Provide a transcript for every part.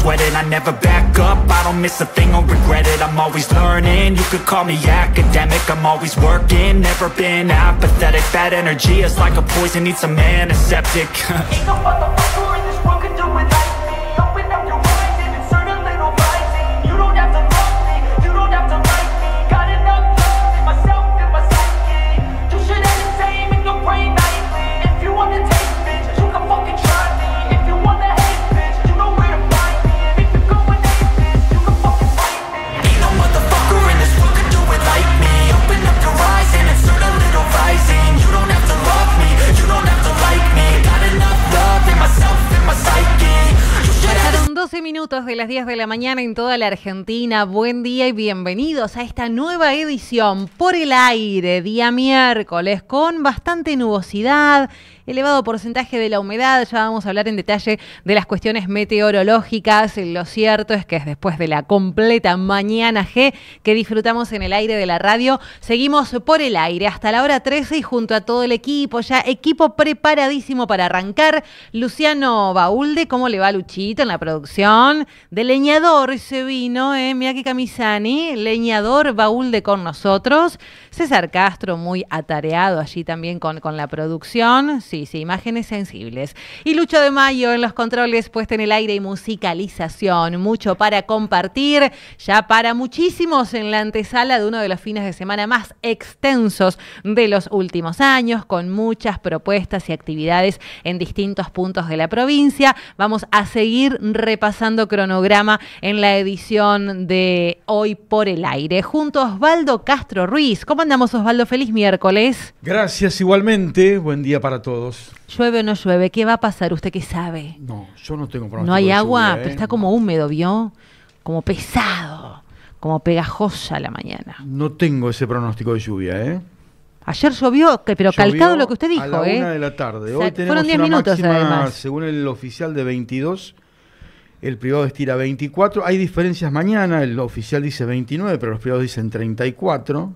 sweat it I never back up, I don't miss a thing. Or regret it. I'm always learning, you could call me academic. I'm always working, never been apathetic. Bad energy is like a poison, needs a antiseptic. Ain't no minutos de las 10 de la mañana en toda la Argentina. Buen día y bienvenidos a esta nueva edición por el aire, día miércoles, con bastante nubosidad, elevado porcentaje de la humedad. Ya vamos a hablar en detalle de las cuestiones meteorológicas. Lo cierto es que es después de la completa mañana G que disfrutamos en el aire de la radio, seguimos por el aire hasta la hora 13 y junto a todo el equipo, ya equipo preparadísimo para arrancar. Luciano Baulde, ¿cómo le va Luchito en la producción? De leñador se vino, eh, mira camisani, leñador Baulde con nosotros. César Castro muy atareado allí también con, con la producción. Sí, sí, imágenes sensibles. Y Lucho de Mayo en los controles, puesta en el aire y musicalización. Mucho para compartir, ya para muchísimos en la antesala de uno de los fines de semana más extensos de los últimos años, con muchas propuestas y actividades en distintos puntos de la provincia. Vamos a seguir repasando cronograma en la edición de Hoy por el Aire, junto a Osvaldo Castro Ruiz. ¿Cómo andamos, Osvaldo? Feliz miércoles. Gracias igualmente, buen día para todos. ¿Llueve o no llueve? ¿Qué va a pasar? ¿Usted qué sabe? No, yo no tengo pronóstico No hay agua, lluvia, pero ¿eh? está como húmedo, ¿vio? Como pesado, como pegajosa la mañana. No tengo ese pronóstico de lluvia, ¿eh? Ayer llovió, pero Llovió calcado lo que usted dijo, a la ¿eh? una de la tarde. O Hoy sea, tenemos fueron 10 una minutos, máxima, además. según el oficial, de 22. El privado estira 24. Hay diferencias mañana. El oficial dice 29, pero los privados dicen 34.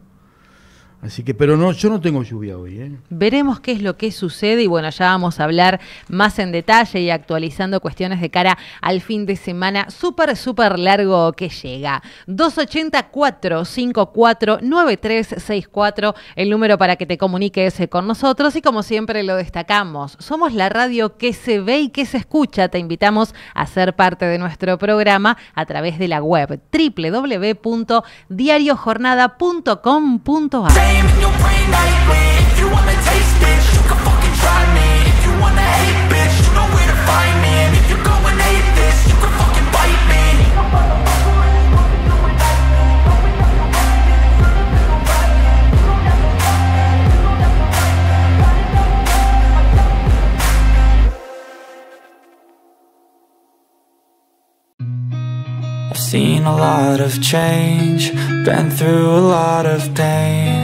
Así que, pero no, yo no tengo lluvia hoy, ¿eh? Veremos qué es lo que sucede y bueno, ya vamos a hablar más en detalle y actualizando cuestiones de cara al fin de semana súper, súper largo que llega. 284-54-9364, el número para que te comuniques con nosotros y como siempre lo destacamos, somos la radio que se ve y que se escucha. Te invitamos a ser parte de nuestro programa a través de la web www.diariojornada.com.ar. Same in your brain nightly If you wanna taste bitch, you can fucking try me. If you wanna hate bitch, you know where to find me. And if you're going hate this, you can fucking bite me. Ain't no motherfucker in this world can do it like me Open up your mind and insert a little rising You don't have to love me, you don't have to like me Got enough love in myself I've seen a lot of change, been through a lot of pain.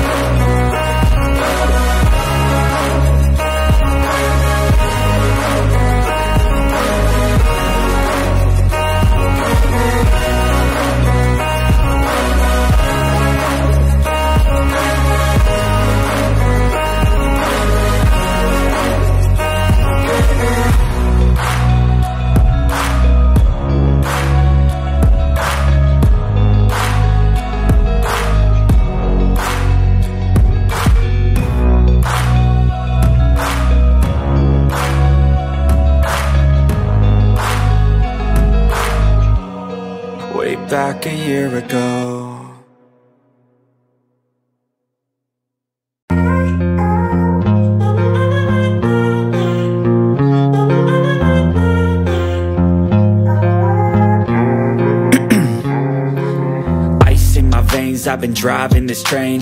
Back a year ago. Ice in my veins, I've been driving this train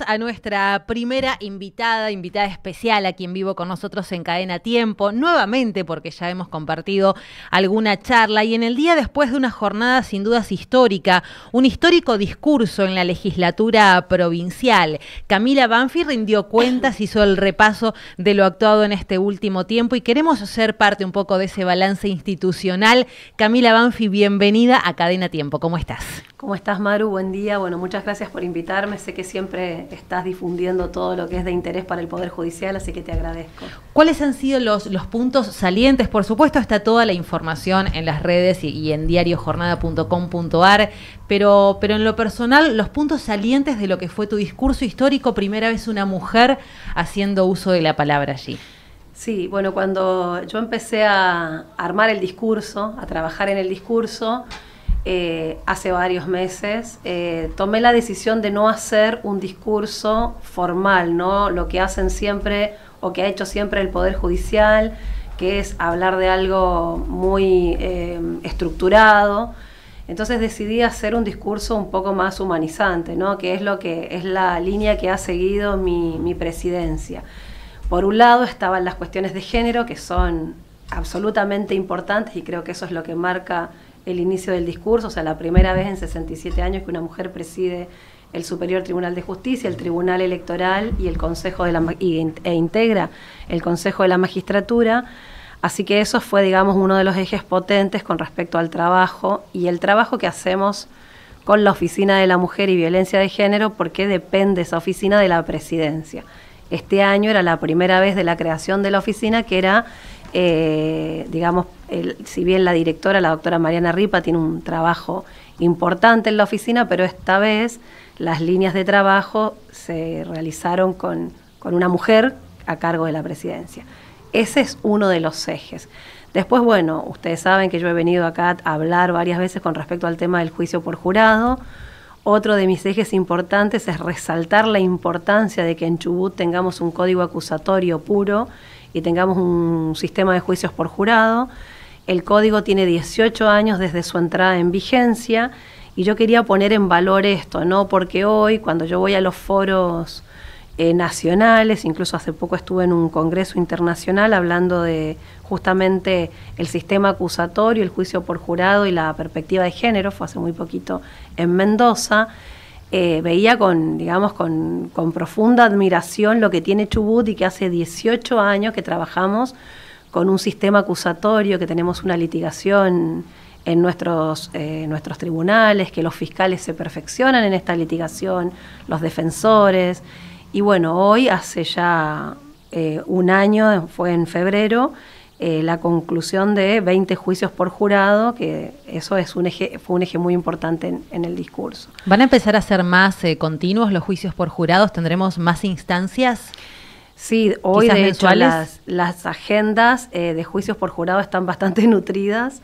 A nuestra primera invitada, invitada especial aquí en vivo con nosotros en Cadena Tiempo, nuevamente porque ya hemos compartido alguna charla y en el día después de una jornada sin dudas histórica, un histórico discurso en la legislatura provincial. Camila Banfi rindió cuentas, hizo el repaso de lo actuado en este último tiempo y queremos ser parte un poco de ese balance institucional. Camila Banfi, bienvenida a Cadena Tiempo. ¿Cómo estás? ¿Cómo estás, Maru? Buen día. Bueno, muchas gracias por invitarme. Sé que siempre estás difundiendo todo lo que es de interés para el Poder Judicial, así que te agradezco. ¿Cuáles han sido los, los puntos salientes? Por supuesto, está toda la información en las redes y, y en diariojornada.com.ar, pero, pero en lo personal, los puntos salientes de lo que fue tu discurso histórico, primera vez una mujer haciendo uso de la palabra allí. Sí, bueno, cuando yo empecé a armar el discurso, a trabajar en el discurso, eh, hace varios meses, eh, tomé la decisión de no hacer un discurso formal, ¿no? Lo que hacen siempre o que ha hecho siempre el Poder Judicial, que es hablar de algo muy eh, estructurado. Entonces decidí hacer un discurso un poco más humanizante, ¿no? que es lo que es la línea que ha seguido mi, mi presidencia. Por un lado estaban las cuestiones de género, que son absolutamente importantes y creo que eso es lo que marca el inicio del discurso, o sea, la primera vez en 67 años que una mujer preside el Superior Tribunal de Justicia, el Tribunal Electoral y el Consejo de la y e integra el Consejo de la Magistratura. Así que eso fue, digamos, uno de los ejes potentes con respecto al trabajo y el trabajo que hacemos con la Oficina de la Mujer y Violencia de Género, porque depende esa oficina de la presidencia. Este año era la primera vez de la creación de la oficina que era, eh, digamos, si bien la directora, la doctora Mariana Ripa, tiene un trabajo importante en la oficina, pero esta vez las líneas de trabajo se realizaron con, con una mujer a cargo de la presidencia. Ese es uno de los ejes. Después, bueno, ustedes saben que yo he venido acá a hablar varias veces con respecto al tema del juicio por jurado. Otro de mis ejes importantes es resaltar la importancia de que en Chubut tengamos un código acusatorio puro y tengamos un sistema de juicios por jurado. El código tiene 18 años desde su entrada en vigencia y yo quería poner en valor esto, ¿no? Porque hoy, cuando yo voy a los foros eh, nacionales, incluso hace poco estuve en un congreso internacional hablando de justamente el sistema acusatorio, el juicio por jurado y la perspectiva de género, fue hace muy poquito en Mendoza. Eh, veía con, digamos, con, con profunda admiración lo que tiene Chubut y que hace 18 años que trabajamos con un sistema acusatorio, que tenemos una litigación en nuestros, eh, nuestros tribunales, que los fiscales se perfeccionan en esta litigación, los defensores. Y bueno, hoy hace ya eh, un año, fue en febrero, eh, la conclusión de 20 juicios por jurado, que eso es un eje, fue un eje muy importante en, en el discurso. ¿Van a empezar a ser más eh, continuos los juicios por jurados? ¿Tendremos más instancias? Sí, hoy de hecho las, las agendas eh, de juicios por jurado están bastante nutridas.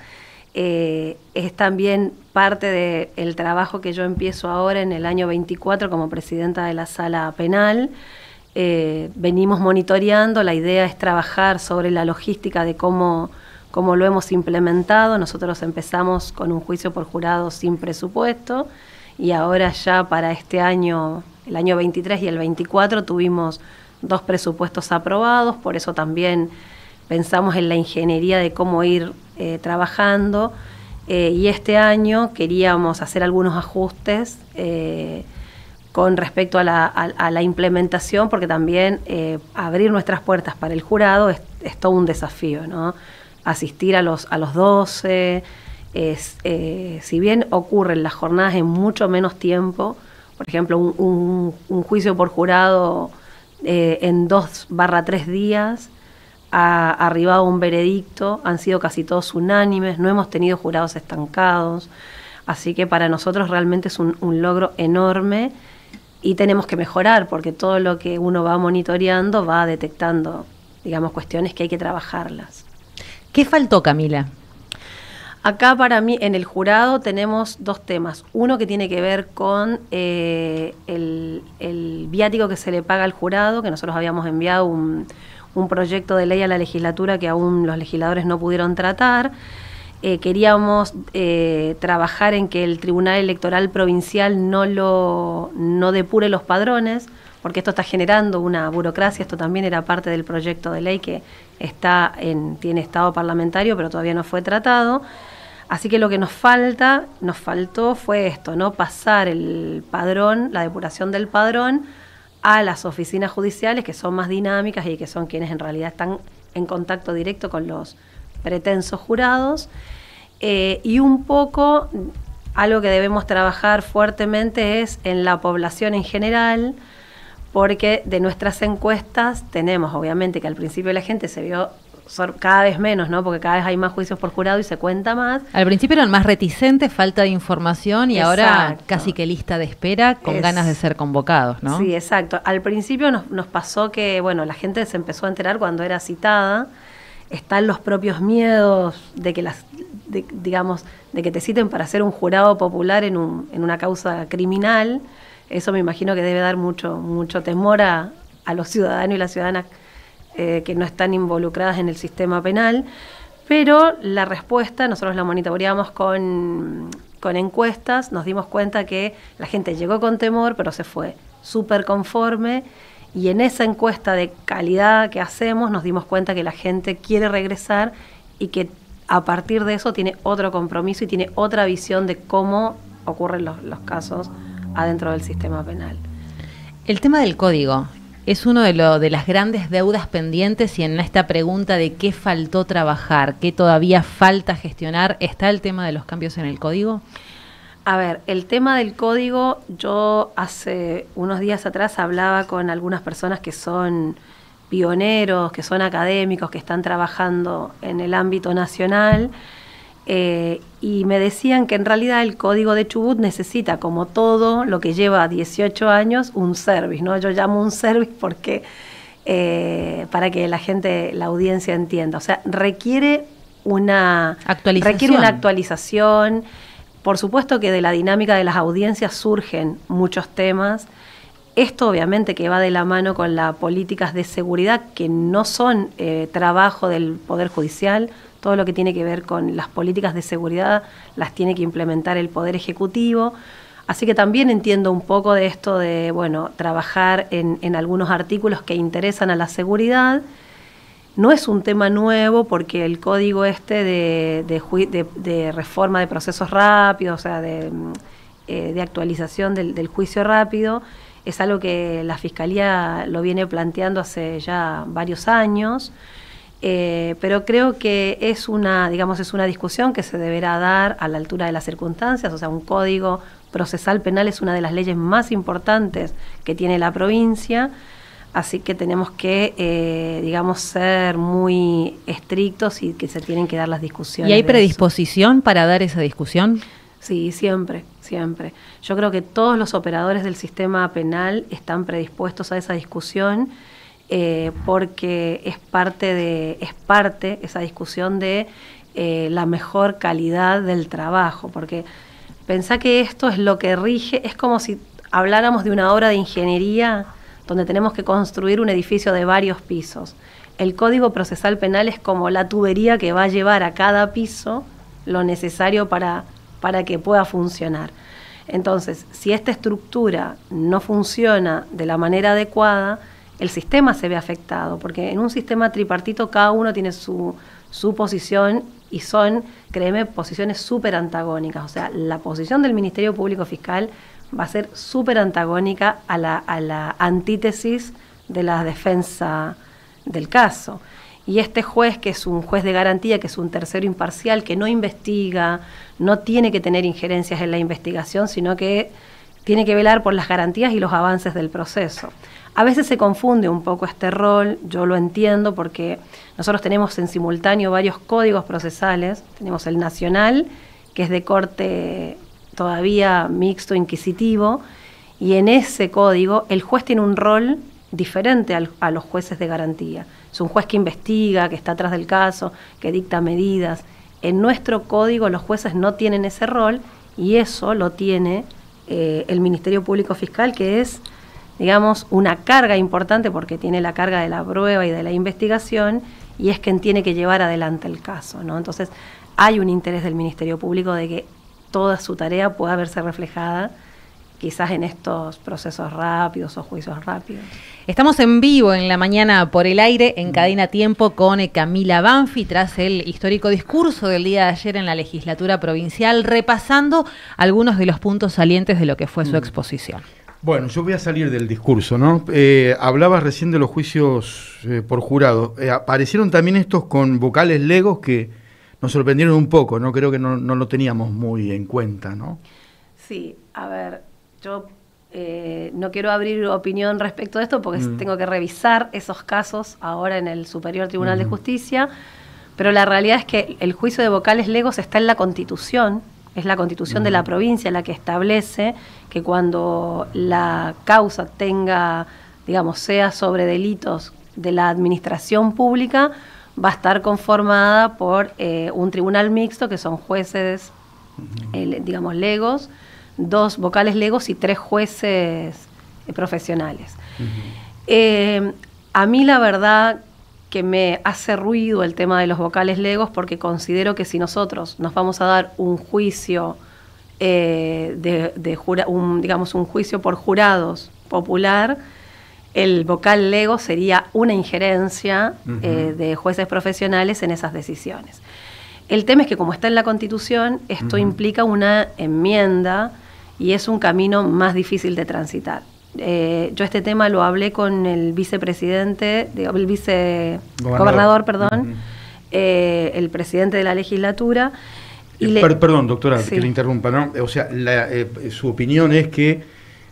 Eh, es también parte del trabajo que yo empiezo ahora en el año 24 como presidenta de la sala penal. Eh, venimos monitoreando, la idea es trabajar sobre la logística de cómo, cómo lo hemos implementado. Nosotros empezamos con un juicio por jurado sin presupuesto y ahora ya para este año, el año 23 y el 24, tuvimos dos presupuestos aprobados, por eso también pensamos en la ingeniería de cómo ir eh, trabajando. Eh, y este año queríamos hacer algunos ajustes con respecto a la, implementación, porque también eh, abrir nuestras puertas para el jurado es, todo un desafío, ¿no? Asistir a los, a los 12, es, eh, si bien ocurren las jornadas en mucho menos tiempo, por ejemplo, un, juicio por jurado eh, en dos barra tres días, ha arribado un veredicto, han sido casi todos unánimes, no hemos tenido jurados estancados, así que para nosotros realmente es un logro enorme y tenemos que mejorar porque todo lo que uno va monitoreando va detectando, digamos, cuestiones que hay que trabajarlas. ¿Qué faltó, Camila? Acá para mí en el jurado tenemos dos temas. Uno que tiene que ver con eh, el, el viático que se le paga al jurado, que nosotros habíamos enviado un, un proyecto de ley a la legislatura que aún los legisladores no pudieron tratar. Eh, queríamos eh, trabajar en que el Tribunal Electoral Provincial no, lo, no depure los padrones, porque esto está generando una burocracia, esto también era parte del proyecto de ley que está en, tiene estado parlamentario, pero todavía no fue tratado. Así que lo que nos falta, nos faltó fue esto, ¿no? Pasar el padrón, la depuración del padrón a las oficinas judiciales que son más dinámicas y que son quienes en realidad están en contacto directo con los pretensos jurados. Eh, y un poco algo que debemos trabajar fuertemente es en la población en general, porque de nuestras encuestas tenemos, obviamente, que al principio la gente se vio cada vez menos, ¿no? Porque cada vez hay más juicios por jurado y se cuenta más. Al principio eran más reticentes, falta de información y ahora casi que lista de espera con Es- ganas de ser convocados, ¿no? Sí, exacto. Al principio nos, nos pasó que, bueno, la gente se empezó a enterar cuando era citada. Están los propios miedos de que las, digamos, de que te citen para ser un jurado popular en, un- en una causa criminal. Eso me imagino que debe dar mucho, mucho temor a, a los ciudadanos y las ciudadanas eh, que no están involucradas en el sistema penal. Pero la respuesta, nosotros la monitoreamos con, con encuestas, nos dimos cuenta que la gente llegó con temor, pero se fue súper conforme. Y en esa encuesta de calidad que hacemos, nos dimos cuenta que la gente quiere regresar y que a partir de eso tiene otro compromiso y tiene otra visión de cómo ocurren los, los casos adentro del sistema penal. El tema del código es uno de, de las grandes deudas pendientes y en esta pregunta de qué faltó trabajar, qué todavía falta gestionar, ¿está el tema de los cambios en el código? A ver, el tema del código, yo hace unos días atrás hablaba con algunas personas que son pioneros, que son académicos, que están trabajando en el ámbito nacional, eh, y me decían que en realidad el código de Chubut necesita, como todo lo que lleva 18 años, un service, ¿no? Yo llamo un service porque eh, para que la gente, la audiencia entienda. O sea, requiere una Actualización. requiere una actualización. Por supuesto que de la dinámica de las audiencias surgen muchos temas. Esto obviamente que va de la mano con las políticas de seguridad que no son eh, trabajo del Poder Judicial. Todo lo que tiene que ver con las políticas de seguridad las tiene que implementar el Poder Ejecutivo. Así que también entiendo un poco de esto de, bueno, trabajar en, en algunos artículos que interesan a la seguridad. No es un tema nuevo porque el código este de, reforma de procesos rápidos, o sea, de, mm, eh, actualización del, del juicio rápido es algo que la Fiscalía lo viene planteando hace ya varios años. Eh, pero creo que es una, digamos, es una discusión que se deberá dar a la altura de las circunstancias, o sea, un código procesal penal es una de las leyes más importantes que tiene la provincia, así que tenemos que, eh, digamos, ser muy estrictos y que se tienen que dar las discusiones. ¿Y hay predisposición para dar esa discusión? Sí, siempre, siempre. Yo creo que todos los operadores del sistema penal están predispuestos a esa discusión eh, porque es parte de, es parte esa discusión de eh, la mejor calidad del trabajo, porque pensá que esto es lo que rige, es como si habláramos de una obra de ingeniería donde tenemos que construir un edificio de varios pisos. El Código Procesal Penal es como la tubería que va a llevar a cada piso lo necesario para, para que pueda funcionar. Entonces, si esta estructura no funciona de la manera adecuada, el sistema se ve afectado, porque en un sistema tripartito cada uno tiene su, su posición y son, créeme, posiciones súper antagónicas. O sea, la posición del Ministerio Público Fiscal va a ser súper antagónica a la, a la antítesis de la defensa del caso. Y este juez, que es un juez de garantía, que es un tercero imparcial, que no investiga, no tiene que tener injerencias en la investigación, sino que tiene que velar por las garantías y los avances del proceso. A veces se confunde un poco este rol, yo lo entiendo porque nosotros tenemos en simultáneo varios códigos procesales, tenemos el nacional, que es de corte todavía mixto, inquisitivo, y en ese código el juez tiene un rol diferente al, a los jueces de garantía. Es un juez que investiga, que está atrás del caso, que dicta medidas. En nuestro código los jueces no tienen ese rol y eso lo tiene eh, el Ministerio Público Fiscal, que es, digamos, una carga importante porque tiene la carga de la prueba y de la investigación y es quien tiene que llevar adelante el caso. ¿no? Entonces, hay un interés del Ministerio Público de que toda su tarea pueda verse reflejada quizás en estos procesos rápidos o juicios rápidos. Estamos en vivo en la mañana por el aire en Cadena Tiempo con eh, Camila Banfi tras el histórico discurso del día de ayer en la legislatura provincial, repasando algunos de los puntos salientes de lo que fue su exposición. Bueno, yo voy a salir del discurso, ¿no? Eh, hablabas recién de los juicios eh, por jurado. Eh, aparecieron también estos con vocales legos que nos sorprendieron un poco, ¿no? Creo que no, no lo teníamos muy en cuenta, ¿no? Sí, a ver, yo eh, no quiero abrir opinión respecto de esto porque Mm. tengo que revisar esos casos ahora en el Superior Tribunal de. Justicia, pero la realidad es que el juicio de vocales legos está en la Constitución, es la Constitución de la provincia la que establece que cuando la causa tenga, digamos, sea sobre delitos de la administración pública, va a estar conformada por eh, un tribunal mixto que son jueces, eh, digamos, legos, dos vocales legos y tres jueces eh, profesionales. Eh, a mí la verdad que me hace ruido el tema de los vocales legos porque considero que si nosotros nos vamos a dar un juicio de, de jura- un, digamos un juicio por jurados popular, el vocal lego sería una injerencia eh, de jueces profesionales en esas decisiones. El tema es que como está en la Constitución, esto implica una enmienda y es un camino más difícil de transitar. Eh, yo este tema lo hablé con el vicepresidente, el vice Gobernador. gobernador, perdón, eh, el presidente de la legislatura. Le- per- perdón, doctora, Sí. que le interrumpa, ¿no? O sea, la, su opinión es que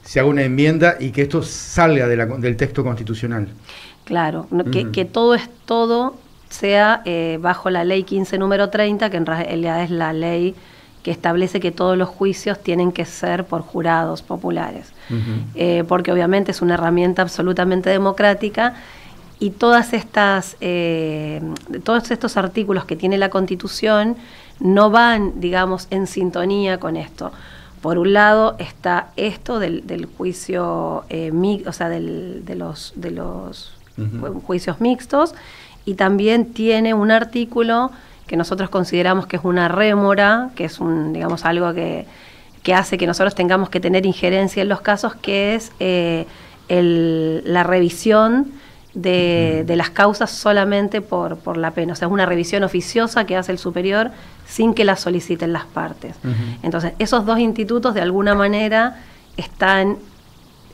se haga una enmienda y que esto salga de la- del texto constitucional. Claro, no- que, que todo es todo sea eh, bajo la ley 15 número 30, que en realidad es la ley que establece que todos los juicios tienen que ser por jurados populares. Eh, porque obviamente es una herramienta absolutamente democrática y todas estas, eh, todos estos artículos que tiene la Constitución no van, digamos, en sintonía con esto. Por un lado está esto del, del juicio, eh, mi- o sea, del- de los, de los juicios mixtos y también tiene un artículo que nosotros consideramos que es una rémora, que es un, digamos, algo que, que hace que nosotros tengamos que tener injerencia en los casos, que es eh, el- la revisión de, de las causas solamente por, por la pena. O sea, es una revisión oficiosa que hace el superior sin que la soliciten las partes. Entonces, esos dos institutos de alguna manera están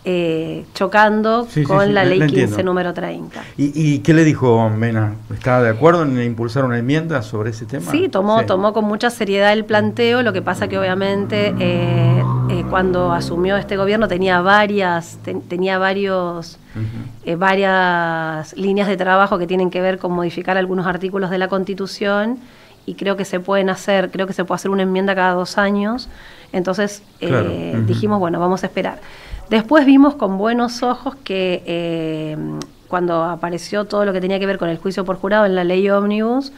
eh, chocando Sí, con sí, la la- ley la 15, entiendo. número 30. ¿Y, y qué le dijo Mena? ¿Está de acuerdo en impulsar una enmienda sobre ese tema? Sí, tomó, tomó con mucha seriedad el planteo, lo que pasa que obviamente eh, eh, cuando asumió este gobierno tenía varias, ten- tenía varios, eh, varias líneas de trabajo que tienen que ver con modificar algunos artículos de la Constitución y creo que se pueden hacer, creo que se puede hacer una enmienda cada dos años. Entonces eh, Claro, dijimos, bueno, vamos a esperar. Después vimos con buenos ojos que eh, cuando apareció todo lo que tenía que ver con el juicio por jurado en la ley Omnibus,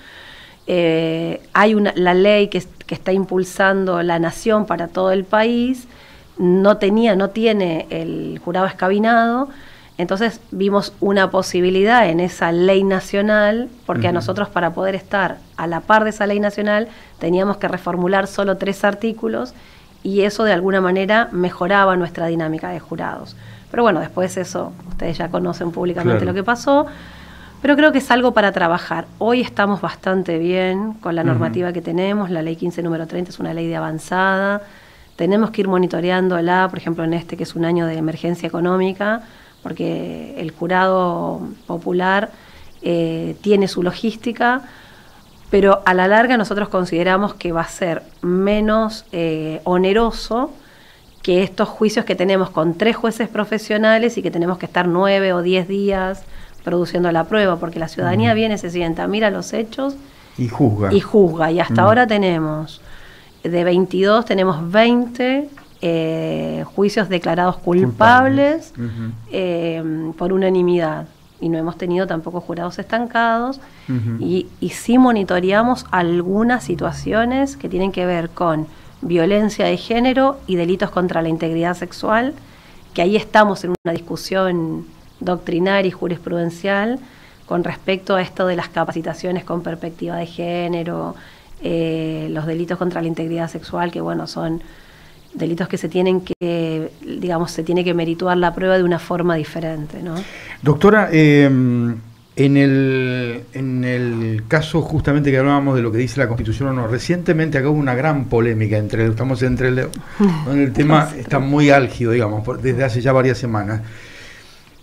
eh, hay una, la ley que, es- que está impulsando la nación para todo el país, no tenía, no tiene el jurado escabinado, entonces vimos una posibilidad en esa ley nacional, porque a nosotros para poder estar a la par de esa ley nacional teníamos que reformular solo tres artículos y eso de alguna manera mejoraba nuestra dinámica de jurados. Pero bueno, después eso, ustedes ya conocen públicamente Claro. lo que pasó. Pero creo que es algo para trabajar. Hoy estamos bastante bien con la normativa que tenemos. La ley 15 número 30 es una ley de avanzada. Tenemos que ir monitoreándola, por ejemplo, en este que es un año de emergencia económica, porque el jurado popular eh, tiene su logística, pero a la larga nosotros consideramos que va a ser menos eh, oneroso que estos juicios que tenemos con tres jueces profesionales y que tenemos que estar nueve o diez días produciendo la prueba, porque la ciudadanía viene, se sienta, mira los hechos Y juzga. y juzga. Y hasta Mm. ahora tenemos, de 22, tenemos 20 eh, juicios declarados culpables, eh, por unanimidad. Y no hemos tenido tampoco jurados estancados. Y sí monitoreamos algunas situaciones que tienen que ver con violencia de género y delitos contra la integridad sexual, que ahí estamos en una discusión doctrinaria y jurisprudencial con respecto a esto de las capacitaciones con perspectiva de género, eh, los delitos contra la integridad sexual, que bueno, son delitos que se tienen que, digamos, se tiene que merituar la prueba de una forma diferente, ¿no? Doctora, eh, en, el, en el caso justamente que hablábamos de lo que dice la Constitución o no, recientemente acá hubo una gran polémica entre, estamos entre el, donde el tema está muy álgido, digamos, por- desde hace ya varias semanas.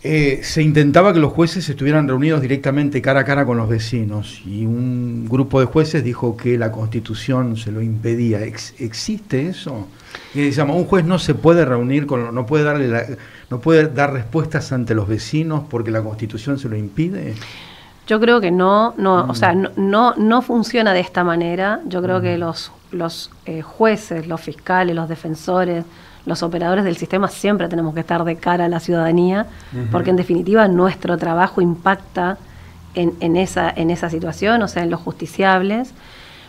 Eh, se intentaba que los jueces estuvieran reunidos directamente cara a cara con los vecinos y un grupo de jueces dijo que la Constitución se lo impedía. Ex- ¿Existe eso? Y decíamos, un juez no se puede reunir con, no puede darle, la- no puede dar respuestas ante los vecinos porque la Constitución se lo impide. Yo creo que no, no, o sea, no, no, no funciona de esta manera. Yo creo que los, los eh, jueces, los fiscales, los defensores, los operadores del sistema siempre tenemos que estar de cara a la ciudadanía, porque en definitiva nuestro trabajo impacta en, en esa, en esa situación, o sea, en los justiciables.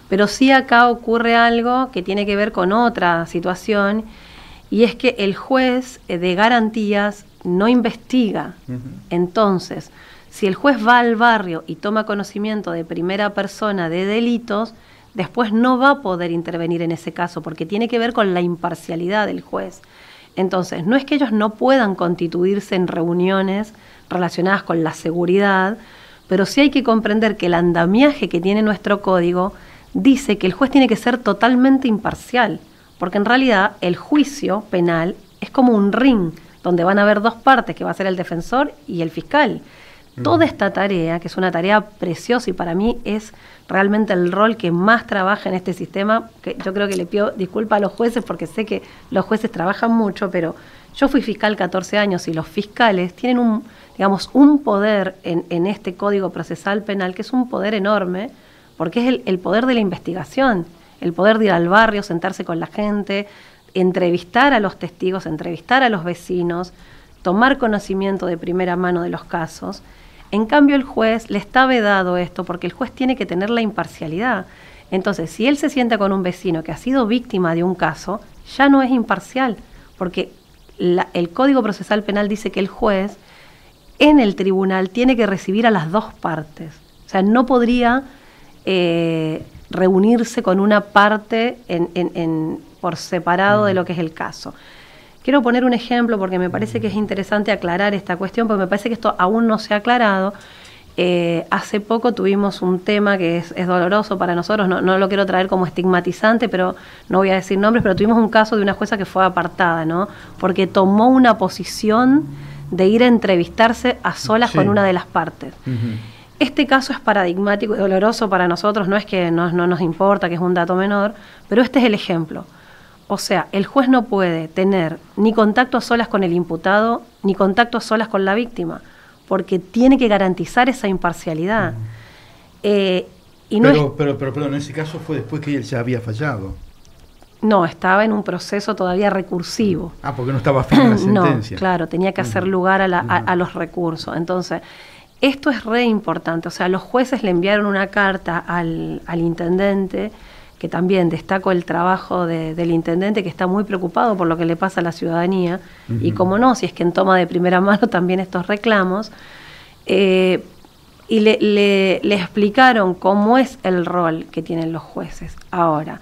Pero sí acá ocurre algo que tiene que ver con otra situación, y es que el juez de garantías no investiga. Entonces, si el juez va al barrio y toma conocimiento de primera persona de delitos, después no va a poder intervenir en ese caso porque tiene que ver con la imparcialidad del juez. Entonces, no es que ellos no puedan constituirse en reuniones relacionadas con la seguridad, pero sí hay que comprender que el andamiaje que tiene nuestro código dice que el juez tiene que ser totalmente imparcial, porque en realidad el juicio penal es como un ring donde van a haber dos partes, que va a ser el defensor y el fiscal. Toda esta tarea, que es una tarea preciosa y para mí es realmente el rol que más trabaja en este sistema, que yo creo que le pido disculpas a los jueces porque sé que los jueces trabajan mucho, pero yo fui fiscal 14 años y los fiscales tienen un, digamos, un poder en, en este Código Procesal Penal que es un poder enorme, porque es el, el poder de la investigación, el poder de ir al barrio, sentarse con la gente, entrevistar a los testigos, entrevistar a los vecinos, tomar conocimiento de primera mano de los casos. En cambio, el juez le está vedado esto porque el juez tiene que tener la imparcialidad. Entonces, si él se sienta con un vecino que ha sido víctima de un caso, ya no es imparcial, porque la- el Código Procesal Penal dice que el juez en el tribunal tiene que recibir a las dos partes. O sea, no podría eh, reunirse con una parte en- en- en- por separado de lo que es el caso. Quiero poner un ejemplo porque me parece que es interesante aclarar esta cuestión, porque me parece que esto aún no se ha aclarado. Eh, hace poco tuvimos un tema que es, es doloroso para nosotros, no, no lo quiero traer como estigmatizante, pero no voy a decir nombres, pero tuvimos un caso de una jueza que fue apartada, ¿no? Porque tomó una posición de ir a entrevistarse a solas Sí. con una de las partes. Este caso es paradigmático y doloroso para nosotros, no es que no, no nos importa, que es un dato menor, pero este es el ejemplo. O sea, el juez no puede tener ni contacto a solas con el imputado, ni contacto a solas con la víctima, porque tiene que garantizar esa imparcialidad. Eh, y no, pero, es- pero, pero, pero en ese caso fue después que él ya había fallado. no, estaba en un proceso todavía recursivo. Ah, porque no estaba firme la No, sentencia. claro, tenía que hacer lugar a, la- a- a los recursos. Entonces, esto es re importante. O sea, los jueces le enviaron una carta al, al intendente, que también destaco el trabajo de- del intendente, que está muy preocupado por lo que le pasa a la ciudadanía. Y como no, si es que en toma de primera mano también estos reclamos. eh, y le, le- le explicaron cómo es el rol que tienen los jueces. Ahora,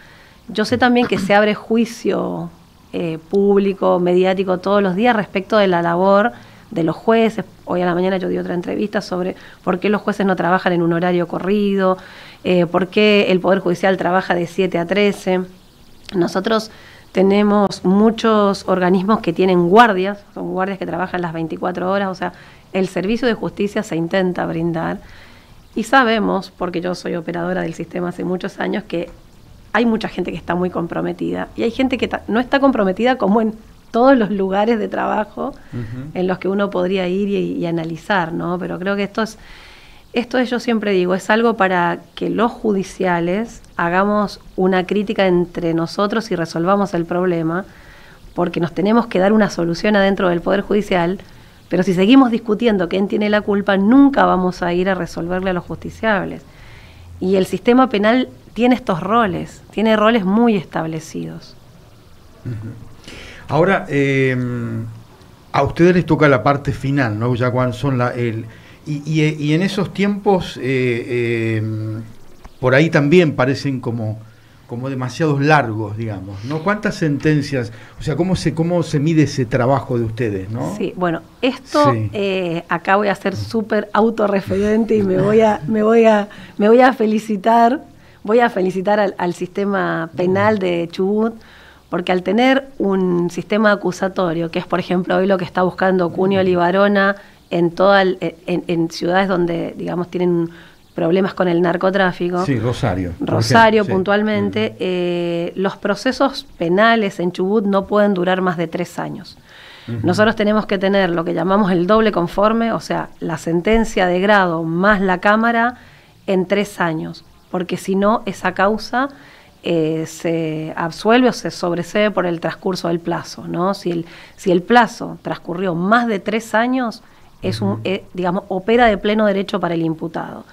yo sé también que se abre juicio eh, público, mediático, todos los días respecto de la labor de los jueces. Hoy a la mañana yo di otra entrevista sobre por qué los jueces no trabajan en un horario corrido, eh, por qué el Poder Judicial trabaja de 7 a 13. Nosotros tenemos muchos organismos que tienen guardias, son guardias que trabajan las 24 horas, o sea, el servicio de justicia se intenta brindar. Y sabemos, porque yo soy operadora del sistema hace muchos años, que hay mucha gente que está muy comprometida y hay gente que no está comprometida como en todos los lugares de trabajo en los que uno podría ir y, y analizar, ¿no? Pero creo que esto es, esto es, yo siempre digo, es algo para que los judiciales hagamos una crítica entre nosotros y resolvamos el problema, porque nos tenemos que dar una solución adentro del Poder Judicial, pero si seguimos discutiendo quién tiene la culpa, nunca vamos a ir a resolverle a los justiciables. Y el sistema penal tiene estos roles, tiene roles muy establecidos. Ahora, eh, a ustedes les toca la parte final, ¿no? Ya cuando son la. El, y, y- y en esos tiempos, eh, eh, por ahí también parecen como, como demasiados largos, digamos, ¿no? ¿Cuántas sentencias? O sea, ¿cómo se, cómo se mide ese trabajo de ustedes, no? Sí, bueno, esto Sí. eh, acá voy a ser súper autorreferente y me voy a, me voy a, me voy a felicitar, voy a felicitar al, al sistema penal de Chubut, porque al tener un sistema acusatorio, que es por ejemplo hoy lo que está buscando Cunio Libarona en toda el- en, en ciudades donde digamos tienen problemas con el narcotráfico. Sí, Rosario. Rosario ejemplo, sí. puntualmente, eh, los procesos penales en Chubut no pueden durar más de tres años. Nosotros tenemos que tener lo que llamamos el doble conforme, o sea, la sentencia de grado más la Cámara en tres años, porque si no, esa causa eh, se absuelve o se sobresee por el transcurso del plazo. ¿no? Si, el, si el plazo transcurrió más de tres años, es un, eh, digamos, opera de pleno derecho para el imputado.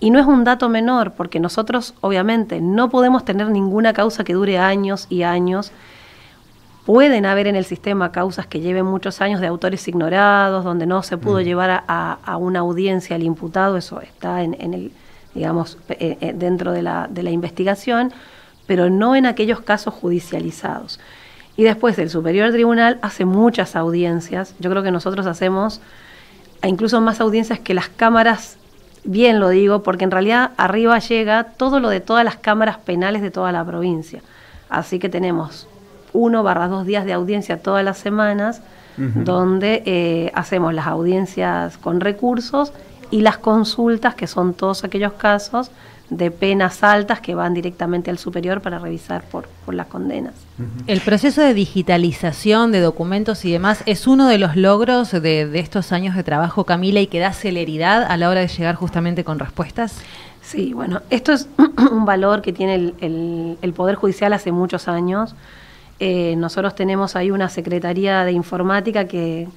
Y no es un dato menor, porque nosotros obviamente no podemos tener ninguna causa que dure años y años. Pueden haber en el sistema causas que lleven muchos años de autores ignorados, donde no se pudo llevar a, a- a una audiencia al imputado, eso está en, en el, digamos, eh, eh, dentro de la, de la investigación, pero no en aquellos casos judicializados. Y después el Superior Tribunal hace muchas audiencias. Yo creo que nosotros hacemos incluso más audiencias que las cámaras, bien lo digo, porque en realidad arriba llega todo lo de todas las cámaras penales de toda la provincia. Así que tenemos uno barra dos días de audiencia todas las semanas, donde eh, hacemos las audiencias con recursos y las consultas, que son todos aquellos casos de penas altas que van directamente al superior para revisar por, por las condenas. El proceso de digitalización de documentos y demás es uno de los logros de, de estos años de trabajo, Camila, y que da celeridad a la hora de llegar justamente con respuestas. Sí, bueno, esto es un valor que tiene el, el- el Poder Judicial hace muchos años. Eh, nosotros tenemos ahí una Secretaría de Informática que,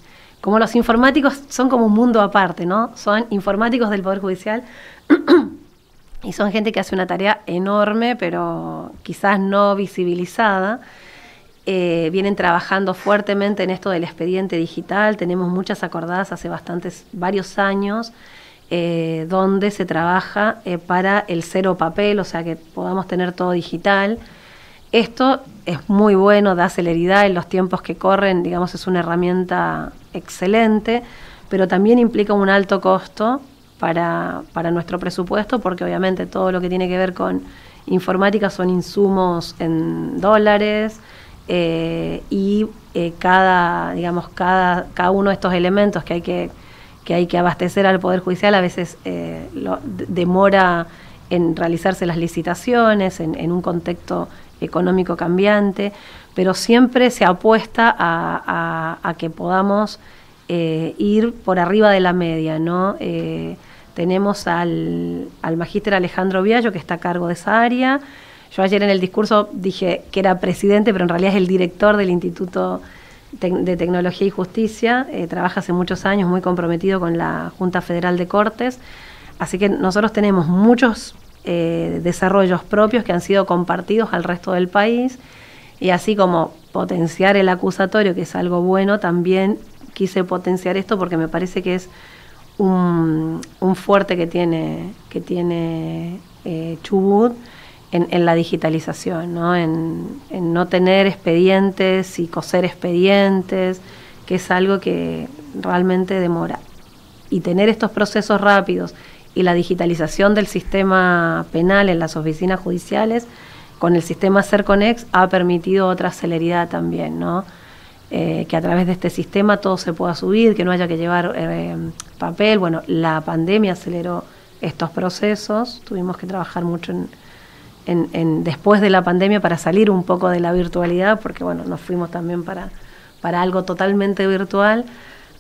como los informáticos son como un mundo aparte, ¿no? Son informáticos del Poder Judicial y son gente que hace una tarea enorme, pero quizás no visibilizada. Eh, vienen trabajando fuertemente en esto del expediente digital. Tenemos muchas acordadas hace bastantes, varios años, eh, donde se trabaja eh, para el cero papel, o sea que podamos tener todo digital. Esto es muy bueno, da celeridad en los tiempos que corren, digamos, es una herramienta excelente, pero también implica un alto costo para, para nuestro presupuesto, porque obviamente todo lo que tiene que ver con informática son insumos en dólares eh, y eh, cada, digamos, cada, cada uno de estos elementos que hay que, que hay que abastecer al Poder Judicial a veces eh, demora en realizarse las licitaciones, en un contexto económico cambiante, pero siempre se apuesta a, que podamos eh, ir por arriba de la media, ¿no? Eh, tenemos al, al magíster Alejandro Viallo, que está a cargo de esa área. Yo ayer en el discurso dije que era presidente, pero en realidad es el director del Instituto de Tecnología y Justicia. Eh, trabaja hace muchos años muy comprometido con la Junta Federal de Cortes. Así que nosotros tenemos muchos eh, desarrollos propios que han sido compartidos al resto del país. Y así como potenciar el acusatorio, que es algo bueno, también quise potenciar esto porque me parece que es un, un fuerte que tiene, que tiene eh, Chubut en, la digitalización, ¿no? En no tener expedientes y coser expedientes, que es algo que realmente demora. Y tener estos procesos rápidos y la digitalización del sistema penal en las oficinas judiciales con el sistema Cerconex ha permitido otra celeridad también, ¿no? Eh, que a través de este sistema todo se pueda subir, que no haya que llevar eh, papel. Bueno, la pandemia aceleró estos procesos, tuvimos que trabajar mucho en, en- en- después de la pandemia para salir un poco de la virtualidad, porque bueno, nos fuimos también para, para algo totalmente virtual.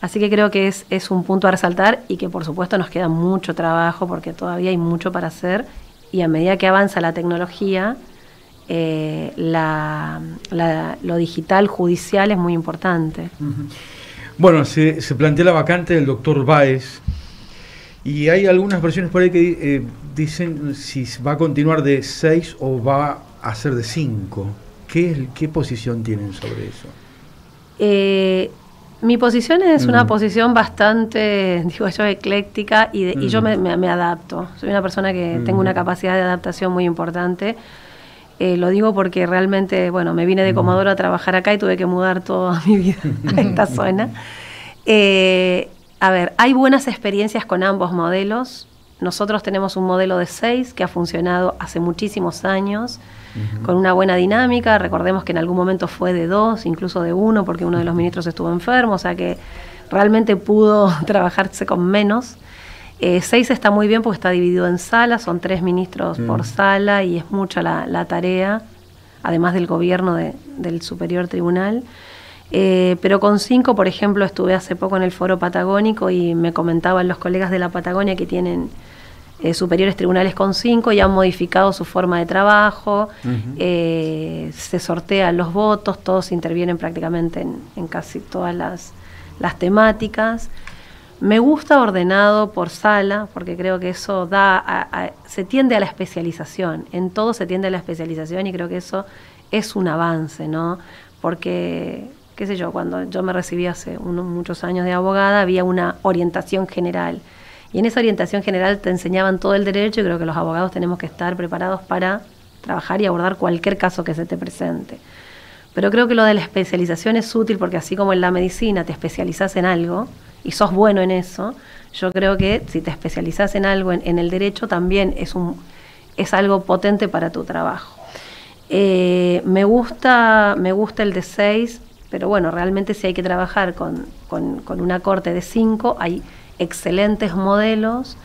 Así que creo que es, es un punto a resaltar y que por supuesto nos queda mucho trabajo porque todavía hay mucho para hacer y a medida que avanza la tecnología, eh, la- la- lo digital judicial es muy importante. Bueno, se, se plantea la vacante del doctor Báez y hay algunas versiones por ahí que eh, dicen si va a continuar de 6 o va a ser de 5. ¿Qué, ¿Qué posición tienen sobre eso? Eh, mi posición es una Mm. posición bastante, digo yo, ecléctica y, de- y yo Mm. me, me- me adapto. Soy una persona que tengo una Mm. capacidad de adaptación muy importante. Eh, lo digo porque realmente, bueno, me vine de Comodoro a trabajar acá y tuve que mudar toda mi vida a esta zona. Eh, a ver, hay buenas experiencias con ambos modelos. Nosotros tenemos un modelo de seis que ha funcionado hace muchísimos años, con una buena dinámica. Recordemos que en algún momento fue de dos, incluso de uno, porque uno de los ministros estuvo enfermo, o sea que realmente pudo trabajarse con menos. Eh, seis está muy bien porque está dividido en salas, son tres ministros Mm. por sala y es mucha la, la tarea, además del gobierno de- del Superior Tribunal. Eh, pero con cinco, por ejemplo, estuve hace poco en el foro patagónico y me comentaban los colegas de la Patagonia que tienen eh, superiores tribunales con cinco y han modificado su forma de trabajo, eh, se sortean los votos, todos intervienen prácticamente en, en casi todas las, las temáticas. Me gusta ordenado por sala, porque creo que eso da, a- a- se tiende a la especialización, en todo se tiende a la especialización y creo que eso es un avance, ¿no? Porque, qué sé yo, cuando yo me recibí hace unos muchos años de abogada, había una orientación general. Y en esa orientación general te enseñaban todo el derecho y creo que los abogados tenemos que estar preparados para trabajar y abordar cualquier caso que se te presente. Pero creo que lo de la especialización es útil porque así como en la medicina te especializas en algo y sos bueno en eso, yo creo que si te especializas en algo en, el derecho también es, un, es algo potente para tu trabajo. Eh, me, gusta, me gusta el de 6, pero bueno, realmente si hay que trabajar con, con- con una corte de 5, hay excelentes modelos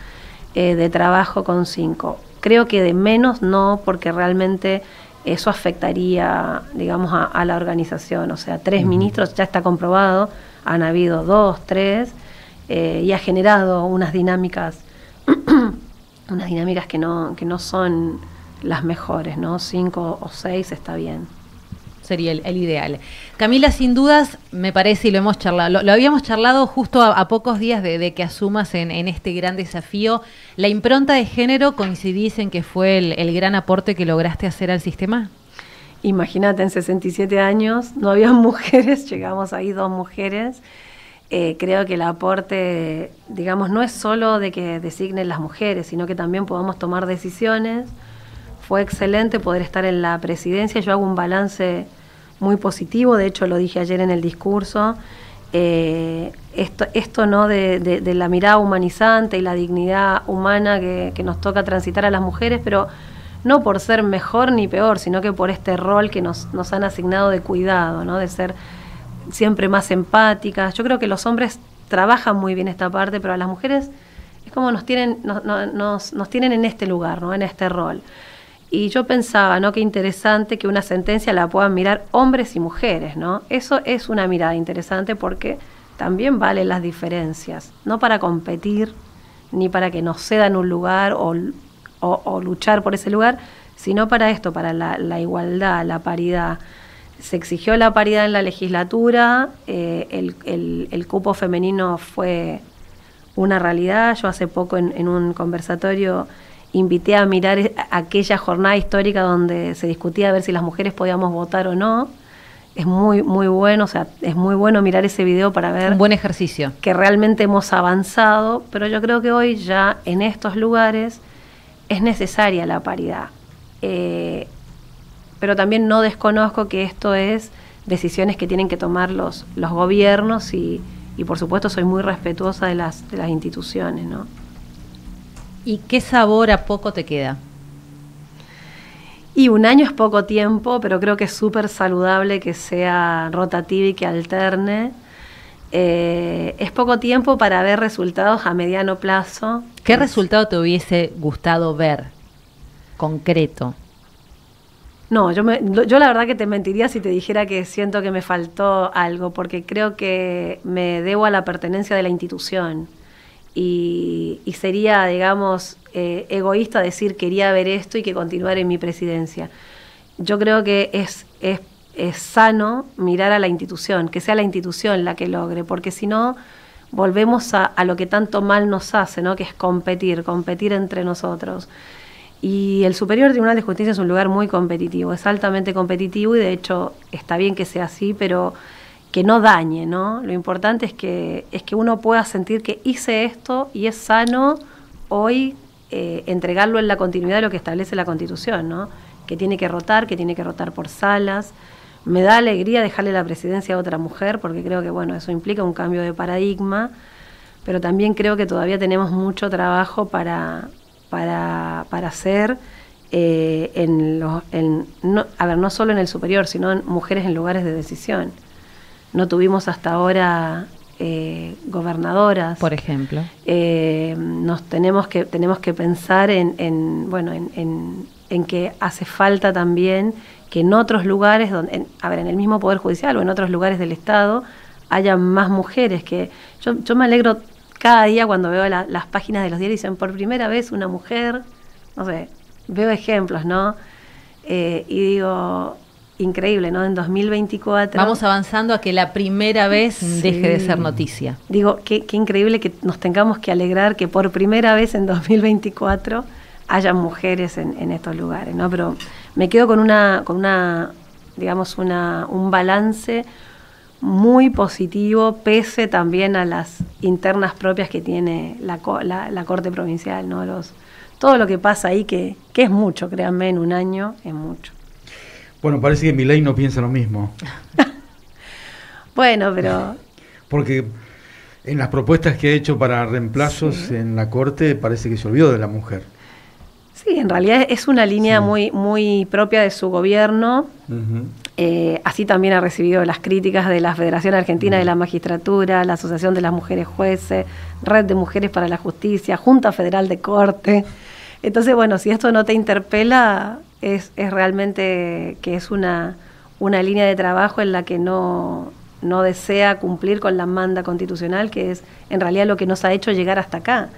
eh, de trabajo con 5. Creo que de menos no, porque realmente eso afectaría, digamos, a, a la organización. O sea, tres ministros ya está comprobado, han habido dos, tres, eh, y ha generado unas dinámicas, unas dinámicas que no, que no son las mejores, ¿no? Cinco o seis está bien. Sería el, ideal. Camila, sin dudas, me parece, y lo hemos charlado, lo, habíamos charlado justo a, pocos días de, que asumas en, este gran desafío. ¿La impronta de género coincidís en que fue el, el gran aporte que lograste hacer al sistema? Imagínate, en 67 años no había mujeres, llegamos ahí dos mujeres. Eh, creo que el aporte, digamos, no es solo de que designen las mujeres, sino que también podamos tomar decisiones fue excelente poder estar en la presidencia. Yo hago un balance muy positivo, de hecho lo dije ayer en el discurso. Eh, esto, esto no de, de- de la mirada humanizante y la dignidad humana que, nos toca transitar a las mujeres, pero no por ser mejor ni peor, sino que por este rol que nos, nos han asignado de cuidado, ¿no? de ser siempre más empáticas. Yo creo que los hombres trabajan muy bien esta parte, pero a las mujeres es como nos tienen, nos, no- nos, nos tienen en este lugar, ¿no? en este rol. Y yo pensaba, ¿no? Qué interesante que una sentencia la puedan mirar hombres y mujeres, ¿no? Eso es una mirada interesante porque también valen las diferencias, no para competir, ni para que nos cedan un lugar o, o- luchar por ese lugar, sino para esto, para la, la igualdad, la paridad. Se exigió la paridad en la legislatura, eh, el, el- el cupo femenino fue una realidad. Yo hace poco en, en un conversatorio invité a mirar e- aquella jornada histórica donde se discutía a ver si las mujeres podíamos votar o no. Es muy, muy bueno, o sea, es muy bueno mirar ese video para ver Un buen ejercicio. que realmente hemos avanzado, pero yo creo que hoy ya en estos lugares es necesaria la paridad. Eh, pero también no desconozco que esto es decisiones que tienen que tomar los, los gobiernos y, y por supuesto soy muy respetuosa de las, de las instituciones, ¿no? ¿Y qué sabor a poco te queda? Y un año es poco tiempo, pero creo que es súper saludable que sea rotativa y que alterne. Eh, es poco tiempo para ver resultados a mediano plazo. ¿Qué resultado te hubiese gustado ver? Concreto. No, yo, me- yo la verdad que te mentiría si te dijera que siento que me faltó algo, porque creo que me debo a la pertenencia de la institución. Y, sería, digamos, eh, egoísta decir quería ver esto y que continuar en mi presidencia. Yo creo que es, es, es sano mirar a la institución, que sea la institución la que logre, porque si no, volvemos a, a lo que tanto mal nos hace, ¿no? que es competir, competir entre nosotros. Y el Superior Tribunal de Justicia es un lugar muy competitivo, es altamente competitivo y de hecho está bien que sea así, pero que no dañe, ¿no? Lo importante es que, es que uno pueda sentir que hice esto y es sano hoy eh, entregarlo en la continuidad de lo que establece la Constitución, ¿no? Que tiene que rotar, que tiene que rotar por salas. Me da alegría dejarle la presidencia a otra mujer, porque creo que, bueno, eso implica un cambio de paradigma, pero también creo que todavía tenemos mucho trabajo para, para, para hacer eh, en los, en, no, a ver, no solo en el superior, sino en mujeres en lugares de decisión. No tuvimos hasta ahora eh, gobernadoras. Por ejemplo. Eh, nos tenemos que, tenemos que pensar en, en, bueno, en, en- en que hace falta también que en otros lugares, donde, a ver, en el mismo Poder Judicial o en otros lugares del Estado, haya más mujeres. que Yo, yo me alegro cada día cuando veo la- las páginas de los diarios y dicen, por primera vez una mujer, no sé, veo ejemplos, ¿no? Eh, y digo, increíble, ¿no? En 2024... Vamos avanzando a que la primera vez Sí. deje de ser noticia. Digo, qué, qué increíble que nos tengamos que alegrar que por primera vez en 2024 hayan mujeres en, en estos lugares, ¿no? Pero me quedo con una, con una digamos, una, un balance muy positivo, pese también a las internas propias que tiene la, la, la Corte Provincial, ¿no? Los, todo lo que pasa ahí, que, que es mucho, créanme, en un año es mucho. Bueno, parece que Milei no piensa lo mismo. Bueno, pero Porque en las propuestas que ha hecho para reemplazos en la Corte parece que se olvidó de la mujer. sí, en realidad es una línea Sí. muy, muy propia de su gobierno. Eh, así también ha recibido las críticas de la Federación Argentina de la Magistratura, la Asociación de las Mujeres Jueces, Red de Mujeres para la Justicia, Junta Federal de Corte. Entonces, bueno, si esto no te interpela, es, es realmente que es una, una línea de trabajo en la que no, no desea cumplir con la manda constitucional, que es en realidad lo que nos ha hecho llegar hasta acá.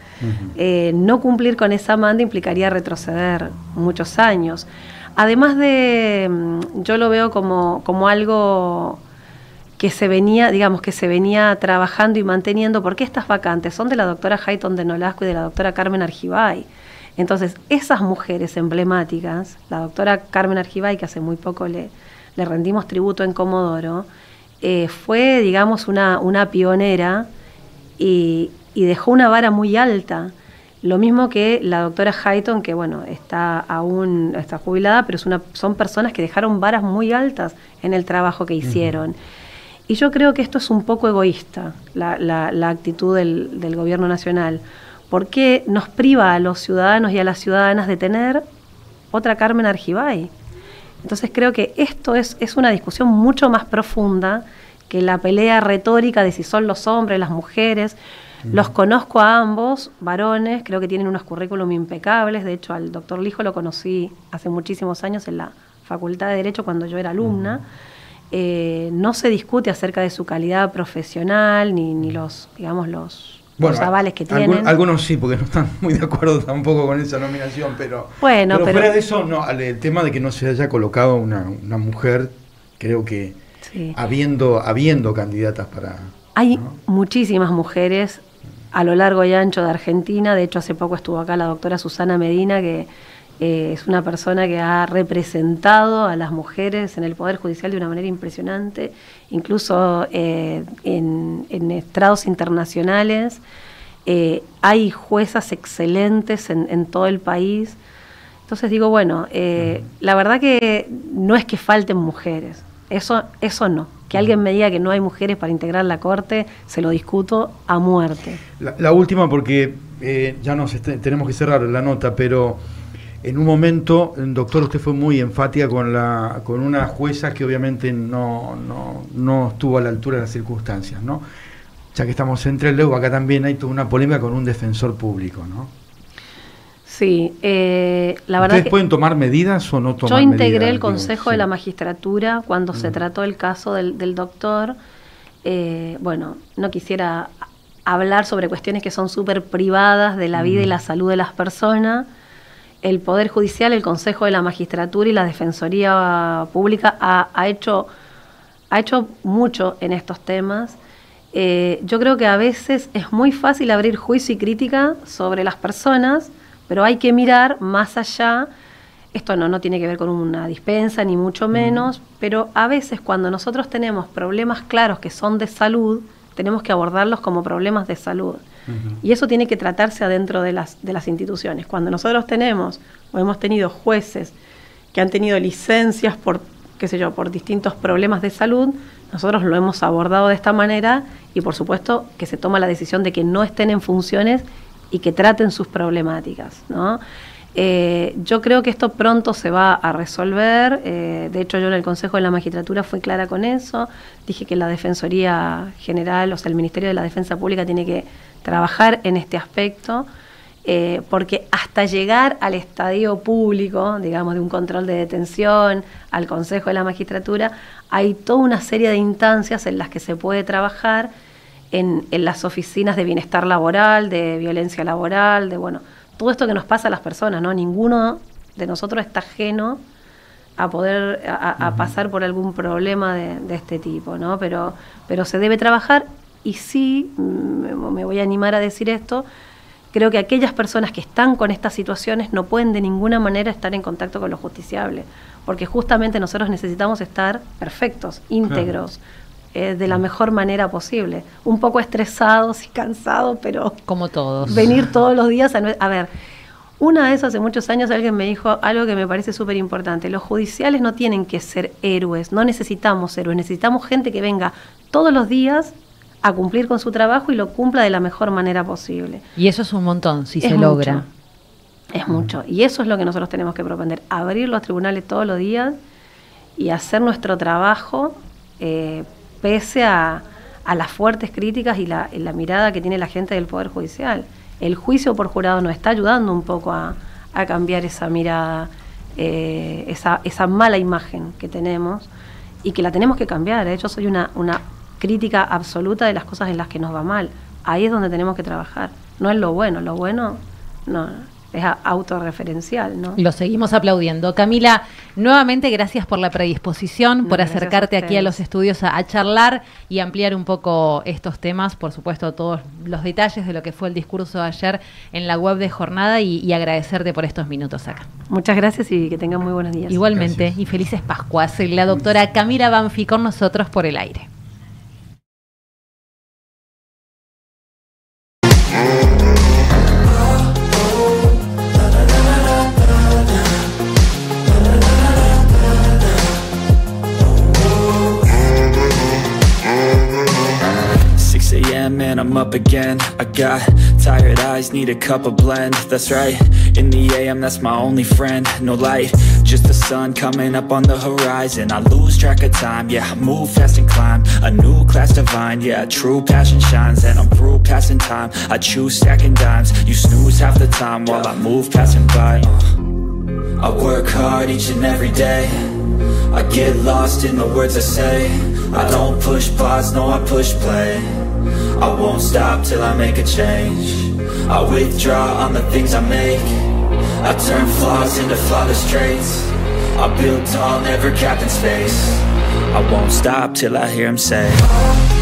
Eh, no cumplir con esa manda implicaría retroceder muchos años. Además de, mm, yo lo veo como, como algo que se venía, digamos, que se venía trabajando y manteniendo, porque estas vacantes son de la doctora Hayton de Nolasco y de la doctora Carmen Argibay. Entonces, esas mujeres emblemáticas, la doctora Carmen Argibay, que hace muy poco le, le rendimos tributo en Comodoro, eh, fue, digamos, una, una pionera y, y dejó una vara muy alta. Lo mismo que la doctora Hayton, que bueno, está aún está jubilada, pero es una, son personas que dejaron varas muy altas en el trabajo que hicieron. Y yo creo que esto es un poco egoísta, la, la- la actitud del, del gobierno nacional, porque nos priva a los ciudadanos y a las ciudadanas de tener otra Carmen Argibay. Entonces creo que esto es, es una discusión mucho más profunda que la pelea retórica de si son los hombres, las mujeres. Los conozco a ambos, varones, creo que tienen unos currículum impecables. De hecho, al doctor Lijo lo conocí hace muchísimos años en la Facultad de Derecho cuando yo era alumna. Eh, no se discute acerca de su calidad profesional ni, ni los, digamos, los, los avales que algún- tienen. Algunos sí, porque no están muy de acuerdo tampoco con esa nominación, pero, Bueno, pero pero- fuera de eso, no, el tema de que no se haya colocado una, una mujer, creo que Sí. habiendo, habiendo candidatas para... Hay ¿no? muchísimas mujeres a lo largo y ancho de Argentina. De hecho, hace poco estuvo acá la doctora Susana Medina, que eh, es una persona que ha representado a las mujeres en el Poder Judicial de una manera impresionante, incluso eh, en, en estrados internacionales. Eh, hay juezas excelentes en, en todo el país. Entonces digo, bueno, la verdad que no es que falten mujeres, eso, eso no. Que alguien me diga que no hay mujeres para integrar la corte, se lo discuto a muerte. La, la última, porque ya nos este- tenemos que cerrar la nota, pero en un momento, doctor, usted fue muy enfática con, la, con una jueza que obviamente no, no, no estuvo a la altura de las circunstancias, ¿no? Ya que estamos entre el Leu, acá también hay toda una polémica con un defensor público, ¿no? Sí, eh, la verdad ¿Ustedes que pueden tomar medidas o no tomar yo medidas? integré el Digo, Consejo de sí. la Magistratura cuando se Mm. trató el caso del, del doctor. Eh, bueno, no quisiera hablar sobre cuestiones que son súper privadas de la vida y Mm. la salud de las personas. El Poder Judicial, el Consejo de la Magistratura y la Defensoría Pública ha, ha hecho, ha hecho mucho en estos temas. Eh, yo creo que a veces es muy fácil abrir juicio y crítica sobre las personas, pero hay que mirar más allá. Esto no, no tiene que ver con una dispensa, ni mucho menos, pero a veces cuando nosotros tenemos problemas claros que son de salud, tenemos que abordarlos como problemas de salud. Y eso tiene que tratarse adentro de las, de las instituciones. Cuando nosotros tenemos o hemos tenido jueces que han tenido licencias por, qué sé yo, por distintos problemas de salud, nosotros lo hemos abordado de esta manera y por supuesto que se toma la decisión de que no estén en funciones y que traten sus problemáticas, ¿no? Eh, yo creo que esto pronto se va a resolver. eh, de hecho, yo en el Consejo de la Magistratura fui clara con eso. Dije que la Defensoría General, o sea, el Ministerio de la Defensa Pública tiene que trabajar en este aspecto, eh, porque hasta llegar al estadio público, digamos, de un control de detención, al Consejo de la Magistratura, hay toda una serie de instancias en las que se puede trabajar en, en las oficinas de bienestar laboral, de violencia laboral, de bueno, todo esto que nos pasa a las personas, ¿no? Ninguno de nosotros está ajeno a poder a, pasar por algún problema de, de este tipo, ¿no? Pero, pero se debe trabajar y sí, mm, me, me voy a animar a decir esto, creo que aquellas personas que están con estas situaciones no pueden de ninguna manera estar en contacto con lo justiciable, porque justamente nosotros necesitamos estar perfectos, íntegros, eh, de la mejor manera posible, un poco estresados y cansados, pero Como todos. venir todos los días a... A ver, una vez hace muchos años alguien me dijo algo que me parece súper importante. Los judiciales no tienen que ser héroes, no necesitamos héroes, necesitamos gente que venga todos los días a cumplir con su trabajo y lo cumpla de la mejor manera posible. Y eso es un montón, si Es se mucho. logra. Es mucho. Y eso es lo que nosotros tenemos que propender, abrir los tribunales todos los días y hacer nuestro trabajo eh, pese a, a las fuertes críticas y la, la mirada que tiene la gente del Poder Judicial. El juicio por jurado nos está ayudando un poco a, cambiar esa mirada, eh, esa, mala imagen que tenemos y que la tenemos que cambiar. ¿eh? Yo soy una, una crítica absoluta de las cosas en las que nos va mal. Ahí es donde tenemos que trabajar. No es lo bueno, lo bueno no, es autorreferencial, ¿no? Lo seguimos aplaudiendo. Camila, nuevamente gracias por la predisposición, No, por acercarte a aquí a los estudios a, a charlar y ampliar un poco estos temas, por supuesto todos los detalles de lo que fue el discurso de ayer en la web de Jornada y, y agradecerte por estos minutos acá. Muchas gracias y que tengan muy buenos días. Igualmente, Gracias. y felices Pascuas. La doctora Camila Banfi con nosotros por el aire. Up again. I got tired eyes, need a cup of blend. That's right, in the AM that's my only friend. No light, just the sun coming up on the horizon. I lose track of time, yeah, I move fast and climb. A new class divine, yeah, true passion shines. And I'm through passing time, I choose stacking dimes. You snooze half the time while I move passing by uh. I work hard each and every day. I get lost in the words I say. I don't push pause, no I push play. I won't stop till I make a change. I withdraw on the things I make. I turn flaws into flawless traits. I build tall, never capped in space. I won't stop till I hear him say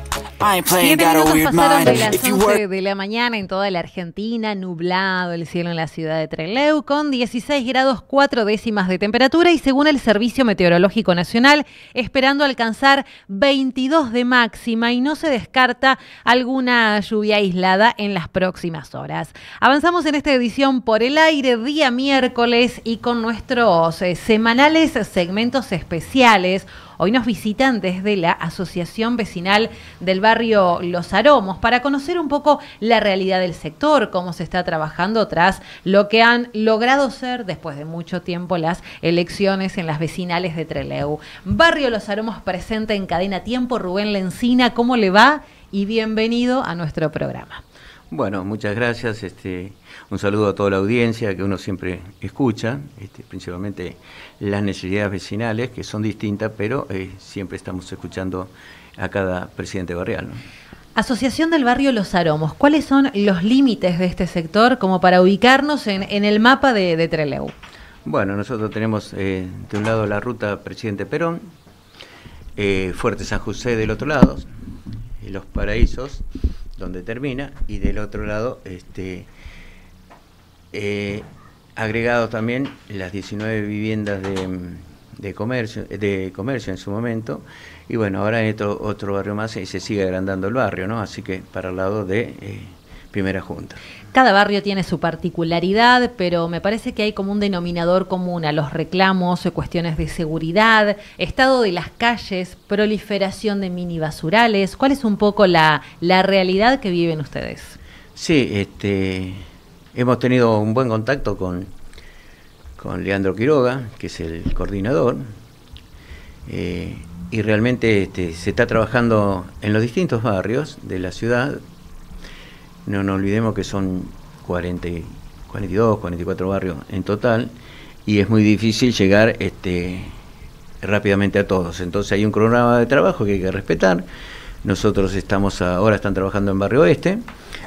Siete minutos pasaron de las If you 11 work de la mañana en toda la Argentina, nublado el cielo en la ciudad de Trelew, con 16 grados 4 décimas de temperatura y según el Servicio Meteorológico Nacional, esperando alcanzar 22 de máxima y no se descarta alguna lluvia aislada en las próximas horas. Avanzamos en esta edición por el aire, día miércoles, y con nuestros eh, semanales segmentos especiales. Hoy nos visitan desde la Asociación Vecinal del Barrio Los Aromos para conocer un poco la realidad del sector, cómo se está trabajando tras lo que han logrado ser después de mucho tiempo las elecciones en las vecinales de Treleu. Barrio Los Aromos presente en Cadena Tiempo. Rubén Lencina, ¿cómo le va? Y bienvenido a nuestro programa. Bueno, muchas gracias. Este, un saludo a toda la audiencia que uno siempre escucha, este, principalmente las necesidades vecinales, que son distintas, pero eh, siempre estamos escuchando a cada presidente barrial. ¿no? Asociación del Barrio Los Aromos, ¿cuáles son los límites de este sector como para ubicarnos en, en el mapa de, de Trelew? Bueno, nosotros tenemos eh, de un lado la ruta Presidente Perón, eh, Fuerte San José del otro lado, y Los Paraísos, donde termina, y del otro lado, este, eh, agregados también las 19 viviendas de, de comercio, de comercio en su momento, y bueno, ahora en otro, otro barrio más y se sigue agrandando el barrio, ¿no? Así que para el lado de eh, Primera Junta. Cada barrio tiene su particularidad, pero me parece que hay como un denominador común a los reclamos, eh, cuestiones de seguridad, estado de las calles, proliferación de mini basurales. ¿Cuál es un poco la, la realidad que viven ustedes? Sí, este, hemos tenido un buen contacto con, con Leandro Quiroga, que es el coordinador, eh, y realmente este, se está trabajando en los distintos barrios de la ciudad. No nos olvidemos que son 40, y- 42, 44 barrios en total, y es muy difícil llegar este, rápidamente a todos. Entonces hay un cronograma de trabajo que hay que respetar. Nosotros estamos ahora están trabajando en Barrio Oeste,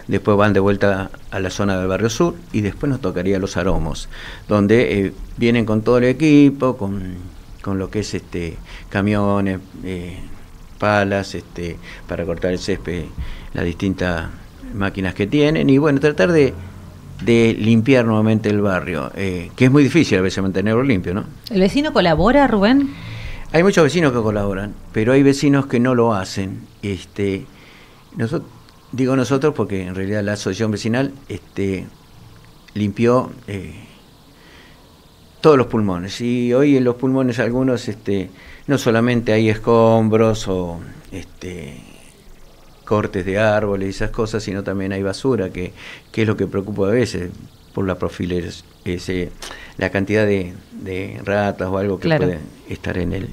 después van de vuelta a la zona del Barrio Sur y después nos tocaría Los Aromos, donde eh, vienen con todo el equipo, con, con lo que es este camiones, eh, palas, este, para cortar el césped, las distintas máquinas que tienen y bueno, tratar de, de limpiar nuevamente el barrio, eh, que es muy difícil a veces mantenerlo limpio, ¿no? ¿El vecino colabora, Rubén? Hay muchos vecinos que colaboran, pero hay vecinos que no lo hacen. Este, nosotros, digo nosotros porque en realidad la asociación vecinal este, limpió eh, todos los pulmones. Y hoy en los pulmones algunos, este, no solamente hay escombros o este, cortes de árboles y esas cosas, sino también hay basura, que, que es lo que preocupa a veces por la profiles, ese, la cantidad de, de ratas o algo que Claro. puede estar en el,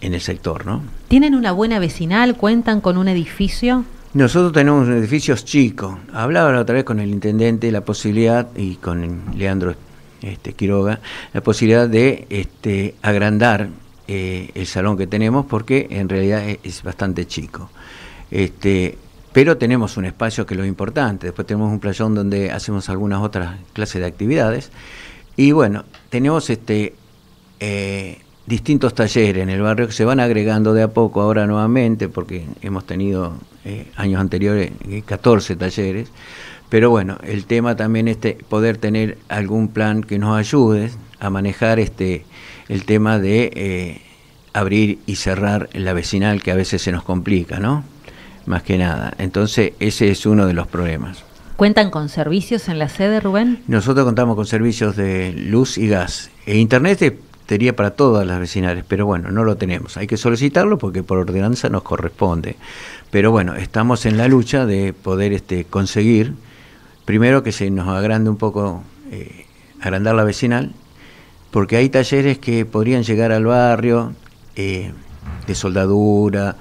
en el sector, ¿no? ¿Tienen una buena vecinal? ¿Cuentan con un edificio? Nosotros tenemos edificios chicos. Hablaba la otra vez con el intendente la posibilidad, y con Leandro este, Quiroga, la posibilidad de este, agrandar eh, el salón que tenemos porque en realidad es, es bastante chico. Este, pero tenemos un espacio que es lo importante. Después tenemos un playón donde hacemos algunas otras clases de actividades. Y bueno, tenemos este eh, distintos talleres en el barrio que se van agregando de a poco ahora nuevamente, porque hemos tenido eh, años anteriores eh, 14 talleres. Pero bueno, el tema también es este, poder tener algún plan que nos ayude a manejar este el tema de eh, abrir y cerrar la vecinal que a veces se nos complica, ¿no? Más que nada. Entonces, ese es uno de los problemas. ¿Cuentan con servicios en la sede, Rubén? Nosotros contamos con servicios de luz y gas. E internet eh, sería para todas las vecinales, pero bueno, no lo tenemos. Hay que solicitarlo porque por ordenanza nos corresponde. Pero bueno, estamos en la lucha de poder este, conseguir, primero que se nos agrande un poco, eh, agrandar la vecinal, porque hay talleres que podrían llegar al barrio eh, de soldadura,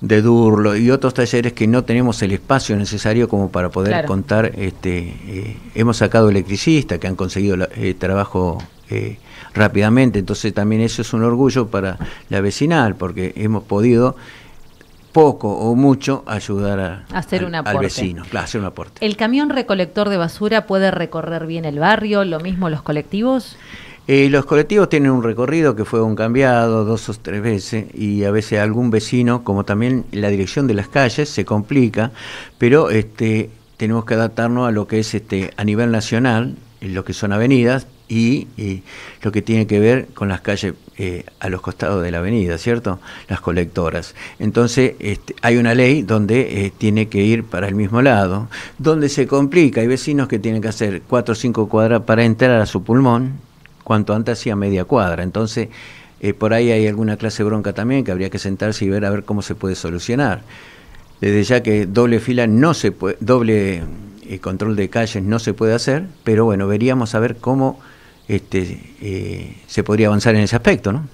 de durlo y otros talleres que no tenemos el espacio necesario como para poder Claro. contar. Este, eh, hemos sacado electricistas que han conseguido la- eh, trabajo eh, rápidamente, entonces también eso es un orgullo para la vecinal porque hemos podido poco o mucho ayudar a, Hacer al- un al aporte. vecino, claro, hacer un aporte. ¿El camión recolector de basura puede recorrer bien el barrio? ¿Lo mismo los colectivos? Eh, los colectivos tienen un recorrido que fue un cambiado dos o tres veces y a veces algún vecino, como también la dirección de las calles, se complica, pero este, tenemos que adaptarnos a lo que es este, a nivel nacional, lo que son avenidas y, lo que tiene que ver con las calles eh, a los costados de la avenida, ¿cierto? Las colectoras. Entonces, este, hay una ley donde eh, tiene que ir para el mismo lado, donde se complica, hay vecinos que tienen que hacer cuatro o cinco cuadras para entrar a su pulmón, cuanto antes hacía media cuadra. Entonces, eh, por ahí hay alguna clase de bronca también que habría que sentarse y ver a ver cómo se puede solucionar. Desde ya que doble fila no se puede, doble control de calles no se puede hacer, pero bueno, veríamos a ver cómo este, eh, se podría avanzar en ese aspecto, ¿no?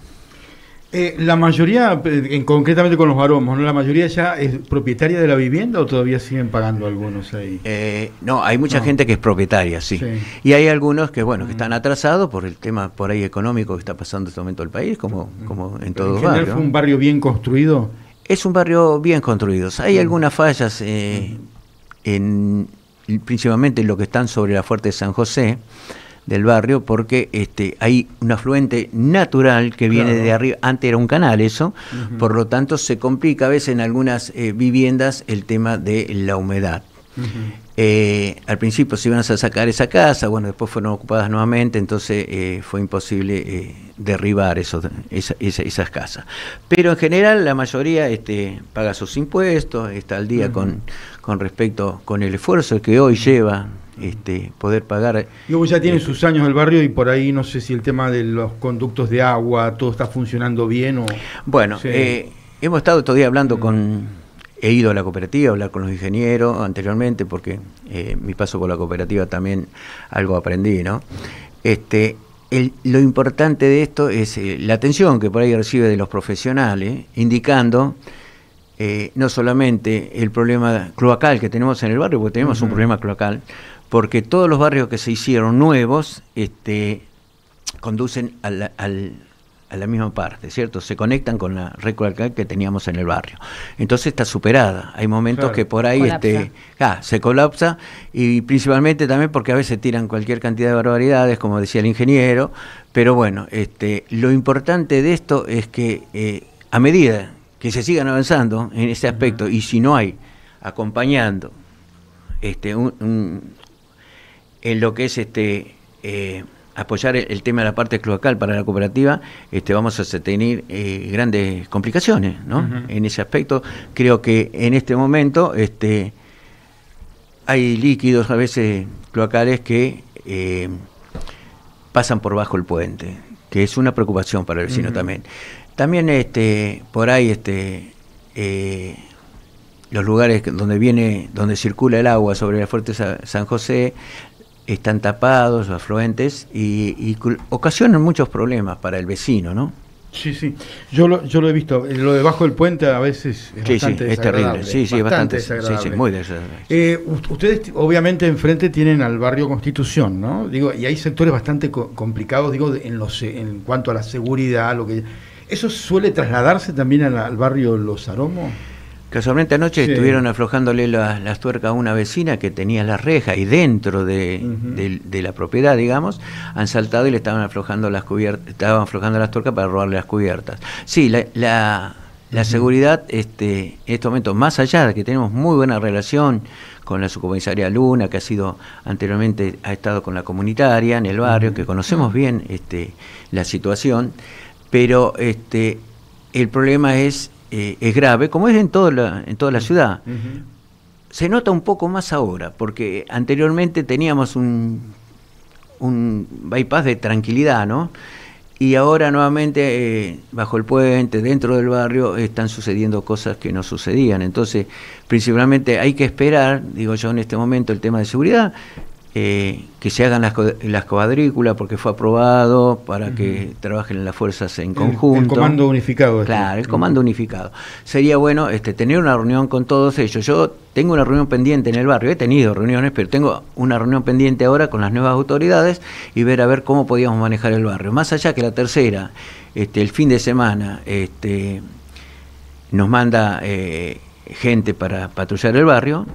Eh, la mayoría, eh, en, concretamente con los varomos, ¿no? ¿La mayoría ya es propietaria de la vivienda o todavía siguen pagando algunos ahí? Eh, no, hay mucha No. gente que es propietaria, sí. Sí. Y hay algunos que, bueno, que están atrasados por el tema por ahí económico que está pasando en este momento el país, como, como en en todo general barrio. fue un barrio bien construido. Es un barrio bien construido. Hay algunas fallas, eh, en, principalmente en lo que están sobre la Fuerte de San José del barrio, porque este, hay un afluente natural que viene Claro. de arriba. Antes era un canal eso, por lo tanto se complica a veces en algunas eh, viviendas el tema de la humedad. Eh, al principio se iban a sacar esa casa, bueno, después fueron ocupadas nuevamente, entonces eh, fue imposible derribar esos, esa- esa- esas casas. Pero en general la mayoría este, paga sus impuestos, está al día con, con respecto con el esfuerzo que hoy lleva este, poder pagar. Digo, ya tiene eh, sus años el barrio y por ahí no sé si el tema de los conductos de agua, todo está funcionando bien o... Bueno, Sí. eh, hemos estado todavía hablando con... He ido a la cooperativa a hablar con los ingenieros anteriormente porque eh, mi paso por la cooperativa también algo aprendí, ¿no? Este, el- lo importante de esto es eh, la atención que por ahí recibe de los profesionales, indicando eh, no solamente el problema cloacal que tenemos en el barrio, porque tenemos un problema cloacal, porque todos los barrios que se hicieron nuevos este, conducen a la, al- a la misma parte, ¿cierto? Se conectan con la red cloacal que teníamos en el barrio. Entonces está superada. Hay momentos Claro. que por ahí Colapsa. este, ah, se colapsa y principalmente también porque a veces tiran cualquier cantidad de barbaridades, como decía el ingeniero, pero bueno, este, lo importante de esto es que eh, a medida que se sigan avanzando en ese aspecto y si no hay acompañando este, un- un- en lo que es este eh, apoyar el, el tema de la parte cloacal para la cooperativa, este, vamos a tener eh, grandes complicaciones, ¿no? En ese aspecto, creo que en este momento este, hay líquidos a veces cloacales que eh, pasan por bajo el puente, que es una preocupación para el vecino también. También este, por ahí este, eh, los lugares donde viene, donde circula el agua sobre la fuerte Sa- San José están tapados, afluentes, y, y ocasionan muchos problemas para el vecino, ¿no? Sí, sí. Yo lo, yo lo he visto. Eh, Lo debajo del puente a veces es Sí, sí, bastante es terrible. Sí, sí, es bastante. Sí, desagradable. sí, muy desagradable. Eh, ustedes obviamente enfrente tienen al barrio Constitución, ¿no? Digo, y hay sectores bastante co- complicados, digo, en los en cuanto a la seguridad, lo que eso suele trasladarse también al, al barrio Los Aromos. Casualmente anoche Sí. estuvieron aflojándole la- las tuercas a una vecina que tenía las rejas y dentro de, de- de la propiedad, digamos, han saltado y le estaban aflojando las cubiertas, estaban aflojando las tuercas para robarle las cubiertas. Sí, la, la- la seguridad, este, en estos momentos, más allá de que tenemos muy buena relación con la subcomisaria Luna, que ha sido anteriormente, ha estado con la comunitaria en el barrio, que conocemos bien este, la situación, pero este, el problema es, eh, es grave, como es en toda la, en toda la ciudad. Se nota un poco más ahora, porque anteriormente teníamos un, un bypass de tranquilidad, ¿no? Y ahora nuevamente, eh, bajo el puente, dentro del barrio, están sucediendo cosas que no sucedían. Entonces, principalmente hay que esperar, digo yo en este momento, el tema de seguridad, eh, que se hagan las, las cuadrículas, porque fue aprobado para que trabajen las fuerzas en conjunto. El, comando unificado. este. Claro, el comando unificado. Sería bueno este, tener una reunión con todos ellos. Yo tengo una reunión pendiente en el barrio, he tenido reuniones, pero tengo una reunión pendiente ahora con las nuevas autoridades y ver a ver cómo podíamos manejar el barrio. Más allá que la tercera, este, el fin de semana, este, nos manda eh, gente para patrullar el barrio.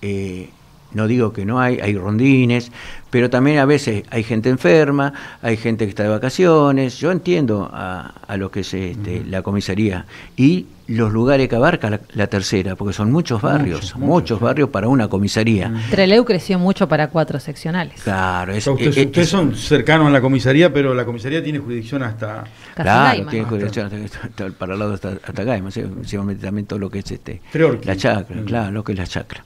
eh, no digo que no hay, hay rondines, pero también a veces hay gente enferma, hay gente que está de vacaciones. Yo entiendo a, a lo que es este, la comisaría y los lugares que abarca la, la tercera, porque son muchos barrios, Muchos, muchos, muchos. barrios para una comisaría. Treleu creció mucho para cuatro seccionales. Claro, es, Ustedes, es- es- ustedes son cercanos a la comisaría, pero la comisaría tiene jurisdicción hasta... Claro, tiene jurisdicción hasta- hasta- para el lado hasta, hasta Gaima, sí, también todo lo que es este, Treorqui. la chacra, Mm. claro, lo que es la chacra.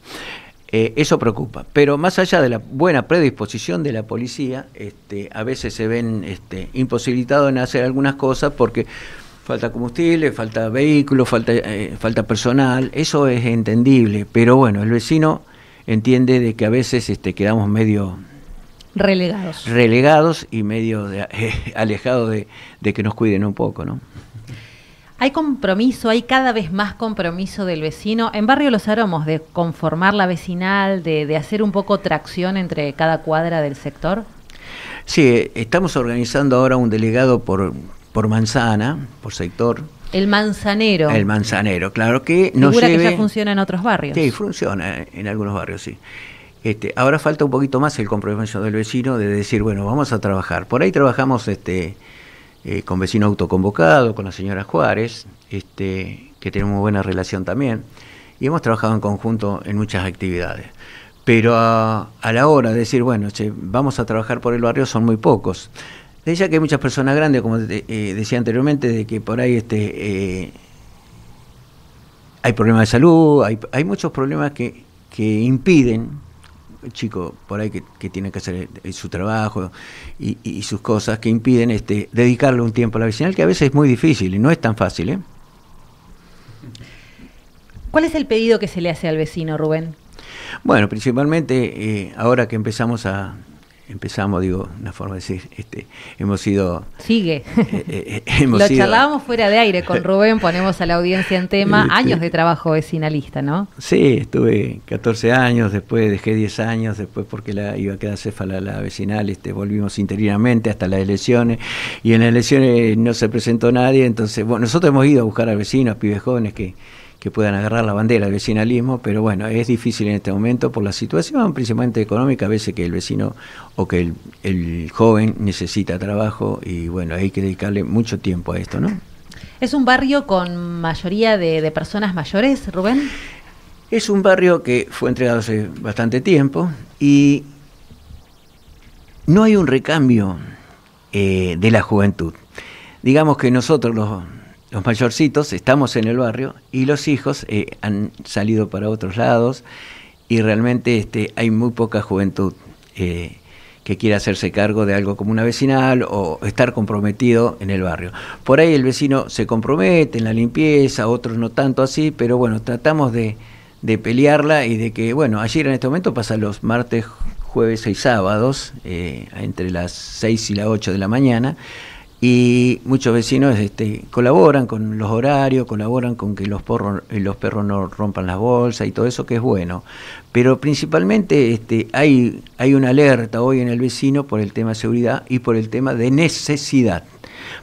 Eh, eso preocupa, pero más allá de la buena predisposición de la policía, este, a veces se ven este, imposibilitados en hacer algunas cosas porque falta combustible, falta vehículos, falta, eh, falta personal, eso es entendible, pero bueno, el vecino entiende de que a veces este, quedamos medio Relegados. relegados y medio alejados de, de que nos cuiden un poco, ¿no? Hay compromiso, hay cada vez más compromiso del vecino en Barrio Los Aromos de conformar la vecinal, de, de hacer un poco tracción entre cada cuadra del sector. Sí, estamos organizando ahora un delegado por, por manzana, por sector, El manzanero. el manzanero, claro que nos figura que ya funciona en otros barrios. Sí, funciona en algunos barrios, sí. Este, ahora falta un poquito más el compromiso del vecino de decir, bueno, vamos a trabajar. Por ahí trabajamos este, eh, con vecino autoconvocado, con la señora Juárez, este, que tenemos muy buena relación también, y hemos trabajado en conjunto en muchas actividades. Pero a, la hora de decir, bueno, che, vamos a trabajar por el barrio, son muy pocos. Decía que hay muchas personas grandes, como te- eh, decía anteriormente, de que por ahí este, eh, hay problemas de salud, hay, hay muchos problemas que, que impiden, chico por ahí que, que tiene que hacer eh, su trabajo y, y sus cosas, que impiden este, dedicarle un tiempo a la vecinal, que a veces es muy difícil y no es tan fácil. ¿eh? ¿Cuál es el pedido que se le hace al vecino, Rubén? Bueno, principalmente eh, ahora que empezamos a, empezamos, digo, una forma de decir, este, hemos sido... Sigue. eh, eh, hemos Lo sido- charlábamos fuera de aire con Rubén, ponemos a la audiencia en tema Este- años de trabajo vecinalista, ¿no? Sí, estuve 14 años, después dejé 10 años, después porque la, iba a quedar céfala la vecinal, este, volvimos interinamente hasta las elecciones, y en las elecciones no se presentó nadie, entonces, bueno, nosotros hemos ido a buscar a vecinos, pibes jóvenes que, que puedan agarrar la bandera del vecinalismo, pero bueno, es difícil en este momento por la situación, principalmente económica, a veces que el vecino o que el, el joven necesita trabajo, y bueno, hay que dedicarle mucho tiempo a esto, ¿no? ¿Es un barrio con mayoría de, de personas mayores, Rubén? Es un barrio que fue entregado hace bastante tiempo y no hay un recambio eh, de la juventud. Digamos que nosotros los, los mayorcitos estamos en el barrio y los hijos eh, han salido para otros lados y realmente este, hay muy poca juventud eh, que quiera hacerse cargo de algo como una vecinal o estar comprometido en el barrio. Por ahí el vecino se compromete en la limpieza, otros no tanto así, pero bueno, tratamos de, de pelearla y de que, bueno, ayer en este momento pasa los martes, jueves y sábados, eh, entre las 6 y las 8 de la mañana, y muchos vecinos este, colaboran con los horarios, colaboran con que los, porros, eh, los perros no rompan las bolsas y todo eso que es bueno. Pero principalmente este, hay, hay una alerta hoy en el vecino por el tema de seguridad y por el tema de necesidad.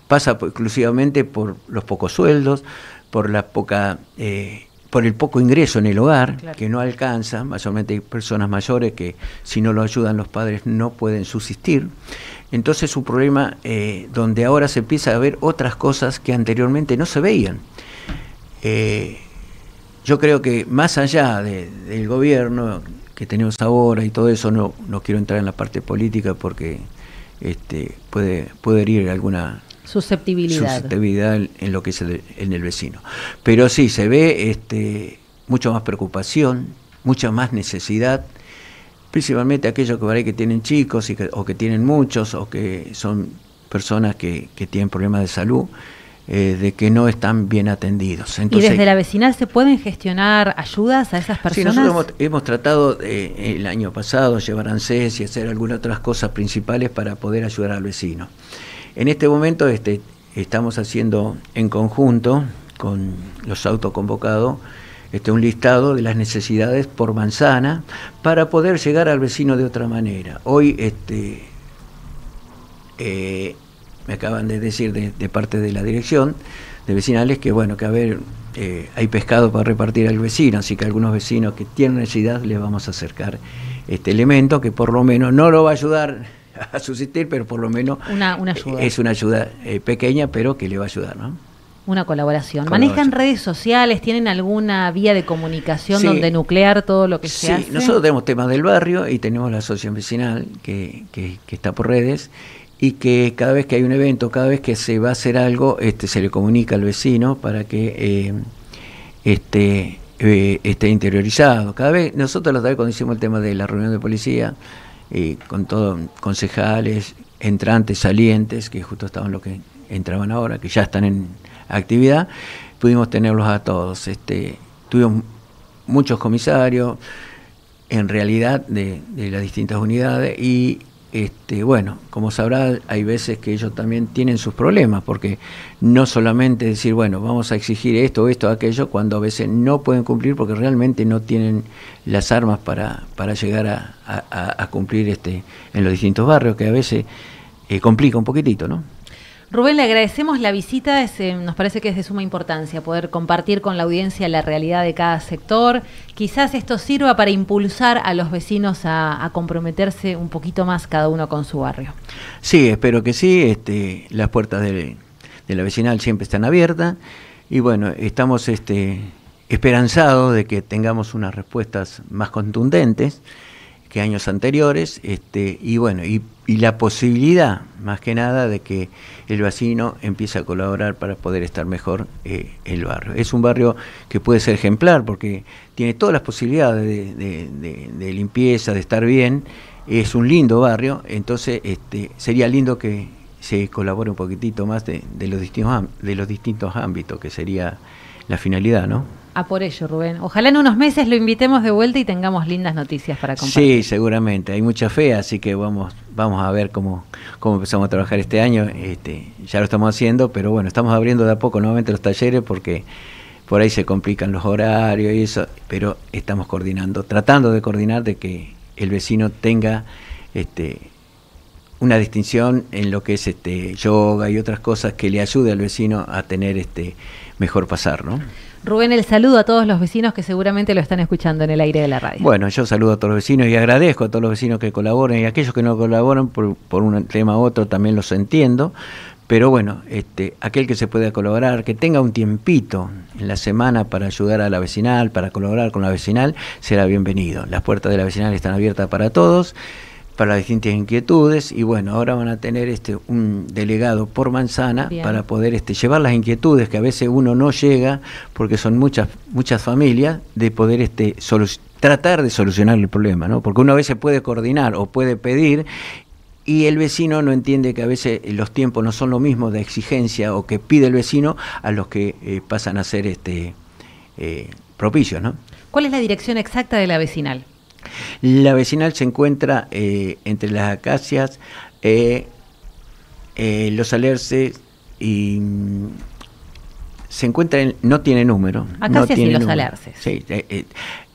Pasa por- exclusivamente por los pocos sueldos, por la poca... eh, por el poco ingreso en el hogar, Claro. que no alcanza, mayormente hay personas mayores que si no lo ayudan los padres no pueden subsistir. Entonces es un problema eh, donde ahora se empieza a ver otras cosas que anteriormente no se veían. Eh, yo creo que más allá de- del gobierno que tenemos ahora y todo eso, no, no quiero entrar en la parte política porque este, puede, puede herir alguna Susceptibilidad. susceptibilidad en lo que es el, en el vecino. Pero sí, se ve este, mucho más preocupación, mucha más necesidad, principalmente aquellos que, tienen chicos y que- o que tienen muchos o que son personas que, que tienen problemas de salud, eh, de que no están bien atendidos. ¿Y desde la vecinal se pueden gestionar ayudas a esas Sí, personas? nosotros hemos, hemos tratado eh, el año pasado llevar ANSES y hacer algunas otras cosas principales para poder ayudar al vecino. En este momento este, estamos haciendo en conjunto con los autoconvocados este, un listado de las necesidades por manzana para poder llegar al vecino de otra manera. Hoy este, eh, me acaban de decir de, de parte de la dirección de vecinales que bueno, que a ver, eh, hay pescado para repartir al vecino, así que a algunos vecinos que tienen necesidad les vamos a acercar este elemento que por lo menos no lo va a ayudar a subsistir, pero por lo menos Una- una ayuda. es una ayuda eh, pequeña, pero que le va a ayudar, ¿no? Una colaboración. Colaboración. ¿Manejan redes sociales? ¿Tienen alguna vía de comunicación Sí. donde nuclear todo lo que se Sí, hace? nosotros tenemos temas del barrio y tenemos la asociación vecinal que, que- que está por redes y que cada vez que hay un evento, cada vez que se va a hacer algo, este, se le comunica al vecino para que eh, este, eh, esté interiorizado. Cada vez, nosotros la otra vez cuando hicimos el tema de la reunión de policía, eh, con todos concejales, entrantes, salientes, que justo estaban los que entraban ahora, que ya están en actividad, pudimos tenerlos a todos. Este, tuvimos muchos comisarios, en realidad, de, de las distintas unidades y este, bueno, como sabrá, hay veces que ellos también tienen sus problemas, porque no solamente decir, bueno, vamos a exigir esto, esto, aquello, cuando a veces no pueden cumplir porque realmente no tienen las armas para, para llegar a, a- a- cumplir este, en los distintos barrios, que a veces eh, complica un poquitito, ¿no? Rubén, le agradecemos la visita, eh, nos parece que es de suma importancia poder compartir con la audiencia la realidad de cada sector. Quizás esto sirva para impulsar a los vecinos a, comprometerse un poquito más cada uno con su barrio. Sí, espero que sí. Este, las puertas de, de la vecinal siempre están abiertas y bueno, estamos este, esperanzados de que tengamos unas respuestas más contundentes que años anteriores este, y bueno, y, la posibilidad más que nada de que el vecino empiece a colaborar para poder estar mejor eh, el barrio. Es un barrio que puede ser ejemplar porque tiene todas las posibilidades de, de- limpieza, de estar bien, es un lindo barrio, entonces este, sería lindo que se colabore un poquitito más de, los distintos de los distintos ámbitos, que sería la finalidad, ¿no? A por ello, Rubén. Ojalá en unos meses lo invitemos de vuelta y tengamos lindas noticias para compartir. Sí, seguramente, hay mucha fe, así que vamos, vamos a ver cómo, cómo empezamos a trabajar este año. Este, ya lo estamos haciendo, pero bueno, estamos abriendo de a poco nuevamente los talleres porque por ahí se complican los horarios y eso, pero estamos coordinando, tratando de coordinar de que el vecino tenga este una distinción en lo que es este yoga y otras cosas que le ayude al vecino a tener este mejor pasar, ¿no? Rubén, el saludo a todos los vecinos que seguramente lo están escuchando en el aire de la radio. Bueno, yo saludo a todos los vecinos y agradezco a todos los vecinos que colaboren y aquellos que no colaboran por, por un tema u otro también los entiendo. Pero bueno, este, aquel que se pueda colaborar, que tenga un tiempito en la semana para ayudar a la vecinal, para colaborar con la vecinal, será bienvenido. Las puertas de la vecinal están abiertas para todos, para las distintas inquietudes y bueno, ahora van a tener este un delegado por manzana Bien. para poder este, llevar las inquietudes que a veces uno no llega porque son muchas muchas familias de poder este tratar de solucionar el problema, ¿no? Porque uno a veces puede coordinar o puede pedir y el vecino no entiende que a veces los tiempos no son lo mismo de exigencia o que pide el vecino a los que eh, pasan a ser este eh, propicios, ¿no? ¿Cuál es la dirección exacta de la vecinal? La vecinal se encuentra eh, entre las acacias, eh, eh, los alerces y mm, se encuentra en, no tiene número. no Acacias y los número. alerces. Sí,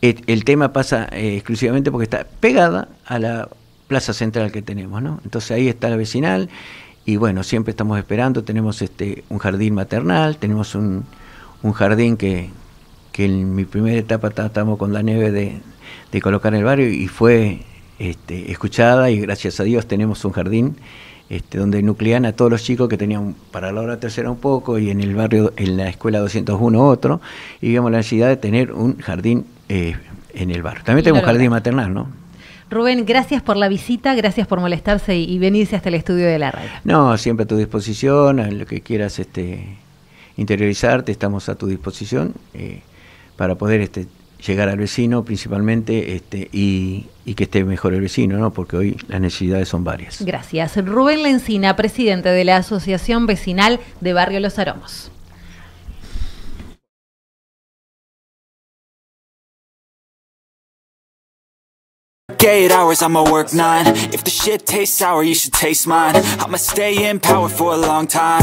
el tema pasa exclusivamente porque está pegada a la plaza central que tenemos, ¿no? Entonces ahí está la vecinal y bueno, siempre estamos esperando, tenemos este un jardín maternal, tenemos un, un jardín que, que en mi primera etapa tratamos con la nieve de, de colocar en el barrio y fue este, escuchada y gracias a Dios tenemos un jardín este, donde nuclean a todos los chicos que tenían para la hora tercera un poco y en el barrio, en la escuela 201 otro, y vimos la necesidad de tener un jardín eh, en el barrio. También tenemos un jardín maternal, ¿no? Rubén, gracias por la visita, gracias por molestarse y, y venirse hasta el estudio de la radio. No, siempre a tu disposición, a lo que quieras este, interiorizarte, estamos a tu disposición eh, para poder este, llegar al vecino principalmente este, y, y que esté mejor el vecino, ¿no? porque hoy las necesidades son varias. Gracias. Rubén Lencina, presidente de la Asociación Vecinal de Barrio Los Aromos. Eight hours, I'ma work nine. If the shit tastes sour, you should taste mine. I'ma stay in power for a long time.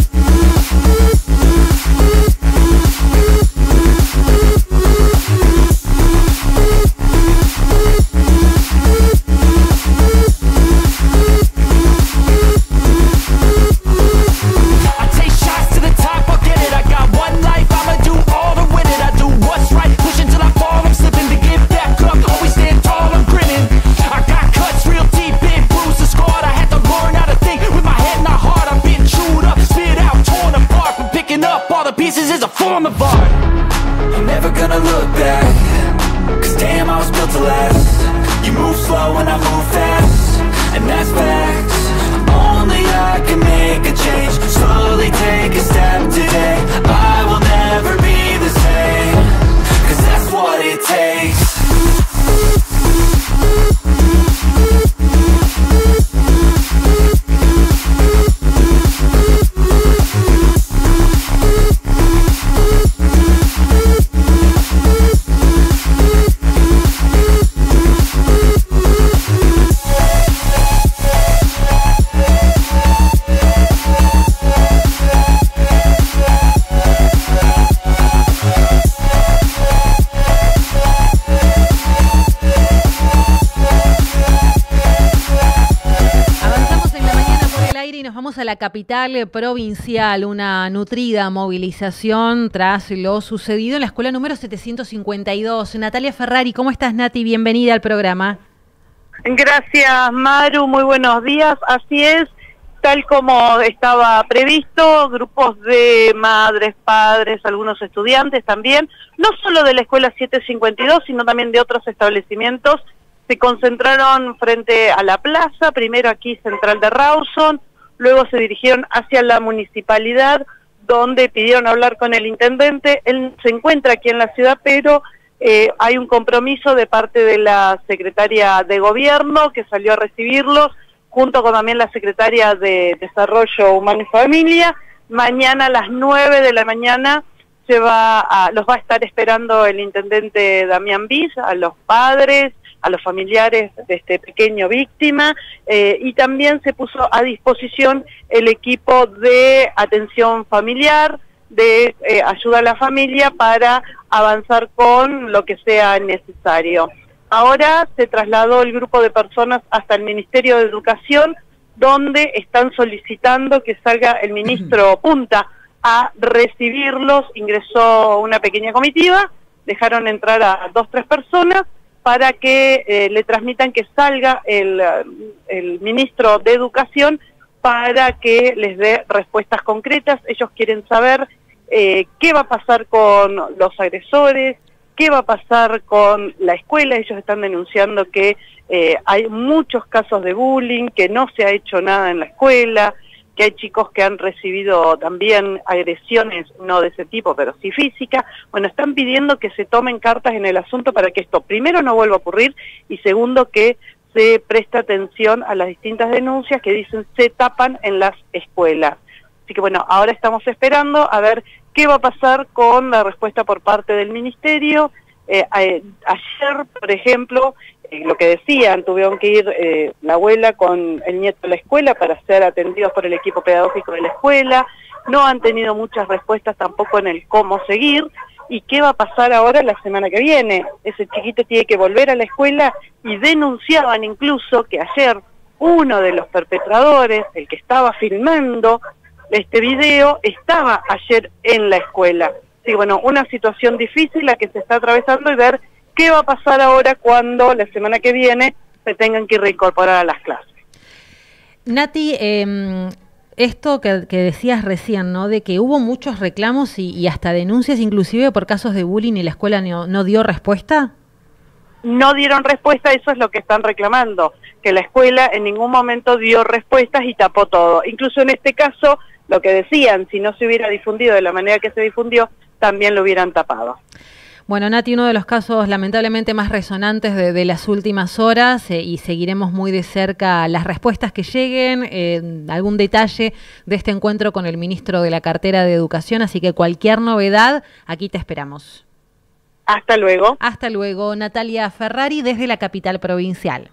pieces is a form of art. I'm never gonna look back Cause damn, I was built to last. You move slow and I move fast And that's facts capital provincial. Una nutrida movilización tras lo sucedido en la escuela número 752. Natalia Ferrari, ¿cómo estás, Nati? Bienvenida al programa. Gracias, Maru. Muy buenos días. Así es, tal como estaba previsto, grupos de madres, padres, algunos estudiantes también, no solo de la Escuela 752, sino también de otros establecimientos, se concentraron frente a la plaza, primero aquí central de Rawson, luego se dirigieron hacia la municipalidad, donde pidieron hablar con el intendente. Él se encuentra aquí en la ciudad, pero eh, hay un compromiso de parte de la secretaria de gobierno que salió a recibirlos, junto con también la secretaria de Desarrollo Humano y Familia. Mañana a las 9 de la mañana los va a estar esperando el intendente Damián Bis, a los padres, a los familiares de este pequeño víctima eh, y también se puso a disposición el equipo de atención familiar, de eh, ayuda a la familia para avanzar con lo que sea necesario. Ahora se trasladó el grupo de personas hasta el Ministerio de Educación, donde están solicitando que salga el ministro Punta a recibirlos. Ingresó una pequeña comitiva, dejaron entrar a dos, tres personas para que eh, le transmitan que salga el, eh, el ministro de Educación para que les dé respuestas concretas. Ellos quieren saber eh, qué va a pasar con los agresores, qué va a pasar con la escuela. Ellos están denunciando que eh, hay muchos casos de bullying, que no se ha hecho nada en la escuela, que hay chicos que han recibido también agresiones, no de ese tipo, pero sí física. Bueno, están pidiendo que se tomen cartas en el asunto para que esto primero no vuelva a ocurrir y segundo que se preste atención a las distintas denuncias que dicen se tapan en las escuelas. Así que bueno, ahora estamos esperando a ver qué va a pasar con la respuesta por parte del ministerio. Eh, a- ayer, por ejemplo, eh, lo que decían, tuvieron que ir eh, la abuela con el nieto a la escuela para ser atendidos por el equipo pedagógico de la escuela. No han tenido muchas respuestas tampoco en el cómo seguir. ¿Y qué va a pasar ahora la semana que viene? Ese chiquito tiene que volver a la escuela y denunciaban incluso que ayer uno de los perpetradores, el que estaba filmando este video, estaba ayer en la escuela. Sí, bueno, una situación difícil la que se está atravesando y ver qué va a pasar ahora cuando la semana que viene se tengan que reincorporar a las clases. Nati, eh, esto que, que decías recién, ¿no? De que hubo muchos reclamos y, y hasta denuncias, inclusive por casos de bullying y la escuela no, no dio respuesta. no dieron respuesta, eso es lo que están reclamando, que la escuela en ningún momento dio respuestas y tapó todo. Incluso en este caso, lo que decían, si no se hubiera difundido de la manera que se difundió, también lo hubieran tapado. Bueno, Nati, uno de los casos lamentablemente más resonantes de, de las últimas horas eh, y seguiremos muy de cerca las respuestas que lleguen, eh, algún detalle de este encuentro con el ministro de la cartera de Educación, así que cualquier novedad, aquí te esperamos. Hasta luego. Hasta luego, Natalia Ferrari desde la capital provincial.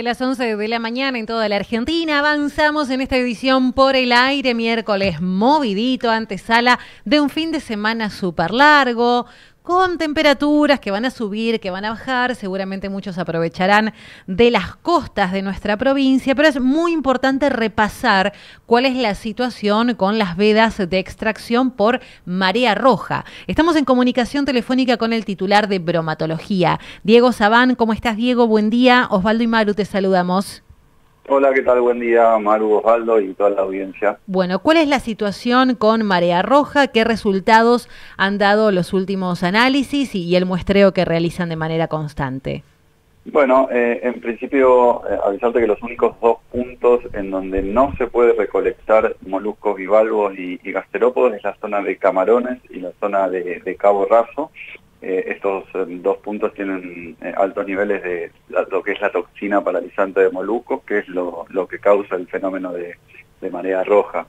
De las 11 de la mañana en toda la Argentina. Avanzamos en esta edición por el aire, miércoles movidito, antesala de un fin de semana súper largo, con temperaturas que van a subir, que van a bajar. Seguramente muchos aprovecharán de las costas de nuestra provincia, pero es muy importante repasar cuál es la situación con las vedas de extracción por marea roja. Estamos en comunicación telefónica con el titular de bromatología, Diego Sabán. ¿Cómo estás, Diego? Buen día. Osvaldo y Maru, te saludamos. Hola, ¿qué tal? Buen día, Maru, Osvaldo y toda la audiencia. Bueno, ¿cuál es la situación con Marea Roja? ¿Qué resultados han dado los últimos análisis y, y el muestreo que realizan de manera constante? Bueno, eh, en principio, eh, avisarte que los únicos dos puntos en donde no se puede recolectar moluscos bivalvos y, y gasterópodos es la zona de Camarones y la zona de, de Cabo Raso. Eh, estos eh, dos puntos tienen eh, altos niveles de lo que es la toxina paralizante de moluscos, que es lo, que causa el fenómeno de, de marea roja.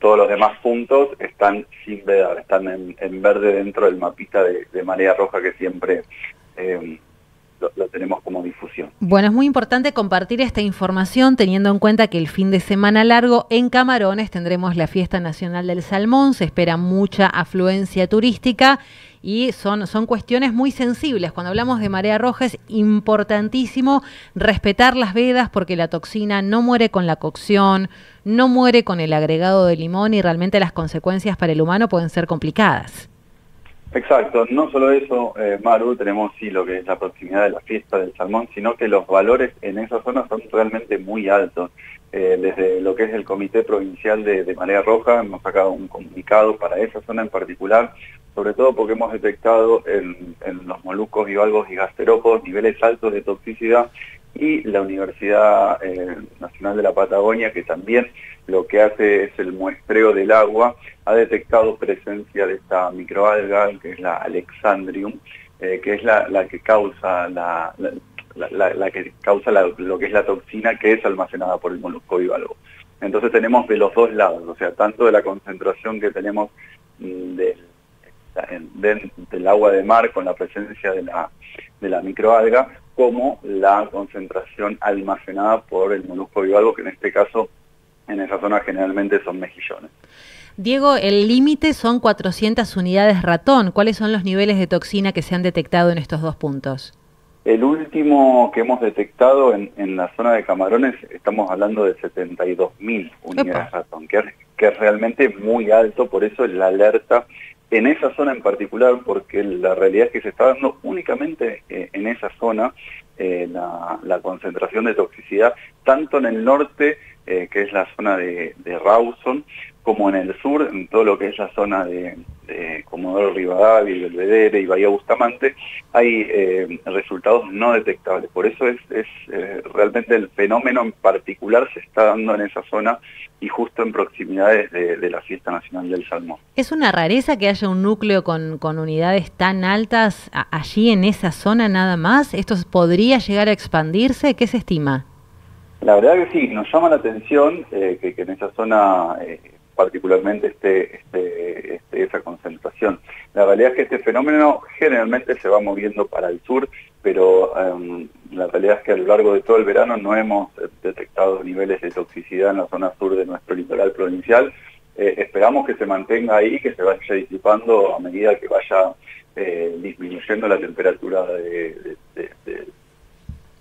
Todos los demás puntos están sin vedar, están en, verde dentro del mapita de, de marea roja que siempre lo, lo tenemos como difusión. Bueno, es muy importante compartir esta información teniendo en cuenta que el fin de semana largo en Camarones tendremos la Fiesta Nacional del Salmón, se espera mucha afluencia turística y son, son cuestiones muy sensibles. Cuando hablamos de marea roja es importantísimo respetar las vedas porque la toxina no muere con la cocción, no muere con el agregado de limón y realmente las consecuencias para el humano pueden ser complicadas. Exacto, no solo eso, eh, Maru, tenemos sí lo que es la proximidad de la fiesta del salmón, sino que los valores en esa zona son realmente muy altos. Eh, desde lo que es el Comité Provincial de, de Marea Roja hemos sacado un comunicado para esa zona en particular, sobre todo porque hemos detectado en, en los moluscos, bivalvos y gasterópodos niveles altos de toxicidad y la Universidad eh, Nacional de la Patagonia, que también lo que hace es el muestreo del agua, ha detectado presencia de esta microalga, que es la Alexandrium, eh, que es la, la, que causa la, la, que causa lo que es la toxina que es almacenada por el molusco bivalvo. Entonces tenemos de los dos lados, o sea, tanto de la concentración que tenemos mm, del, de, del agua de mar con la presencia de la, de la microalga, como la concentración almacenada por el molusco bivalvo, que en este caso, en esa zona generalmente son mejillones. Diego, el límite son 400 unidades ratón. ¿Cuáles son los niveles de toxina que se han detectado en estos dos puntos? El último que hemos detectado en, en la zona de Camarones, estamos hablando de 72.000 unidades ratón, que es realmente muy alto, por eso la alerta en esa zona en particular, porque la realidad es que se está dando únicamente eh, en esa zona eh, la, concentración de toxicidad, tanto en el norte, eh, que es la zona de, de, Rawson, como en el sur, en todo lo que es la zona de, de Comodoro Rivadavia, Belvedere y Bahía Bustamante, hay eh, resultados no detectables. Por eso es, es realmente el fenómeno en particular se está dando en esa zona y justo en proximidades de, de, la Fiesta Nacional del Salmón. ¿Es una rareza que haya un núcleo con, con unidades tan altas a, allí en esa zona nada más? ¿Esto podría llegar a expandirse? ¿Qué se estima? La verdad que sí, nos llama la atención eh, que, que, en esa zona eh, particularmente esté, esté, esté esa concentración. La realidad es que este fenómeno generalmente se va moviendo para el sur, pero um, la realidad es que a lo largo de todo el verano no hemos detectado niveles de toxicidad en la zona sur de nuestro litoral provincial. Eh, esperamos que se mantenga ahí, que se vaya disipando a medida que vaya eh, disminuyendo la temperatura de, de,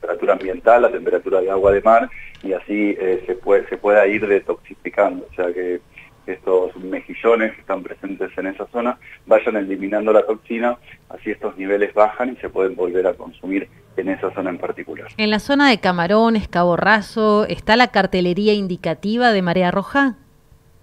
temperatura ambiental, la temperatura de agua de mar, y así eh, se, puede, se pueda ir detoxificando. O sea que estos mejillones que están presentes en esa zona vayan eliminando la toxina, así estos niveles bajan y se pueden volver a consumir en esa zona en particular. En la zona de Camarones, Cabo Raso, ¿está la cartelería indicativa de Marea Roja?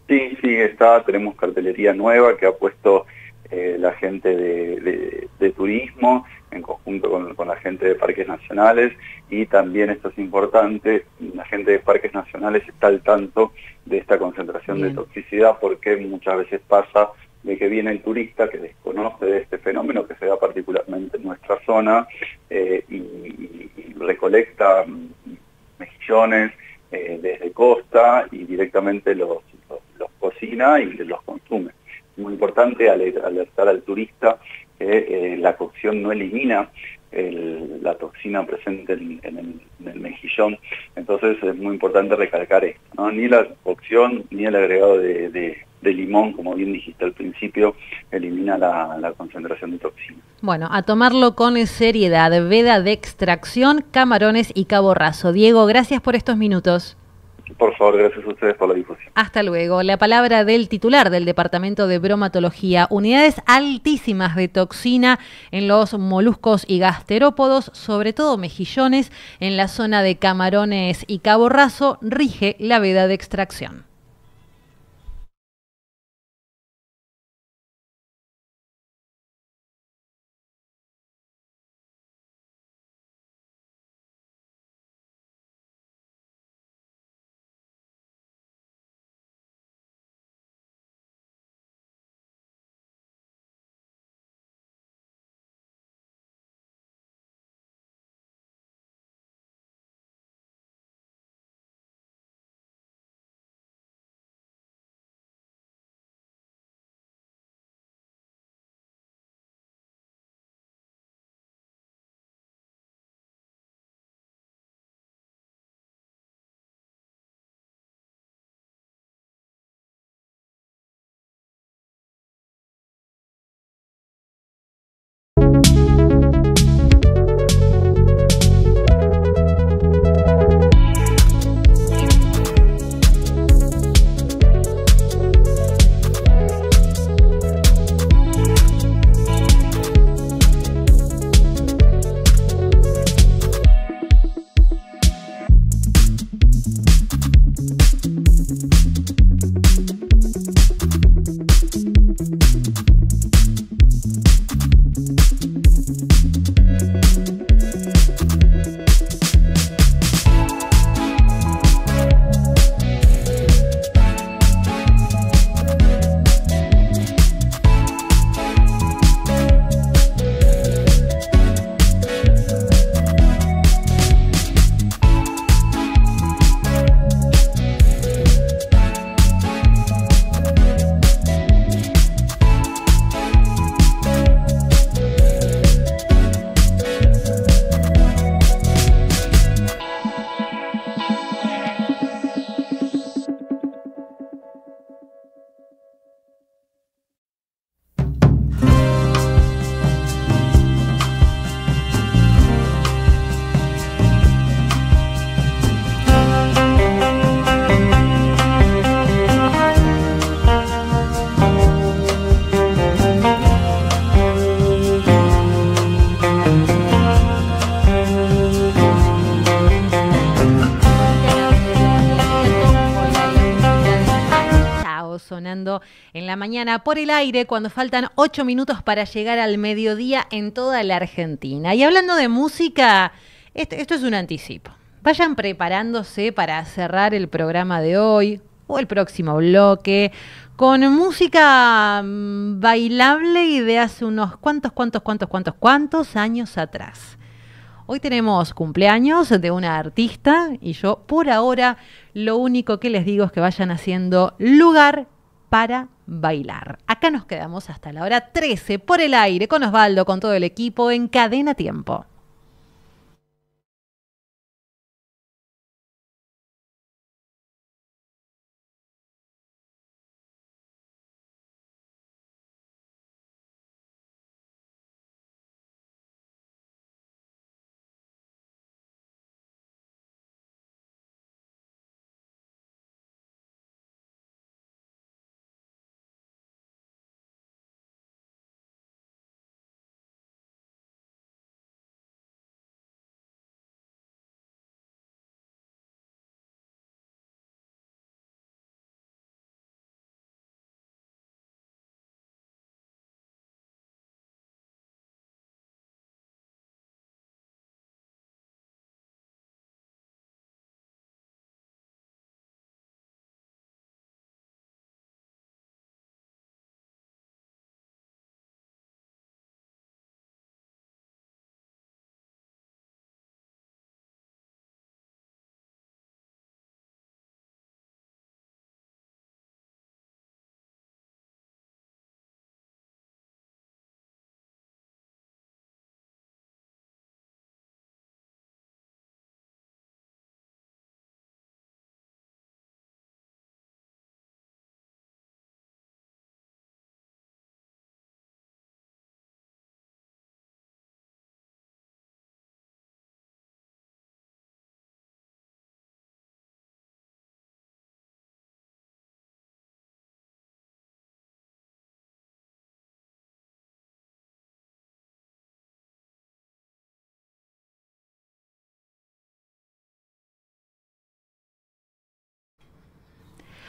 Sí, sí, está, tenemos cartelería nueva que ha puesto eh, la gente de, de, de, turismo en conjunto con, con, la gente de parques nacionales y también esto es importante, la gente de parques nacionales está al tanto de esta concentración Bien. de toxicidad porque muchas veces pasa de que viene el turista que desconoce de este fenómeno que se da particularmente en nuestra zona eh, y, y, recolecta mejillones eh, desde costa y directamente los, los, los cocina y los consume muy importante alertar al turista que eh, la cocción no elimina el, la toxina presente en, el, mejillón. Entonces es muy importante recalcar esto, ¿no? Ni la cocción ni el agregado de, limón, como bien dijiste al principio, elimina la, la, concentración de toxina. Bueno, a tomarlo con seriedad. Veda de extracción, camarones y cabo raso. Diego, gracias por estos minutos. Por favor, gracias a ustedes por la difusión. Hasta luego. La palabra del titular del Departamento de Bromatología. Unidades altísimas de toxina en los moluscos y gasterópodos, sobre todo mejillones, en la zona de camarones y cabo raso, rige la veda de extracción. Mañana por el aire cuando faltan ocho minutos para llegar al mediodía en toda la Argentina. Y hablando de música, esto, esto es un anticipo. Vayan preparándose para cerrar el programa de hoy o el próximo bloque con música mm, bailable y de hace unos cuantos, cuantos, cuantos, cuantos, cuantos años atrás. Hoy tenemos cumpleaños de una artista y yo por ahora lo único que les digo es que vayan haciendo lugar para bailar. Acá nos quedamos hasta la hora 13 por el aire con Osvaldo, con todo el equipo en cadena tiempo.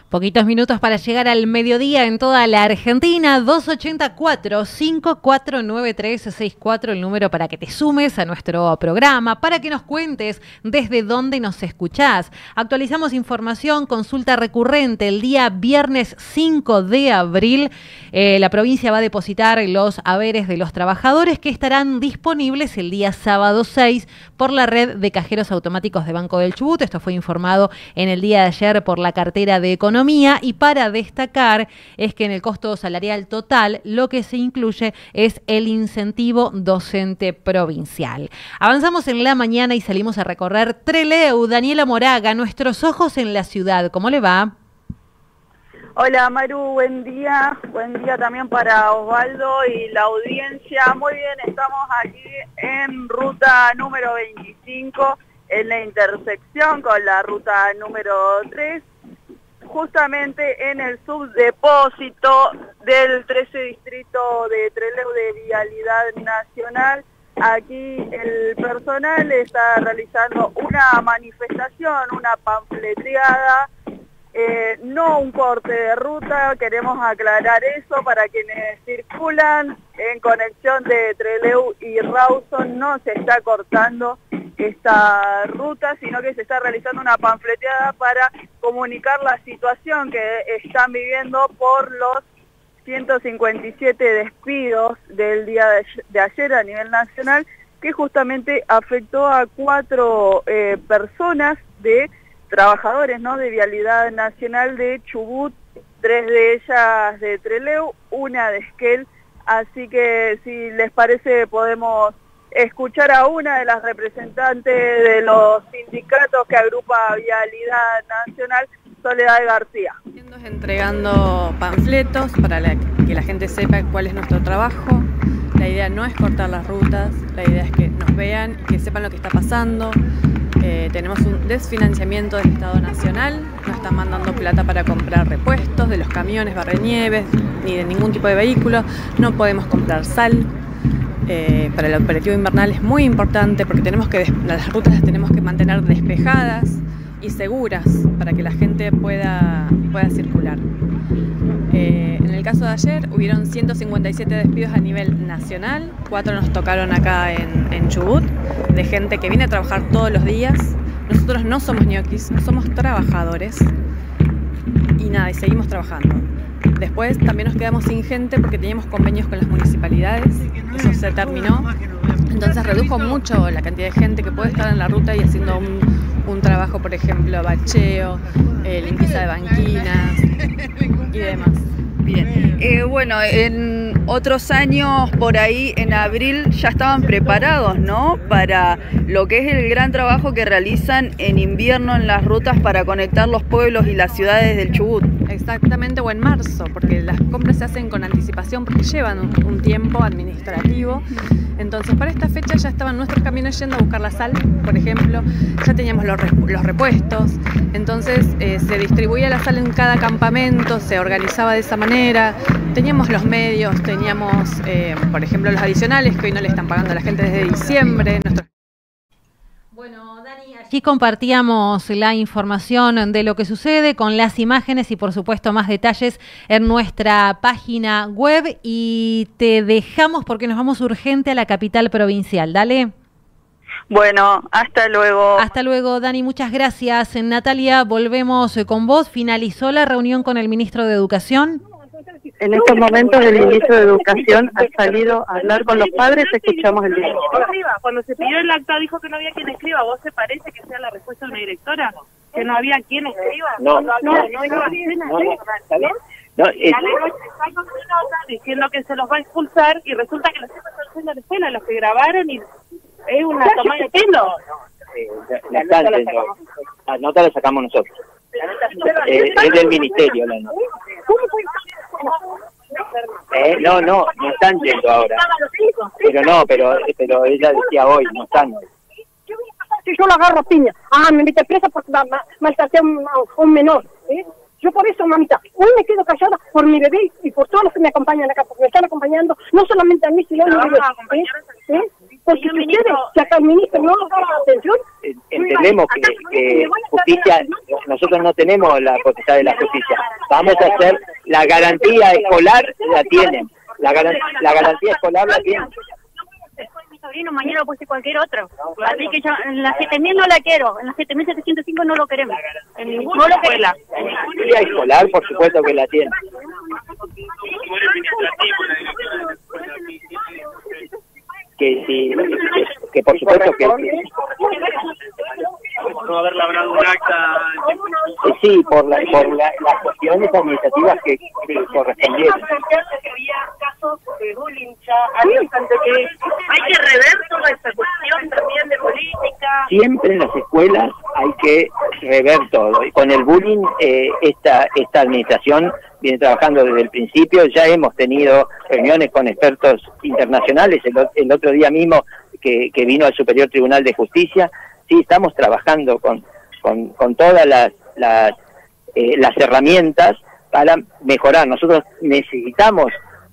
Poquitos minutos para llegar al mediodía en toda la Argentina. 284-549364, el número para que te sumes a nuestro programa, para que nos cuentes desde dónde nos escuchás. Actualizamos información, consulta recurrente. El día viernes 5 de abril, eh, la provincia va a depositar los haberes de los trabajadores que estarán disponibles el día sábado 6 por la red de cajeros automáticos de Banco del Chubut. Esto fue informado en el día de ayer por la cartera de Economía y para destacar es que en el costo salarial total lo que se incluye es el incentivo docente provincial. Avanzamos en la mañana y salimos a recorrer Treleu, Daniela Moraga, nuestros ojos en la ciudad. ¿Cómo le va? Hola Maru, buen día, buen día también para Osvaldo y la audiencia. Muy bien, estamos aquí en ruta número 25, en la intersección con la ruta número 3 justamente en el subdepósito del 13 distrito de Trelew de Vialidad Nacional. Aquí el personal está realizando una manifestación, una panfleteada, eh, no un corte de ruta, queremos aclarar eso para quienes circulan en conexión de Trelew y Rawson, no se está cortando esta ruta, sino que se está realizando una panfleteada para comunicar la situación que están viviendo por los 157 despidos del día de ayer a nivel nacional, que justamente afectó a cuatro eh, personas de trabajadores ¿no? de Vialidad Nacional de Chubut, tres de ellas de Treleu, una de Esquel, así que si les parece podemos escuchar a una de las representantes de los sindicatos que agrupa Vialidad Nacional, Soledad García. Entregando panfletos para que la gente sepa cuál es nuestro trabajo. La idea no es cortar las rutas, la idea es que nos vean, que sepan lo que está pasando. Eh, tenemos un desfinanciamiento del Estado Nacional, no están mandando plata para comprar repuestos de los camiones, barrenieves, ni de ningún tipo de vehículo, no podemos comprar sal, eh, para el operativo invernal es muy importante porque tenemos que las rutas las tenemos que mantener despejadas y seguras para que la gente pueda, pueda circular. Caso de ayer hubieron 157 despidos a nivel nacional, cuatro nos tocaron acá en, en Chubut, de gente que viene a trabajar todos los días. Nosotros no somos ñoquis, somos trabajadores y nada, y seguimos trabajando. Después también nos quedamos sin gente porque teníamos convenios con las municipalidades, eso se terminó. Entonces redujo mucho la cantidad de gente que puede estar en la ruta y haciendo un trabajo, por ejemplo, bacheo, eh, limpieza de banquinas y demás. Bien. Eh, bueno, en otros años por ahí, en abril, ya estaban preparados, ¿no? Para lo que es el gran trabajo que realizan en invierno en las rutas para conectar los pueblos y las ciudades del Chubut. Exactamente, o en marzo, porque las compras se hacen con anticipación porque llevan un, tiempo administrativo. Entonces, para esta fecha ya estaban nuestros camiones yendo a buscar la sal, por ejemplo, ya teníamos los, los repuestos, entonces eh, se distribuía la sal en cada campamento, se organizaba de esa manera, teníamos los medios, teníamos, eh, por ejemplo, los adicionales que hoy no le están pagando a la gente desde diciembre. nuestros Aquí compartíamos la información de lo que sucede con las imágenes y por supuesto más detalles en nuestra página web y te dejamos porque nos vamos urgente a la capital provincial. Dale. Bueno, hasta luego. Hasta luego, Dani. Muchas gracias. Natalia, volvemos con vos. Finalizó la reunión con el ministro de Educación. En estos momentos el ministro de Educación ha salido a hablar con los padres, escuchamos el diálogo. Cuando se pidió el acta dijo que no había quien escriba. ¿Vos te parece que sea la respuesta de una directora? ¿Que no había quien escriba? No, no, no, no, no, no, no, está bien. No, es- La ley está con una nota diciendo que se los va a expulsar y resulta que los chicos están yendo a la escuela, los que grabaron y es una toma de pelo. eh, la, la están yendo. La nota la sacamos nosotros. Eh, es del ministerio la nota. Eh, no, no, no están yendo ahora. Pero no, pero, pero ella decía hoy, no están. Si yo lo agarro a piña, ah, me mete presa porque ma- ma- maltraté a un, a un menor. ¿eh? Yo por eso, mamita, hoy me quedo callada por mi bebé y por todos los que me acompañan acá, porque me están acompañando, no solamente a mí, sino a mi bebé. ¿eh? ¿eh? Porque si ustedes, si acá el ministro no nos da atención, Entendemos que, que justicia, nosotros no tenemos la potestad de la justicia. Vamos a hacer la garantía escolar, la tienen. La, garan- la garantía escolar la tienen. mi sobrino, mañana puede ser cualquier otro. Así que yo en la 7000 no la quiero, en la 7705 no lo queremos. En ninguna No lo escuela. Garantía escolar, por supuesto que la tienen. Que sí, que, que por supuesto que, no haber labrado un acta. que sí, por, la, por la- las cuestiones administrativas que, que correspondieron. que había casos de bullying ya antes de que hay que rever toda esta cuestión también de política. Siempre en las escuelas hay que rever todo. Y con el bullying, eh, esta, esta administración viene trabajando desde el principio. Ya hemos tenido reuniones con expertos internacionales. El, el otro día mismo que, que vino al Superior Tribunal de Justicia. Sí, estamos trabajando con, con, con todas las, las, eh, las herramientas para mejorar. Nosotros necesitamos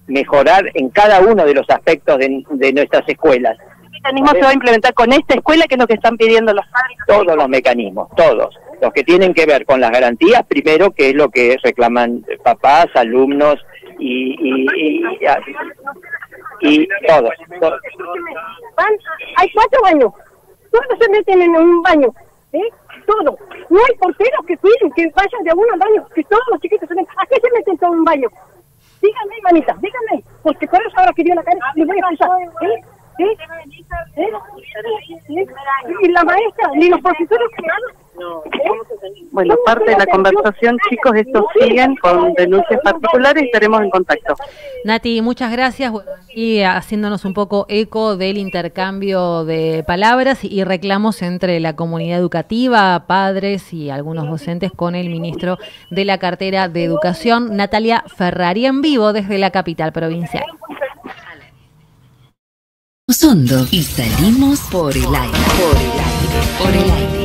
mejorar en cada uno de los aspectos de, de nuestras escuelas. ¿Qué mecanismo se va a implementar con esta escuela? que es lo que están pidiendo los padres? todos los mecanismos, todos, los que tienen que ver con las garantías, primero, que es lo que reclaman papás, alumnos y, y, y, y- y todos. todos. van, hay cuatro baños, todos se meten en un baño, ¿eh? Todo. No hay porteros que cuiden, que vayan de uno al baño, que todos los chiquitos se meten. ¿A qué se meten todos en un baño? Díganme, manita, díganme, porque por eso ahora que dio la cara, le voy a expulsar. ¿eh? ¿eh? ¿eh? ¿eh? Y la maestra, ni los profesores que Bueno, parte de la conversación, chicos, estos siguen con denuncias particulares y estaremos en contacto. Nati, muchas gracias. Y haciéndonos un poco eco del intercambio de palabras y reclamos entre la comunidad educativa, padres y algunos docentes con el ministro de la cartera de Educación, Natalia Ferrari, en vivo desde la capital provincial. Hondo y salimos por el aire. Por el aire. Por el aire.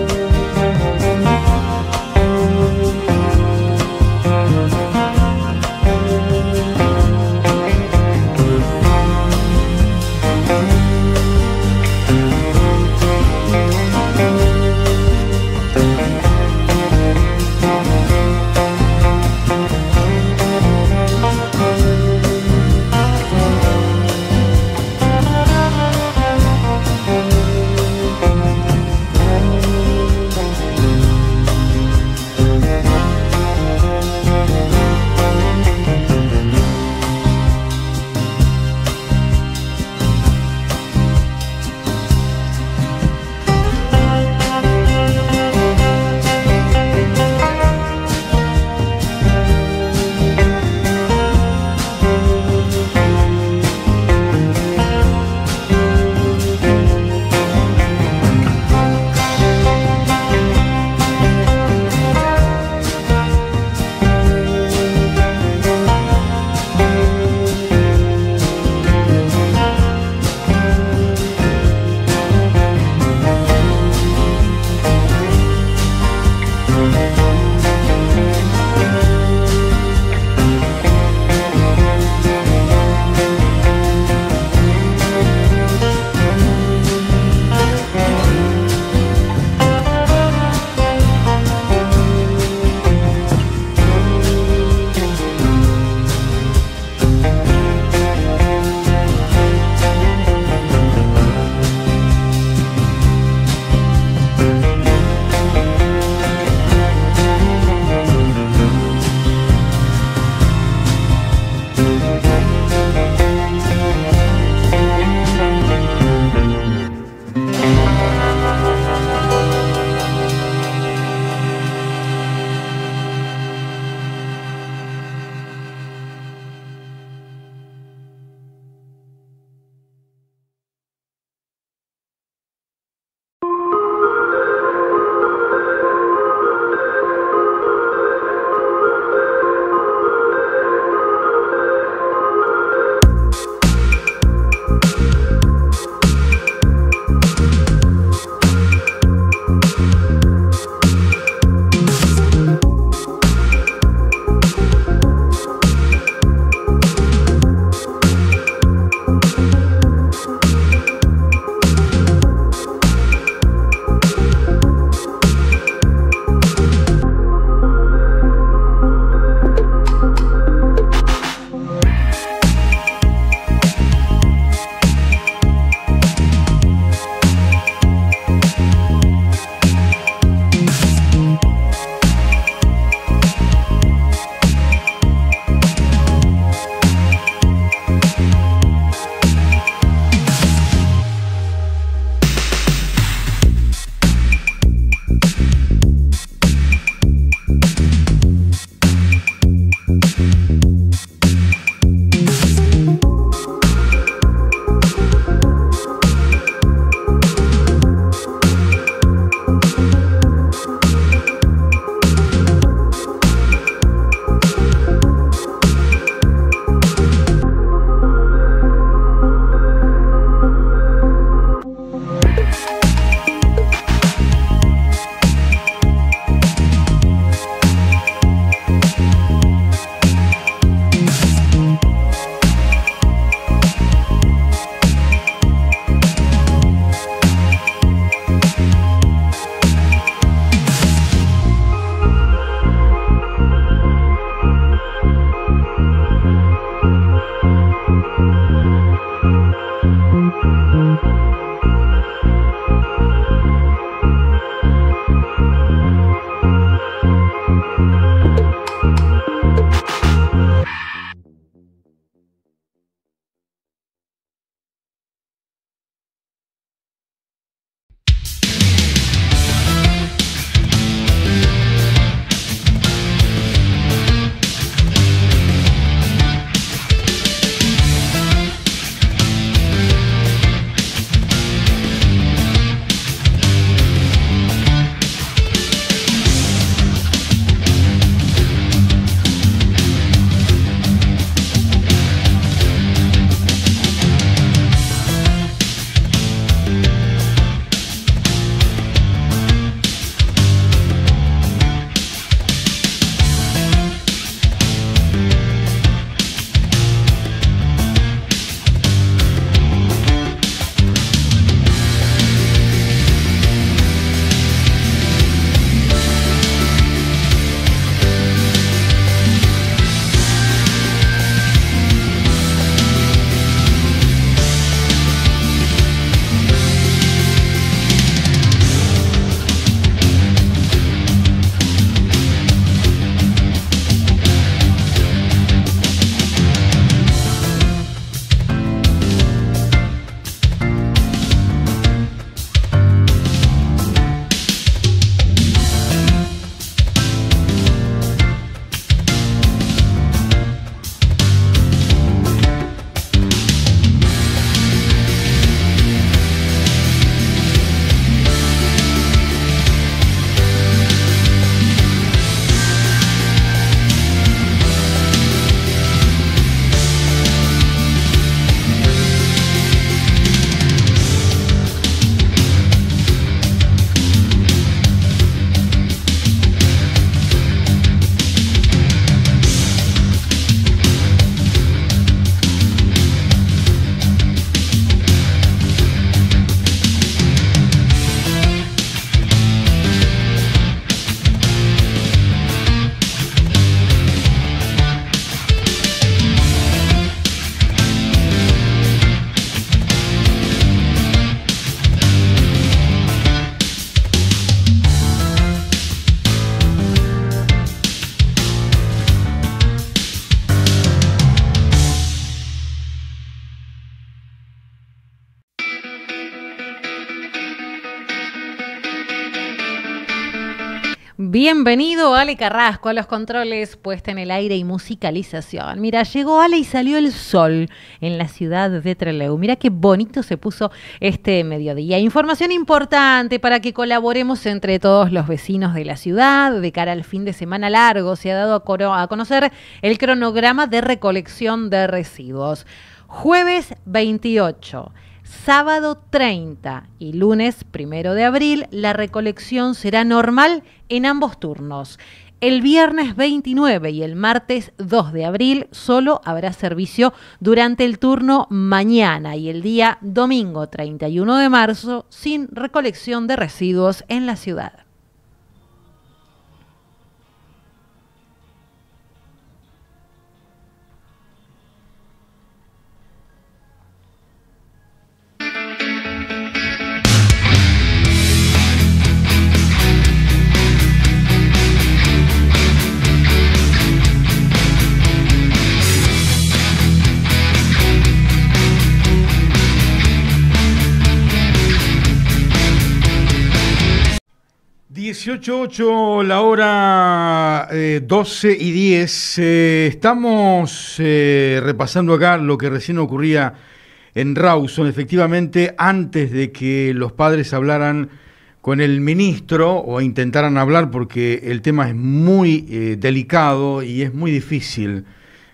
Bienvenido Ale Carrasco a los controles, puesta en el aire y musicalización. Mira, llegó Ale y salió el sol en la ciudad de Trelew. Mira qué bonito se puso este mediodía. Información importante para que colaboremos entre todos los vecinos de la ciudad. De cara al fin de semana largo se ha dado a, conocer el cronograma de recolección de residuos. Jueves 28. Sábado 30 y lunes 1 de abril la recolección será normal en ambos turnos. El viernes 29 y el martes 2 de abril solo habrá servicio durante el turno mañana y el día domingo 31 de marzo sin recolección de residuos en la ciudad. ...18.08, la hora eh, 12 y 10. eh, estamos eh, repasando acá lo que recién ocurría en Rawson. Efectivamente, antes de que los padres hablaran con el ministro o intentaran hablar, porque el tema es muy eh, delicado y es muy difícil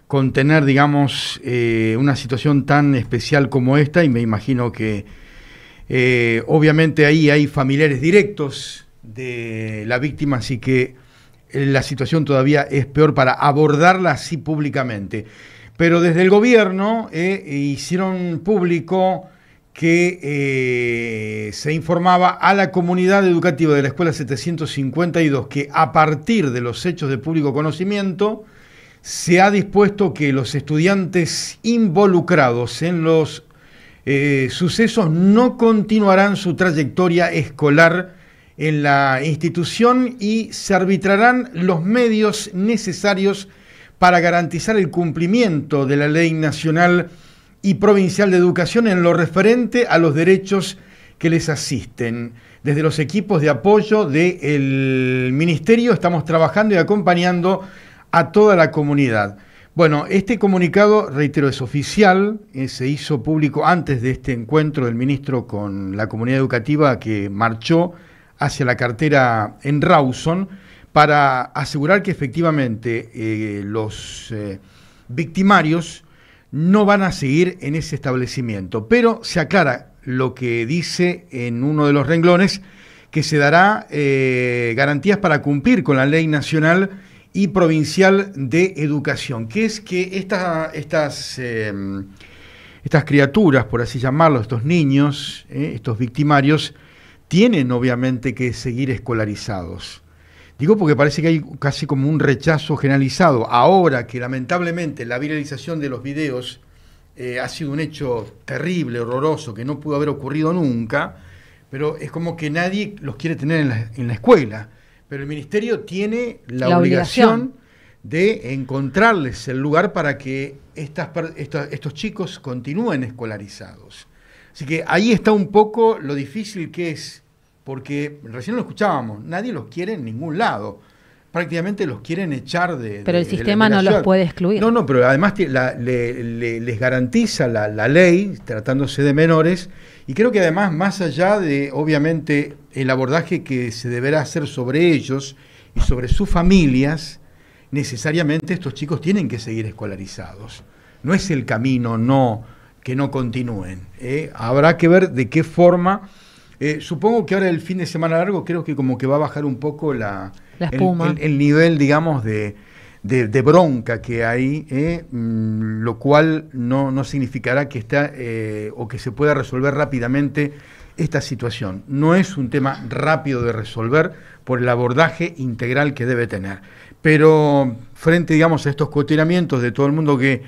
contener, digamos, una situación tan especial como esta, y me imagino que obviamente ahí hay familiares directos de la víctima, así que eh, la situación todavía es peor para abordarla así públicamente. Pero desde el gobierno eh, hicieron público que eh, se informaba a la comunidad educativa de la Escuela 752 que a partir de los hechos de público conocimiento se ha dispuesto que los estudiantes involucrados en los sucesos no continuarán su trayectoria escolar en la institución y se arbitrarán los medios necesarios para garantizar el cumplimiento de la ley nacional y provincial de educación en lo referente a los derechos que les asisten. Desde los equipos de apoyo del Ministerio estamos trabajando y acompañando a toda la comunidad. Bueno, este comunicado, reitero, es oficial, eh, se hizo público antes de este encuentro del ministro con la comunidad educativa que marchó hacia la cartera en Rawson para asegurar que efectivamente eh, los eh, victimarios no van a seguir en ese establecimiento. Pero se aclara lo que dice en uno de los renglones, que se dará eh, garantías para cumplir con la ley nacional y provincial de educación, que es que esta- estas, estas criaturas, por así llamarlo, estos niños, estos victimarios, tienen obviamente que seguir escolarizados. Digo porque parece que hay casi como un rechazo generalizado. Ahora que lamentablemente la viralización de los videos eh, ha sido un hecho terrible, horroroso, que no pudo haber ocurrido nunca, pero es como que nadie los quiere tener en la, en la escuela. Pero el ministerio tiene la, La obligación, obligación. de encontrarles el lugar para que estas, esta- estos chicos continúen escolarizados. Así que ahí está un poco lo difícil que es, porque recién lo escuchábamos, nadie los quiere en ningún lado. Prácticamente los quieren echar de. Pero el de- sistema no los puede excluir. No, no, pero además ti- la- le- le- les garantiza la, la ley, tratándose de menores, y creo que además, más allá de, obviamente, el abordaje que se deberá hacer sobre ellos y sobre sus familias, necesariamente estos chicos tienen que seguir escolarizados. No es el camino, no, que no continúen. ¿eh? Habrá que ver de qué forma. eh, supongo que ahora el fin de semana largo creo que como que va a bajar un poco la, La el- espuma. el- el nivel, digamos, de, de- de bronca que hay, ¿eh? Mm, lo cual no, no significará que está o que se pueda resolver rápidamente esta situación. No es un tema rápido de resolver por el abordaje integral que debe tener. Pero frente, digamos, a estos cuestionamientos de todo el mundo que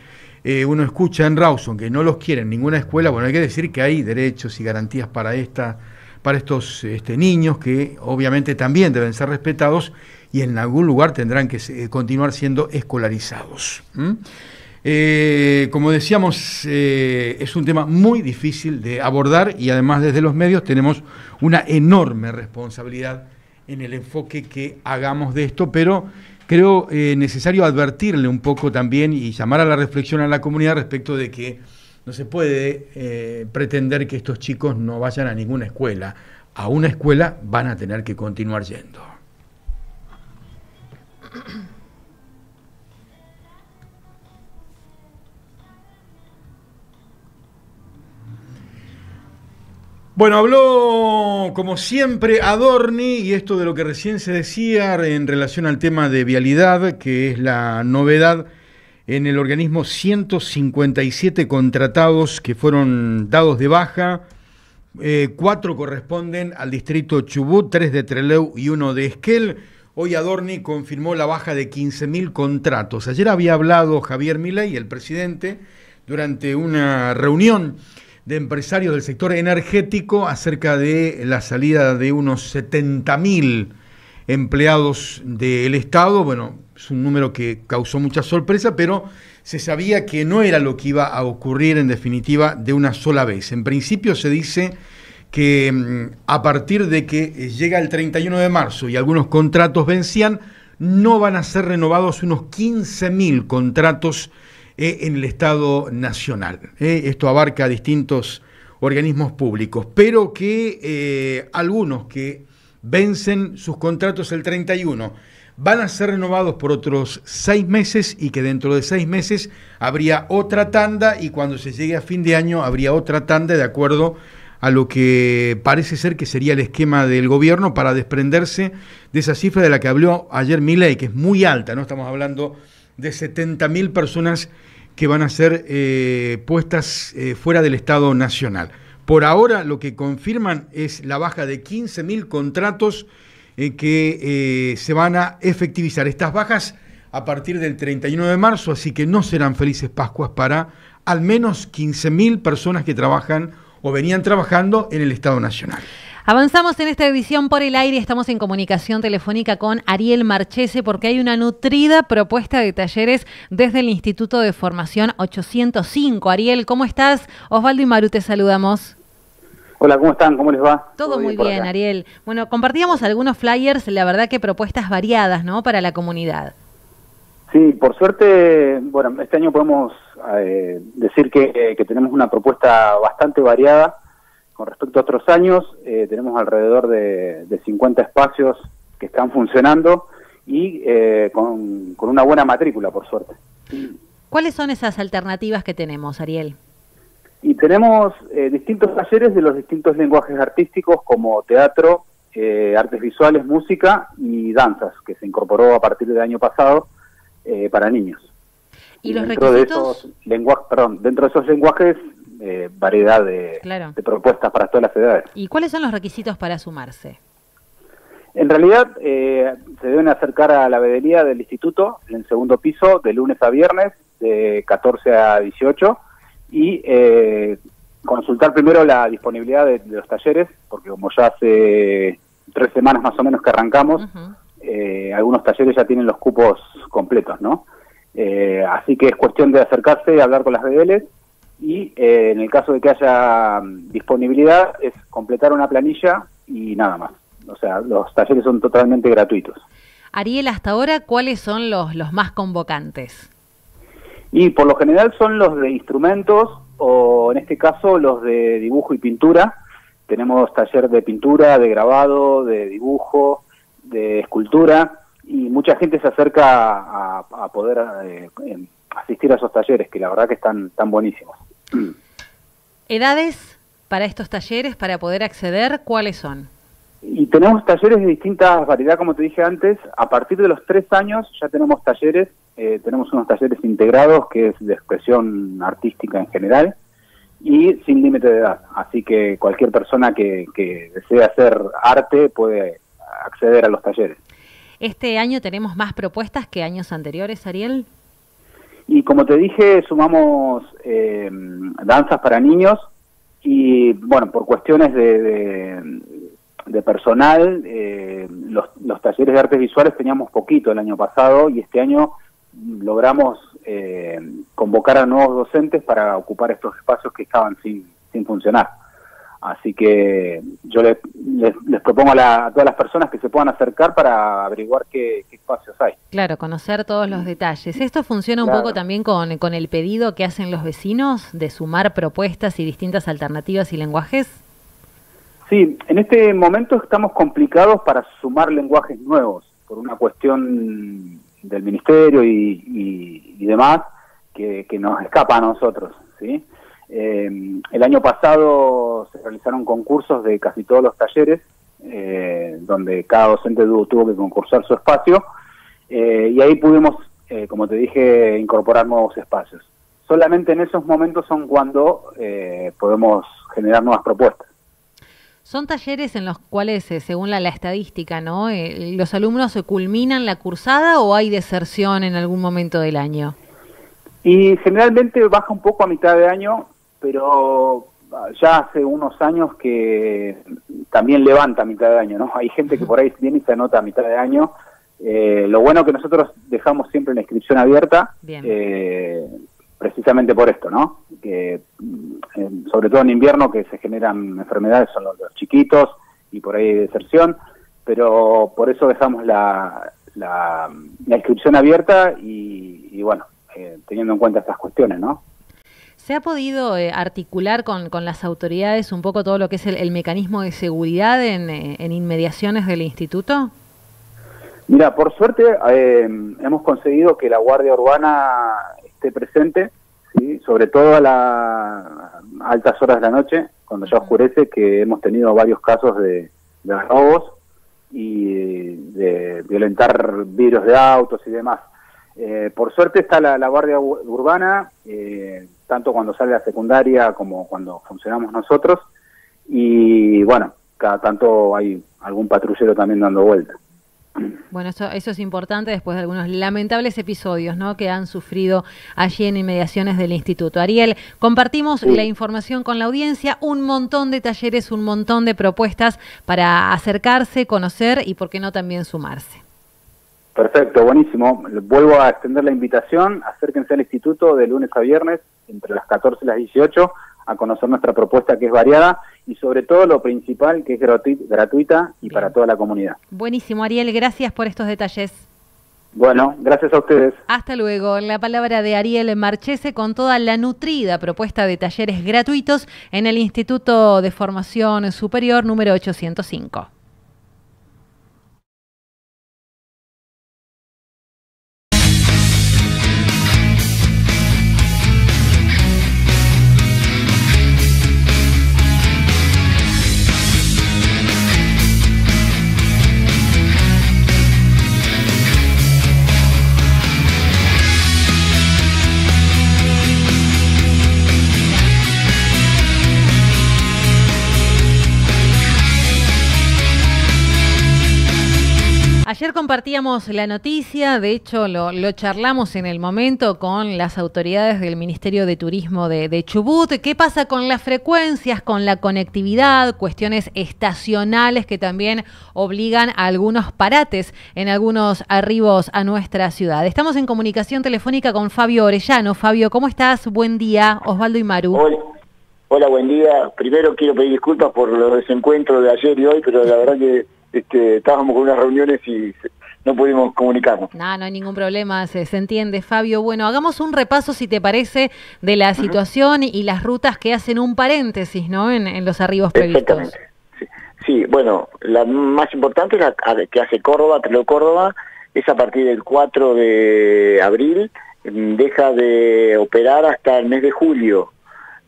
eh, uno escucha en Rawson, que no los quiere en ninguna escuela, bueno, hay que decir que hay derechos y garantías para esta para estos este, niños que obviamente también deben ser respetados y en algún lugar tendrán que se- continuar siendo escolarizados. Eh, como decíamos, eh, es un tema muy difícil de abordar y además desde los medios tenemos una enorme responsabilidad en el enfoque que hagamos de esto, pero creo eh, necesario advertirle un poco también y llamar a la reflexión a la comunidad respecto de que no se puede eh, pretender que estos chicos no vayan a ninguna escuela. A una escuela van a tener que continuar yendo. Bueno, habló como siempre Adorni y esto de lo que recién se decía en relación al tema de vialidad, que es la novedad en el organismo 157 contratados que fueron dados de baja, eh, cuatro corresponden al distrito Chubut, tres de Treleu y uno de Esquel. Hoy Adorni confirmó la baja de 15.000 contratos. Ayer había hablado Javier Milei, el presidente, durante una reunión de empresarios del sector energético acerca de la salida de unos 70.000 empleados del Estado. Bueno, es un número que causó mucha sorpresa, pero se sabía que no era lo que iba a ocurrir en definitiva de una sola vez. En principio se dice que mm, a partir de que llega el 31 de marzo y algunos contratos vencían, no van a ser renovados unos 15.000 contratos eh, en el Estado Nacional. Eh. Esto abarca distintos organismos públicos, pero que eh, algunos que vencen sus contratos el 31 van a ser renovados por otros seis meses y que dentro de seis meses habría otra tanda y cuando se llegue a fin de año habría otra tanda de acuerdo a lo que parece ser que sería el esquema del gobierno para desprenderse de esa cifra de la que habló ayer Milei, que es muy alta, ¿no? Estamos hablando de 70.000 personas que van a ser eh, puestas eh, fuera del Estado Nacional. Por ahora lo que confirman es la baja de 15.000 contratos eh, que se van a efectivizar. Estas bajas a partir del 31 de marzo, así que no serán felices Pascuas para al menos 15.000 personas que trabajan o venían trabajando en el Estado Nacional. Avanzamos en esta edición por el aire, estamos en comunicación telefónica con Ariel Marchese porque hay una nutrida propuesta de talleres desde el Instituto de Formación 805. Ariel, ¿cómo estás? Osvaldo y Maru, te saludamos. Hola, ¿cómo están? ¿Cómo les va? Todo, muy bien, Ariel. Bueno, compartíamos algunos flyers, la verdad que propuestas variadas, ¿no? Para la comunidad. Sí, por suerte, bueno, este año podemos eh, decir que, que tenemos una propuesta bastante variada con respecto a otros años, eh, tenemos alrededor de, 50 espacios que están funcionando y eh, con, una buena matrícula, por suerte. ¿Cuáles son esas alternativas que tenemos, Ariel? Y tenemos eh, distintos talleres de los distintos lenguajes artísticos como teatro, artes visuales, música y danzas, que se incorporó a partir del año pasado para niños. ¿Y, los dentro requisitos? De esos lenguajes, perdón, dentro de esos lenguajes eh, variedad de, propuestas para todas las edades. ¿Y cuáles son los requisitos para sumarse? En realidad eh, se deben acercar a la veeduría del instituto en el segundo piso de lunes a viernes de 14 a 18 y eh, consultar primero la disponibilidad de, los talleres porque como ya hace tres semanas más o menos que arrancamos algunos talleres ya tienen los cupos completos, ¿no? así que es cuestión de acercarse, hablar con las BDLs y eh, en el caso de que haya mm, disponibilidad es completar una planilla y nada más. O sea, los talleres son totalmente gratuitos. Ariel, hasta ahora, ¿cuáles son los, los más convocantes? Y por lo general son los de instrumentos o en este caso los de dibujo y pintura. Tenemos taller de pintura, de grabado, de dibujo, de escultura y mucha gente se acerca a, poder eh, asistir a esos talleres que la verdad que están tan buenísimos. ¿Edades para estos talleres, para poder acceder, cuáles son? Y tenemos talleres de distintas variedades, como te dije antes. A partir de los tres años ya tenemos talleres, eh, tenemos unos talleres integrados que es de expresión artística en general y sin límite de edad. Así que cualquier persona que, que desee hacer arte puede acceder a los talleres. ¿Este año tenemos más propuestas que años anteriores, Ariel? Y como te dije, sumamos eh, danzas para niños y, bueno, por cuestiones de, de, personal, eh, los, los, talleres de artes visuales teníamos poquito el año pasado y este año logramos eh, convocar a nuevos docentes para ocupar estos espacios que estaban sin, sin funcionar. Así que yo les, les, les propongo a, la- a todas las personas que se puedan acercar para averiguar qué, qué espacios hay. Claro, conocer todos los detalles. ¿Esto funciona un Claro. poco también con, con el pedido que hacen los vecinos de sumar propuestas y distintas alternativas y lenguajes? Sí, en este momento estamos complicados para sumar lenguajes nuevos por una cuestión del ministerio y, y- y demás que, que nos escapa a nosotros. ¿sí? Eh, el año pasado se realizaron concursos de casi todos los talleres eh, donde cada docente tuvo, tuvo que concursar su espacio eh, y ahí pudimos, como te dije, incorporar nuevos espacios. Solamente en esos momentos son cuando podemos generar nuevas propuestas. Son talleres en los cuales, eh, según la, la estadística, ¿no? Eh, ¿Los alumnos se culminan la cursada o hay deserción en algún momento del año? Y generalmente baja un poco a mitad de año, pero ah, ya hace unos años que también levanta a mitad de año, ¿no? Hay gente que por ahí viene y se anota a mitad de año. Eh, lo bueno que nosotros dejamos siempre la inscripción abierta, eh, precisamente por esto, ¿no? Que mm, eh, sobre todo en invierno que se generan enfermedades son los, los chiquitos y por ahí deserción, pero por eso dejamos la, la, la inscripción abierta y, y bueno, eh, teniendo en cuenta estas cuestiones, ¿no? ¿Se ha podido eh, articular con, con las autoridades un poco todo lo que es el, el mecanismo de seguridad en, eh, en inmediaciones del instituto? Mira, por suerte eh, hemos conseguido que la Guardia Urbana esté presente, ¿sí? sobre todo a las altas horas de la noche, cuando ya oscurece, que hemos tenido varios casos de, de robos y de violentar vidrios de autos y demás. Eh, por suerte está la, la Guardia Urbana, eh, tanto cuando sale la secundaria como cuando funcionamos nosotros, y bueno, cada tanto hay algún patrullero también dando vuelta. Bueno, eso, eso es importante después de algunos lamentables episodios ¿no? que han sufrido allí en inmediaciones del instituto. Ariel, compartimos Sí. la información con la audiencia, un montón de talleres, un montón de propuestas para acercarse, conocer y, por qué no, también sumarse. Perfecto, buenísimo. Vuelvo a extender la invitación. Acérquense al instituto de lunes a viernes, entre las 14 y las 18, a conocer nuestra propuesta que es variada y sobre todo lo principal que es gratuit- gratuita y para toda la comunidad. Buenísimo, Ariel, gracias por estos detalles. Bueno, gracias a ustedes. Hasta luego. La palabra de Ariel Marchese con toda la nutrida propuesta de talleres gratuitos en el Instituto de Formación Superior número 805. Compartíamos la noticia, de hecho lo, charlamos en el momento con las autoridades del Ministerio de Turismo de, Chubut. ¿Qué pasa con las frecuencias, con la conectividad, cuestiones estacionales que también obligan a algunos parates en algunos arribos a nuestra ciudad? Estamos en comunicación telefónica con Fabio Orellano. Fabio, ¿cómo estás? Buen día, Osvaldo y Maru. Hola, hola, buen día. Primero quiero pedir disculpas por los desencuentros de ayer y hoy, pero la verdad que este, estábamos con unas reuniones y no pudimos comunicarnos. No, no hay ningún problema, se, se entiende, Fabio. Bueno, hagamos un repaso, si te parece, de la situación y las rutas que hacen un paréntesis, ¿no? En, en los arribos previstos. Exactamente. Sí, bueno, la más importante es la que hace Córdoba, Trelo Córdoba, es a partir del 4 de abril, mm, deja de operar hasta el mes de julio.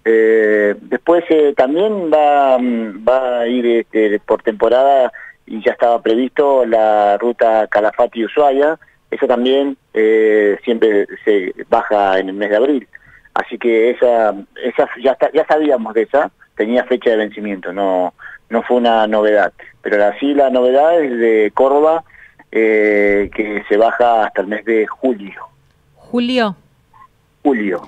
Eh, después eh, también va, mm, va a ir este, por temporada y ya estaba previsto la ruta Calafate-Ushuaia, eso también eh, siempre se baja en el mes de abril. Así que esa, esa ya, está- ya sabíamos de esa, tenía fecha de vencimiento, no, no fue una novedad. Pero la, sí la novedad es de Córdoba, eh, que se baja hasta el mes de julio. Julio, Julio.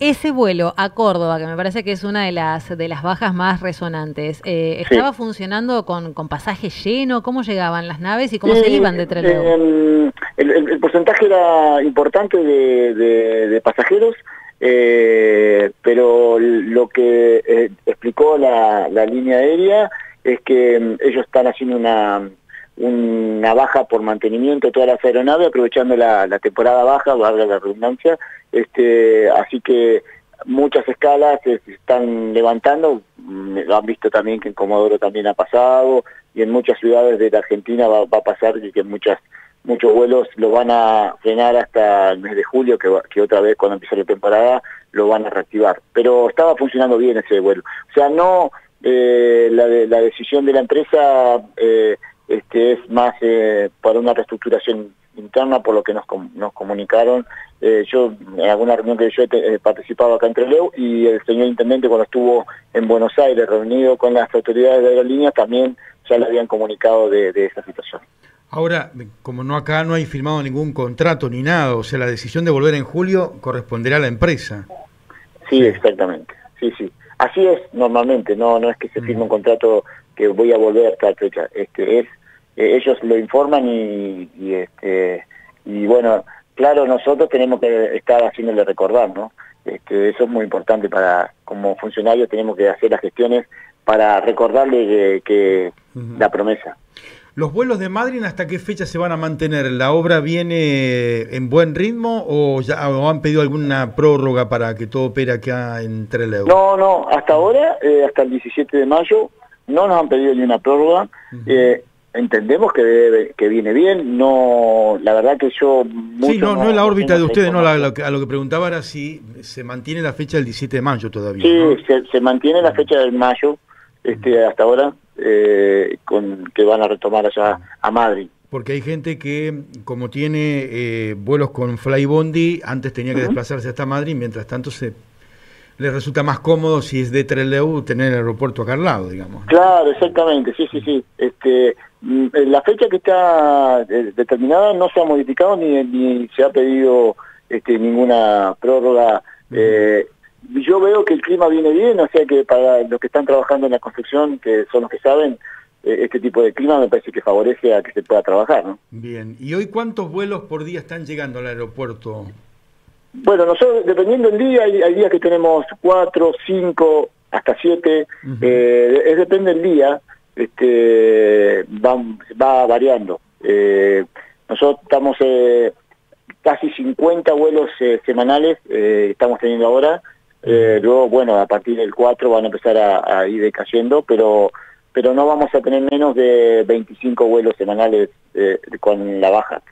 Ese vuelo a Córdoba, que me parece que es una de las, de las bajas más resonantes, eh, ¿estaba funcionando con, con pasaje lleno? ¿Cómo llegaban las naves y cómo se iban de Trelew? eh, el, el- el porcentaje era importante de, de- de pasajeros, eh, pero lo que eh, explicó la, la línea aérea es que mm, ellos están haciendo una, una baja por mantenimiento de todas las aeronaves, aprovechando la, temporada baja, valga la redundancia, este, así que muchas escalas se están levantando, mm, lo han visto también que en Comodoro también ha pasado, y en muchas ciudades de la Argentina va, va a pasar y que muchas muchos vuelos lo van a frenar hasta el mes de julio, que, que otra vez cuando empiece la temporada lo van a reactivar. Pero estaba funcionando bien ese vuelo. O sea, no eh, la, de- la decisión de la empresa eh, este, es más eh, para una reestructuración interna, por lo que nos, nos comunicaron. Eh, yo, en alguna reunión que yo he participado acá en Trelew, y el señor intendente cuando estuvo en Buenos Aires reunido con las autoridades de aerolíneas, también ya le habían comunicado de, de esa situación. Ahora, como no acá no hay firmado ningún contrato ni nada, o sea, la decisión de volver en julio corresponderá a la empresa. Sí, exactamente. Sí, sí. Así es normalmente, no no es que se firme un contrato que voy a volver a tal fecha. Este es eh, ellos lo informan y, y este y bueno, claro, nosotros tenemos que estar haciéndole recordar, ¿no? Este, eso es muy importante para como funcionarios tenemos que hacer las gestiones para recordarle que, que la promesa. ¿Los vuelos de Madrid hasta qué fecha se van a mantener? ¿La obra viene en buen ritmo o ya o han pedido alguna prórroga para que todo opere acá en Trelew? No, no, hasta ahora, eh, hasta el 17 de mayo, no nos han pedido ni una prórroga. Eh, entendemos que debe- que viene bien, no, la verdad que yo... mucho Sí, no, no es la órbita de ustedes, no, la- que- a lo que preguntaba era si se mantiene la fecha del 17 de mayo todavía. Sí, ¿no? se, se mantiene la fecha del mayo, este, hasta ahora, eh, con que van a retomar allá a Madrid. Porque hay gente que, como tiene eh, vuelos con Flybondi, antes tenía que desplazarse hasta Madrid, mientras tanto se les resulta más cómodo si es de Trelew tener el aeropuerto acá al lado, digamos. Claro, exactamente, sí, sí, sí. Este, la fecha que está eh, determinada no se ha modificado ni, ni se ha pedido este, ninguna prórroga. Eh, yo veo que el clima viene bien, o sea que para los que están trabajando en la construcción, que son los que saben, eh, este tipo de clima me parece que favorece a que se pueda trabajar, ¿no? Bien, ¿y hoy cuántos vuelos por día están llegando al aeropuerto? Bueno, nosotros, dependiendo del día, hay, hay días que tenemos cuatro, cinco, hasta siete, eh, es depende del día, este, va, va variando. Eh, nosotros estamos eh, casi 50 vuelos eh, semanales, eh, estamos teniendo ahora, eh, luego, bueno, a partir del 4 van a empezar a, a ir decayendo, pero pero no vamos a tener menos de 25 vuelos semanales eh, con la baja.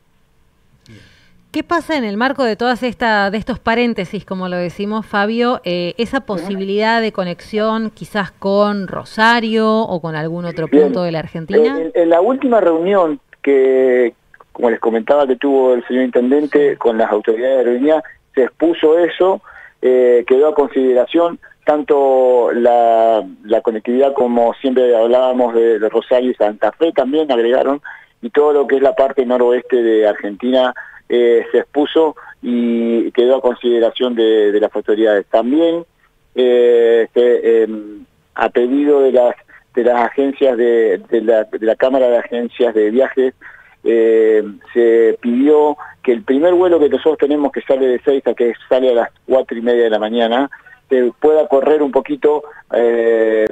¿Qué pasa en el marco de todas esta, de estos paréntesis, como lo decimos, Fabio, eh, esa posibilidad de conexión quizás con Rosario o con algún otro Bien. punto de la Argentina? En, en la última reunión que, como les comentaba, que tuvo el señor intendente con las autoridades de aerolínea, se expuso eso, eh, quedó a consideración tanto la, la conectividad como siempre hablábamos de, de Rosario y Santa Fe también agregaron, y todo lo que es la parte noroeste de Argentina eh, se expuso y quedó a consideración de, las autoridades. También eh, se, em, a pedido de las de las agencias de, de, la, Cámara de Agencias de Viajes eh, se pidió que el primer vuelo que nosotros tenemos que sale de Seiza, que sale a las cuatro y media de la mañana, se pueda correr un poquito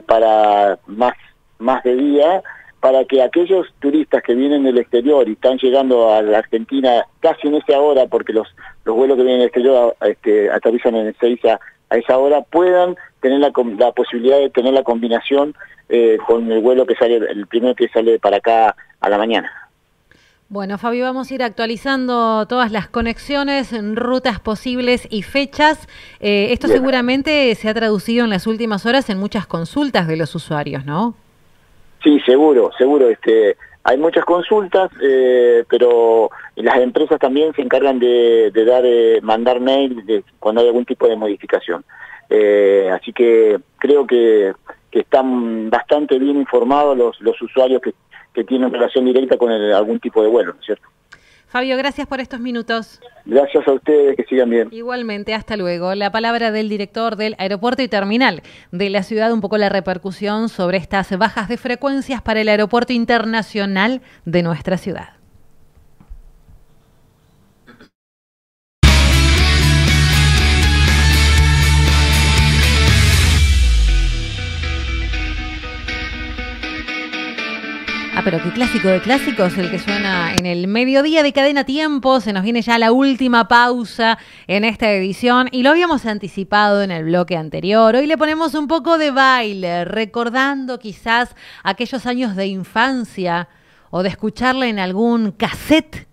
para más, más de día, para que aquellos turistas que vienen del exterior y están llegando a la Argentina casi en esa hora, porque los, los vuelos que vienen del exterior este, aterrizan en Ezeiza a esa hora, puedan tener la, la posibilidad de tener la combinación eh, con el vuelo que sale, el primero que sale para acá a la mañana. Bueno, Fabio, vamos a ir actualizando todas las conexiones, rutas posibles y fechas. Eh, esto Bien. seguramente se ha traducido en las últimas horas en muchas consultas de los usuarios, ¿no? Sí, seguro, seguro. Este, hay muchas consultas, eh, pero las empresas también se encargan de, dar, eh, mandar mail cuando hay algún tipo de modificación. Eh, así que creo que, están bastante bien informados los, usuarios que, tienen relación directa con algún tipo de vuelo, ¿no es cierto? Fabio, gracias por estos minutos. Gracias a ustedes, que sigan bien. Igualmente, hasta luego. La palabra del director del aeropuerto y terminal de la ciudad, un poco la repercusión sobre estas bajas de frecuencias para el aeropuerto internacional de nuestra ciudad. Pero qué clásico de clásicos el que suena en el mediodía de cadena tiempo. Se nos viene ya la última pausa en esta edición y lo habíamos anticipado en el bloque anterior. Hoy le ponemos un poco de baile, recordando quizás aquellos años de infancia o de escucharla en algún cassette.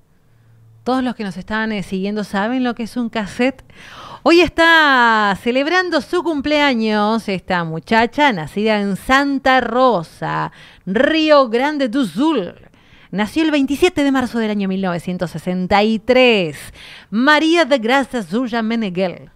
Todos los que nos están eh, siguiendo saben lo que es un cassette. Hoy está celebrando su cumpleaños esta muchacha nacida en Santa Rosa, Río Grande do Sul. Nació el 27 de marzo del año 1963. María de Gracia Zuya Meneghel.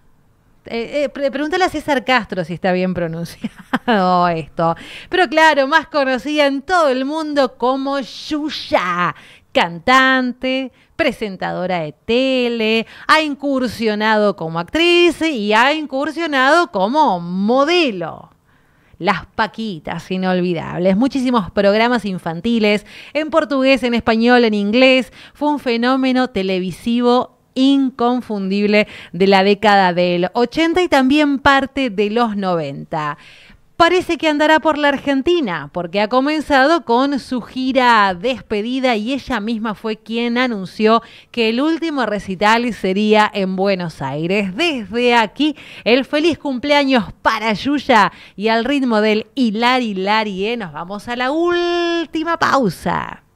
Eh, eh, pre- pregúntale a César Castro si está bien pronunciado esto. Pero claro, más conocida en todo el mundo como Yuya, cantante, presentadora de tele, ha incursionado como actriz y ha incursionado como modelo. Las Paquitas, inolvidables. Muchísimos programas infantiles en portugués, en español, en inglés. Fue un fenómeno televisivo inconfundible de la década del 80 y también parte de los 90. Parece que andará por la Argentina, porque ha comenzado con su gira despedida y ella misma fue quien anunció que el último recital sería en Buenos Aires. Desde aquí, el feliz cumpleaños para Yuya y al ritmo del Hilari Hilarie, nos vamos a la última pausa.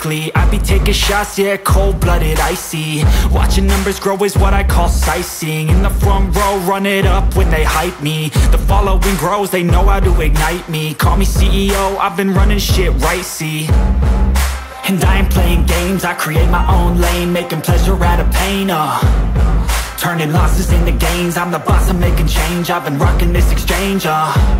Likely I be taking shots, yeah, cold-blooded, icy. Watching numbers grow is what I call sightseeing. In the front row, run it up when they hype me. The following grows, they know how to ignite me. Call me CEO, I've been running shit right, see? And I ain't playing games, I create my own lane Making pleasure out of pain, uh. Turning losses into gains I'm the boss, I'm making change. I've been rocking this exchange, uh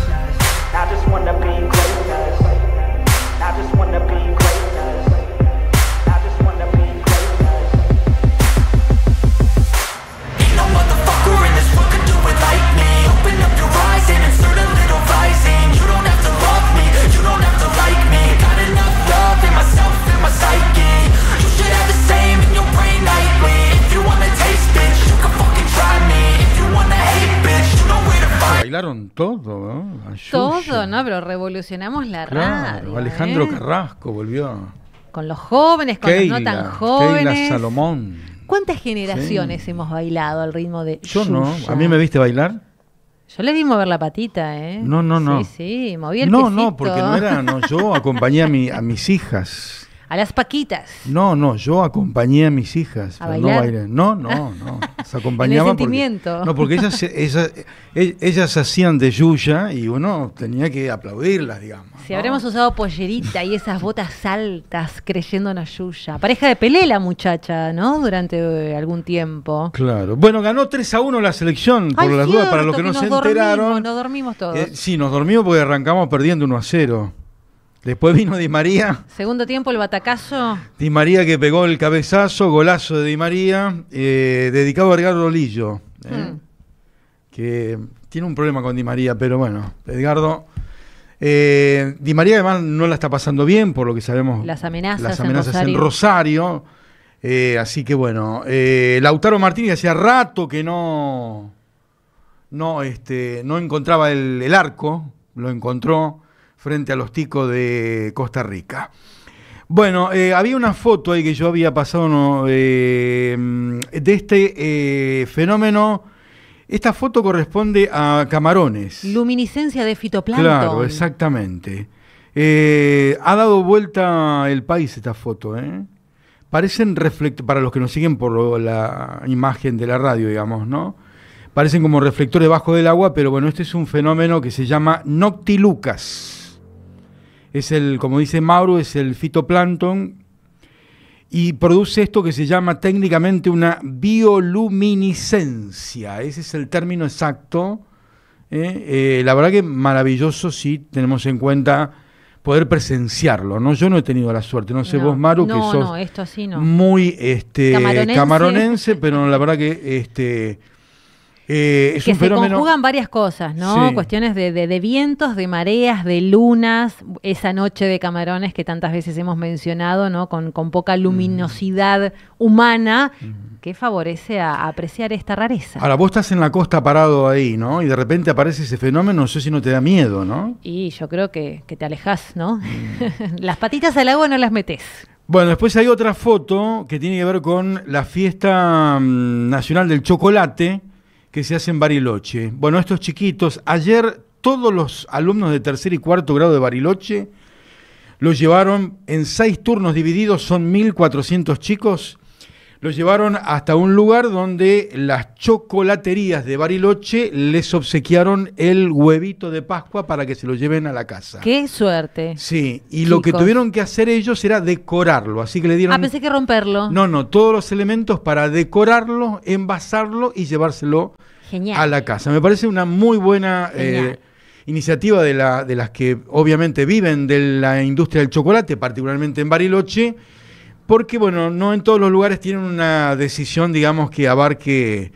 ¿no? Pero revolucionamos la Claro, radio. Alejandro ¿eh? Carrasco volvió. Con los jóvenes, con Keila, los no tan Keila jóvenes. Salomón. ¿Cuántas generaciones hemos bailado al ritmo de Yo no. ¿A mí me viste bailar? Yo le vi mover la patita, ¿eh? No, no, no. Sí, sí, moví el No, no, porque no era. No, yo acompañé a, mi, a mis hijas. A las paquitas. No, no, yo acompañé a mis hijas. ¿A pero no. No, no, no. Se acompañaban porque- no, porque ellas, se- ellas, e- ellas hacían de Yuya y uno tenía que aplaudirlas, digamos. Si habremos usado pollerita y esas botas altas creyéndonos Yuya. Pareja de pelea la muchacha, ¿no? Durante eh, algún tiempo. Claro. Bueno, ganó 3 a 1 la selección, por Ay, las dudas, para los que no se enteraron. Nos dormimos todos. Eh, sí, nos dormimos porque arrancamos perdiendo 1 a 0. Después vino Di María. Segundo tiempo, el batacazo. Di María que pegó el cabezazo, golazo de Di María, eh, dedicado a Edgardo Lillo, ¿eh? Mm. que tiene un problema con Di María, pero bueno, Edgardo. eh, Di María además no la está pasando bien, por lo que sabemos. Las amenazas las en amenazas en Rosario. Rosario. eh, así que bueno, eh, Lautaro Martínez hacía rato que no, no, este, no encontraba el, el arco, lo encontró frente a los ticos de Costa Rica. Bueno, eh, había una foto ahí que yo había pasado no, eh, de este eh, fenómeno. Esta foto corresponde a camarones. Luminiscencia de fitoplancton. Claro, exactamente. Eh, ha dado vuelta el país esta foto, ¿eh? Parecen reflectores, para los que nos siguen por lo- la imagen de la radio, digamos, ¿no? Parecen como reflectores bajo del agua, pero bueno, este es un fenómeno que se llama noctilucas. Es el, como dice Mauro, es el fitoplancton y produce esto que se llama técnicamente una bioluminiscencia. Ese es el término exacto. ¿eh? Eh, la verdad que maravilloso si tenemos en cuenta poder presenciarlo. ¿no? Yo no he tenido la suerte, no sé No, vos, Maru, que sos no, esto así no. muy este, Camaronense. camaronense. pero la verdad que este, eh, es que un se fenómeno... conjugan varias cosas, ¿no? Sí. Cuestiones de, de- de vientos, de mareas, de lunas, esa noche de camarones que tantas veces hemos mencionado, ¿no? Con, con poca luminosidad humana, que favorece a, a apreciar esta rareza. Ahora, vos estás en la costa parado ahí, ¿no? Y de repente aparece ese fenómeno, no sé si no te da miedo, ¿no? Y yo creo que, que te alejas, ¿no? las patitas al agua no las metes. Bueno, después hay otra foto que tiene que ver con la fiesta mm, nacional del chocolate que se hace en Bariloche. Bueno, estos chiquitos, ayer todos los alumnos de tercer y cuarto grado de Bariloche los llevaron en seis turnos divididos, son 1.400 chicos, los llevaron hasta un lugar donde las chocolaterías de Bariloche les obsequiaron el huevito de Pascua para que se lo lleven a la casa. Qué suerte. Sí, y lo que tuvieron que hacer ellos era decorarlo, así que le dieron... Ah, pensé que romperlo. No, no, todos los elementos para decorarlo, envasarlo y llevárselo Genial. a la casa. Me parece una muy buena eh, iniciativa de, la, de las que obviamente viven de la industria del chocolate, particularmente en Bariloche, porque bueno, no en todos los lugares tienen una decisión, digamos, que abarque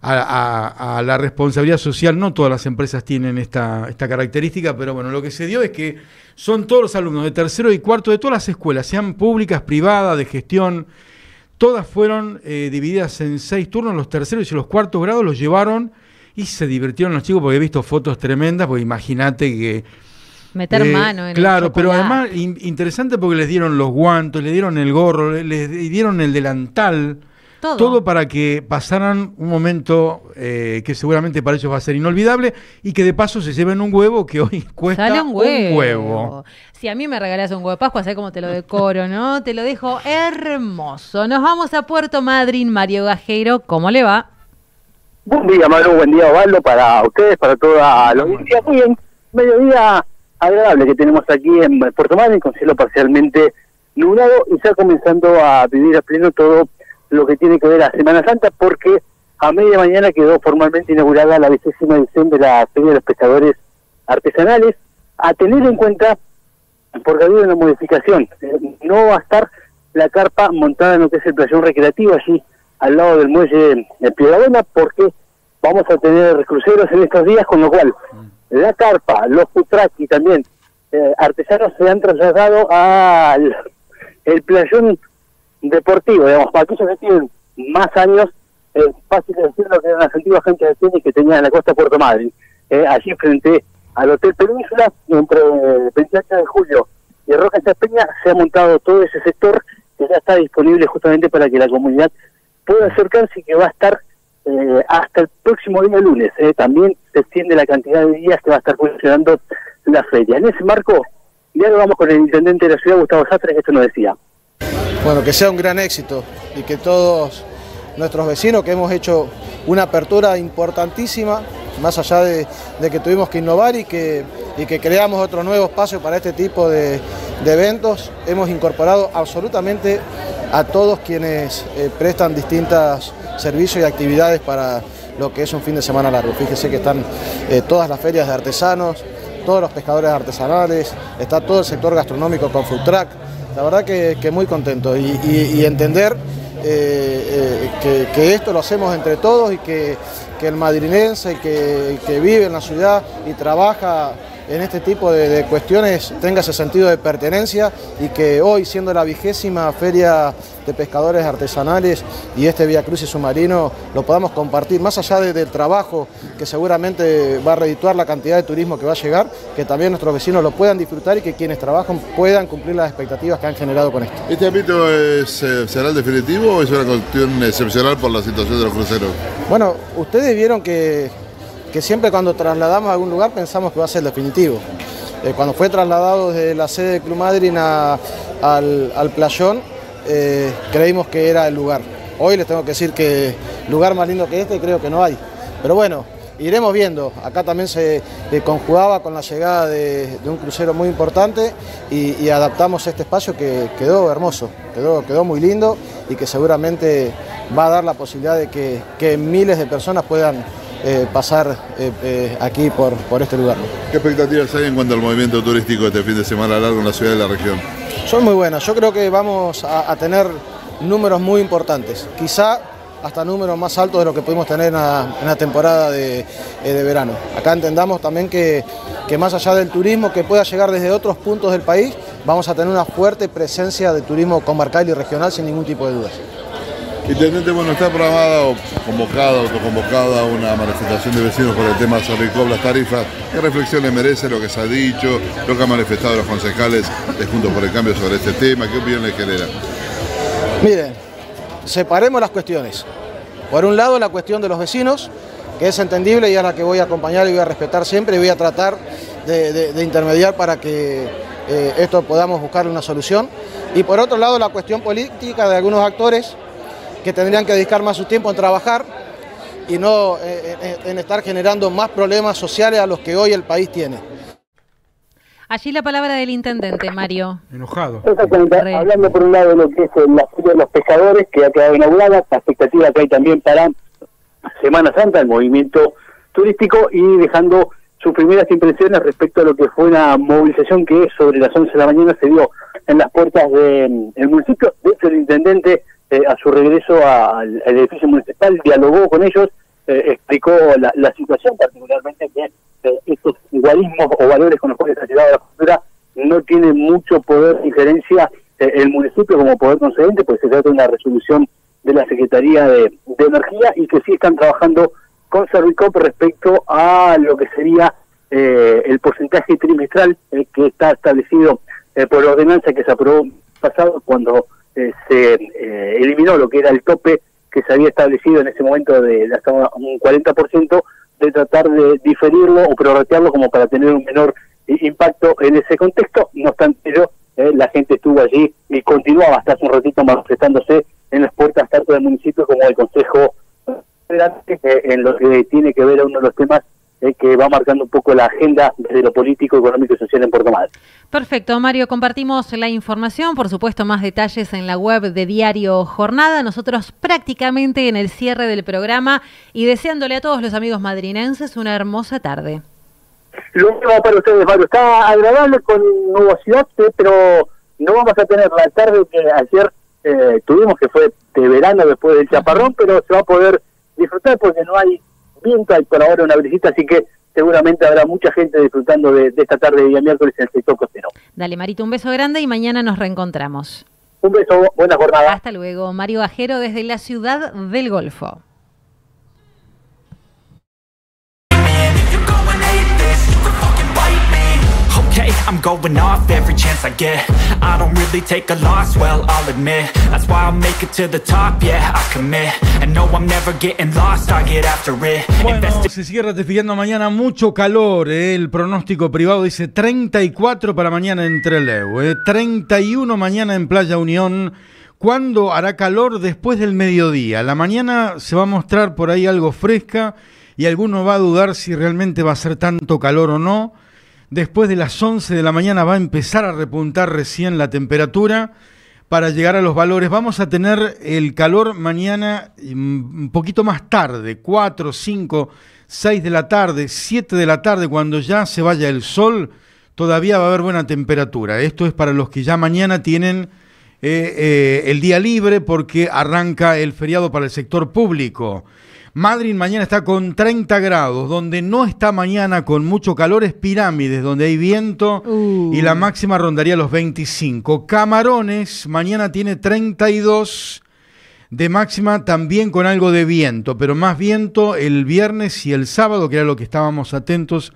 a, la responsabilidad social. No todas las empresas tienen esta, esta característica, pero bueno, lo que se dio es que son todos los alumnos de tercero y cuarto de todas las escuelas, sean públicas, privadas, de gestión, todas fueron eh, divididas en seis turnos, los terceros y los cuartos grados los llevaron y se divirtieron los chicos porque he visto fotos tremendas, porque imagínate que Meter Eh, mano en el Claro, pero además in- interesante porque les dieron los guantes, les dieron el gorro, le- les dieron el delantal. Todo. para que pasaran un momento eh, que seguramente para ellos va a ser inolvidable y que de paso se lleven un huevo que hoy cuesta Sale un huevo. huevo. Si a mí me regalas un huevo de Pascua, sé cómo te lo decoro, ¿no? Te lo dejo hermoso. Nos vamos a Puerto Madryn, Mario Gajero. ¿Cómo le va? Buen día, Maru, buen día, Osvaldo, para ustedes, para toda la audiencia. Muy bien, mediodía agradable que tenemos aquí en Puerto Madryn, con cielo parcialmente nublado y ya comenzando a vivir a pleno todo lo que tiene que ver a Semana Santa, porque a media mañana quedó formalmente inaugurada la vigésima edición de la Feria de los Pescadores Artesanales, a tener en cuenta, porque ha habido una modificación, no va a estar la carpa montada en lo que es el playón recreativo allí al lado del muelle de Piedradona, porque vamos a tener cruceros en estos días, con lo cual la carpa, los y también eh, artesanos se han trasladado al el playón deportivo, digamos, para aquellos que tienen más años, es fácil de decirlo que eran las antiguas canchas de tenis que tenían en la costa de Puerto Madryn, eh, allí frente al Hotel Península, entre el 28 de julio y Roca Sáenz Peña, se ha montado todo ese sector que ya está disponible justamente para que la comunidad pueda acercarse y que va a estar eh, hasta el próximo día lunes. eh. También se extiende la cantidad de días que va a estar funcionando la feria. En ese marco, dialogamos con el intendente de la ciudad, Gustavo Sastre, que esto nos decía. Bueno, que sea un gran éxito y que todos nuestros vecinos que hemos hecho una apertura importantísima, más allá de, que tuvimos que innovar y que, y que creamos otro nuevo espacio para este tipo de, eventos, hemos incorporado absolutamente a todos quienes eh, prestan distintos servicios y actividades para lo que es un fin de semana largo. Fíjese que están eh, todas las ferias de artesanos, todos los pescadores artesanales, está todo el sector gastronómico con food truck. La verdad que, que muy contento y, entender eh, eh, que, esto lo hacemos entre todos y que, el madrinense que, que vive en la ciudad y trabaja en este tipo de, de cuestiones tenga ese sentido de pertenencia y que hoy, siendo la vigésima feria de pescadores artesanales y este Vía Crucis Submarino, lo podamos compartir, más allá de- del trabajo que seguramente va a redituar la cantidad de turismo que va a llegar, que también nuestros vecinos lo puedan disfrutar y que quienes trabajan puedan cumplir las expectativas que han generado con esto. ¿Este ámbito es, eh, será el definitivo o es una cuestión excepcional por la situación de los cruceros? Bueno, ustedes vieron que, que siempre cuando trasladamos a algún lugar pensamos que va a ser definitivo. Eh, cuando fue trasladado desde la sede de Club Madryn a- al, al playón, eh, creímos que era el lugar. Hoy les tengo que decir que lugar más lindo que este creo que no hay. Pero bueno, iremos viendo. Acá también se eh, conjugaba con la llegada de, de un crucero muy importante y, y adaptamos este espacio que quedó hermoso, quedó, quedó muy lindo y que seguramente va a dar la posibilidad de que, que miles de personas puedan eh, pasar eh, eh, aquí por, por este lugar. ¿Qué expectativas hay en cuanto al movimiento turístico este fin de semana largo en la ciudad y la región? Son muy buenas, yo creo que vamos a, a tener números muy importantes, quizá hasta números más altos de lo que pudimos tener en la, en la temporada de, de verano. Acá entendamos también que, que más allá del turismo que pueda llegar desde otros puntos del país, vamos a tener una fuerte presencia de turismo comarcal y regional sin ningún tipo de dudas. Intendente, bueno, está programada o convocada, autoconvocada una manifestación de vecinos por el tema Sarricop, las tarifas. ¿Qué reflexiones merece lo que se ha dicho, lo que han manifestado los concejales de Juntos por el Cambio sobre este tema? ¿Qué opinión les genera? Miren, separemos las cuestiones. Por un lado, la cuestión de los vecinos, que es entendible y a la que voy a acompañar y voy a respetar siempre y voy a tratar de, intermediar para que eh, esto podamos buscarle una solución. Y por otro lado, la cuestión política de algunos actores que tendrían que dedicar más su tiempo en trabajar y no eh, en- en estar generando más problemas sociales a los que hoy el país tiene. Allí la palabra del intendente, Mario. Enojado. Exactamente, hablando por un lado de lo que es eh, la Feria de los Pescadores, que ha quedado inaugurada, la expectativa que hay también para Semana Santa, el movimiento turístico, y dejando sus primeras impresiones respecto a lo que fue una movilización que sobre las 11 de la mañana se dio en las puertas del municipio. De hecho, el intendente, eh, a su regreso a- al, edificio municipal, dialogó con ellos, eh, explicó la, situación, particularmente que eh, estos igualismos o valores con los cuales ha llegado la cultura no tiene mucho poder de injerencia eh, el municipio como poder concedente, pues se trata de una resolución de la Secretaría de, Energía y que sí están trabajando con Servicop respecto a lo que sería el porcentaje trimestral que está establecido por la ordenanza que se aprobó pasado cuando eh, se eh, eliminó lo que era el tope que se había establecido en ese momento de, de hasta un 40% de tratar de diferirlo o prorratearlo como para tener un menor impacto en ese contexto. No obstante ello, eh, la gente estuvo allí y continuaba hasta hace un ratito manifestándose en las puertas tanto del municipio como del Consejo eh, en lo que tiene que ver a uno de los temas eh, que va marcando un poco la agenda desde lo político, económico y social en Puerto Madryn. Perfecto, Mario, compartimos la información, por supuesto más detalles en la web de Diario Jornada. Nosotros prácticamente en el cierre del programa y deseándole a todos los amigos madrinenses una hermosa tarde. Lo mismo para ustedes, Mario. Está agradable con nubosidad, pero no vamos a tener la tarde que ayer eh, tuvimos, que fue de verano después del chaparrón, pero se va a poder disfrutar porque no hay viento, hay por ahora una brisita, así que seguramente habrá mucha gente disfrutando de, de esta tarde de día miércoles en el sector costero. Dale, Marito, un beso grande y mañana nos reencontramos. Un beso, buena jornada. Hasta luego, Mario Bajero desde la ciudad del Golfo. Okay, I'm going off every chance I get I don't really take a loss, well, I'll admit That's why I'll make it to the top, yeah, I commit And no, I'm never getting lost, I get after it Bueno, se sigue ratificando mañana mucho calor. eh. El pronóstico privado dice 34 para mañana en Trelew, eh. 31 mañana en Playa Unión. ¿Cuándo hará calor? Después del mediodía. La mañana se va a mostrar por ahí algo fresca y alguno va a dudar si realmente va a ser tanto calor o no. Después de las 11 de la mañana va a empezar a repuntar recién la temperatura para llegar a los valores. Vamos a tener el calor mañana mm, un poquito más tarde, 4, 5, 6 de la tarde, 7 de la tarde, cuando ya se vaya el sol, todavía va a haber buena temperatura. Esto es para los que ya mañana tienen eh, eh, el día libre porque arranca el feriado para el sector público. Madrid mañana está con 30 grados, donde no está mañana con mucho calor es Pirámides, donde hay viento y la máxima rondaría los 25. Camarones mañana tiene 32 de máxima también con algo de viento, pero más viento el viernes y el sábado, que era lo que estábamos atentos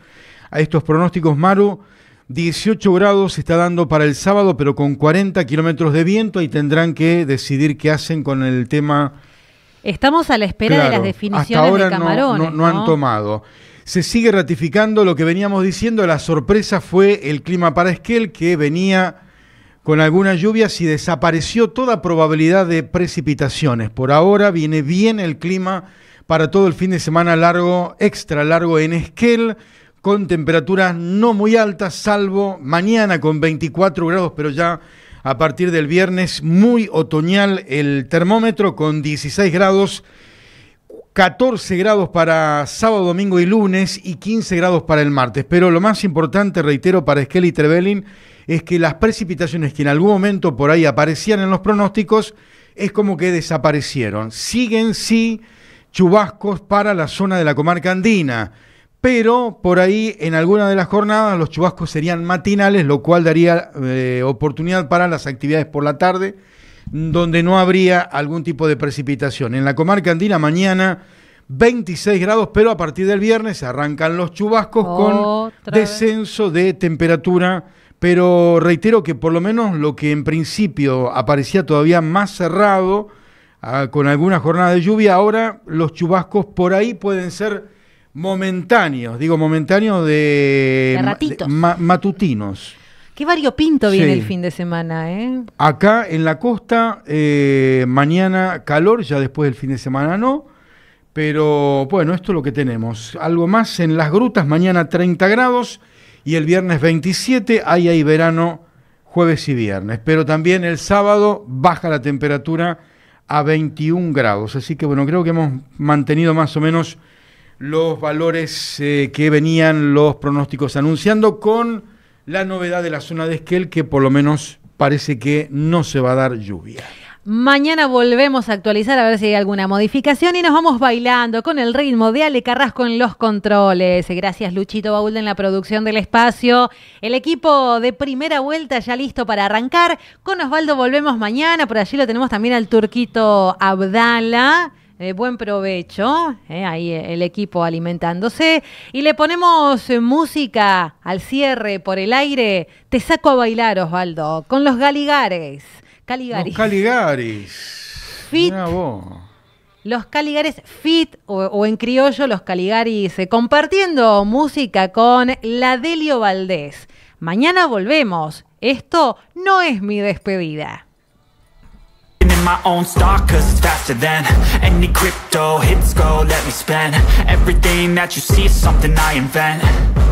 a estos pronósticos, Maru. 18 grados se está dando para el sábado, pero con 40 kilómetros de viento y tendrán que decidir qué hacen con el tema Estamos a la espera de las definiciones hasta ahora de no- Camarones. No, no han tomado. Se sigue ratificando lo que veníamos diciendo. La sorpresa fue el clima para Esquel, que venía con algunas lluvias y desapareció toda probabilidad de precipitaciones. Por ahora viene bien el clima para todo el fin de semana largo, extra largo en Esquel, con temperaturas no muy altas, salvo mañana con 24 grados, pero ya a partir del viernes muy otoñal el termómetro con 16 grados. 14 grados para sábado, domingo y lunes y 15 grados para el martes. Pero lo más importante, reitero, para Esquel y Trevelin es que las precipitaciones que en algún momento por ahí aparecían en los pronósticos es como que desaparecieron. Siguen, sí, chubascos para la zona de la comarca andina, pero por ahí en alguna de las jornadas los chubascos serían matinales, lo cual daría eh, oportunidad para las actividades por la tarde donde no habría algún tipo de precipitación. En la comarca andina mañana 26 grados, pero a partir del viernes arrancan los chubascos con vez. descenso de temperatura, pero reitero que por lo menos lo que en principio aparecía todavía más cerrado, ah, con alguna jornada de lluvia, ahora los chubascos por ahí pueden ser momentáneos, digo momentáneos de, De ratitos. ma- matutinos. Qué variopinto viene Sí. el fin de semana, ¿eh? Acá en la costa, eh, mañana calor, ya después del fin de semana no. Pero bueno, esto es lo que tenemos. Algo más en las grutas, mañana 30 grados y el viernes 27, ahí hay verano jueves y viernes. Pero también el sábado baja la temperatura a 21 grados. Así que bueno, creo que hemos mantenido más o menos los valores eh, que venían los pronósticos anunciando con la novedad de la zona de Esquel que por lo menos parece que no se va a dar lluvia. Mañana volvemos a actualizar a ver si hay alguna modificación y nos vamos bailando con el ritmo de Ale Carrasco en los controles. Gracias Luchito Baúl en la producción del espacio. El equipo de primera vuelta ya listo para arrancar. Con Osvaldo volvemos mañana. Por allí lo tenemos también al turquito Abdala. Eh, buen provecho, eh, ahí el equipo alimentándose. Y le ponemos eh, música al cierre por el aire. Te saco a bailar, Osvaldo, con los Galigares. Caligaris. Los Caligaris. Fit. Los Caligares Fit o, o en criollo los Caligaris eh, compartiendo música con la Delio Valdés. Mañana volvemos. Esto no es mi despedida. In my own stock cause it's faster than any crypto hits go let me spend. Everything that you see is something I invent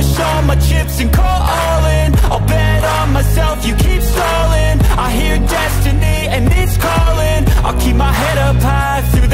push all my chips and call all in I'll bet on myself, you keep stalling. I hear destiny and it's calling. I'll keep my head up high.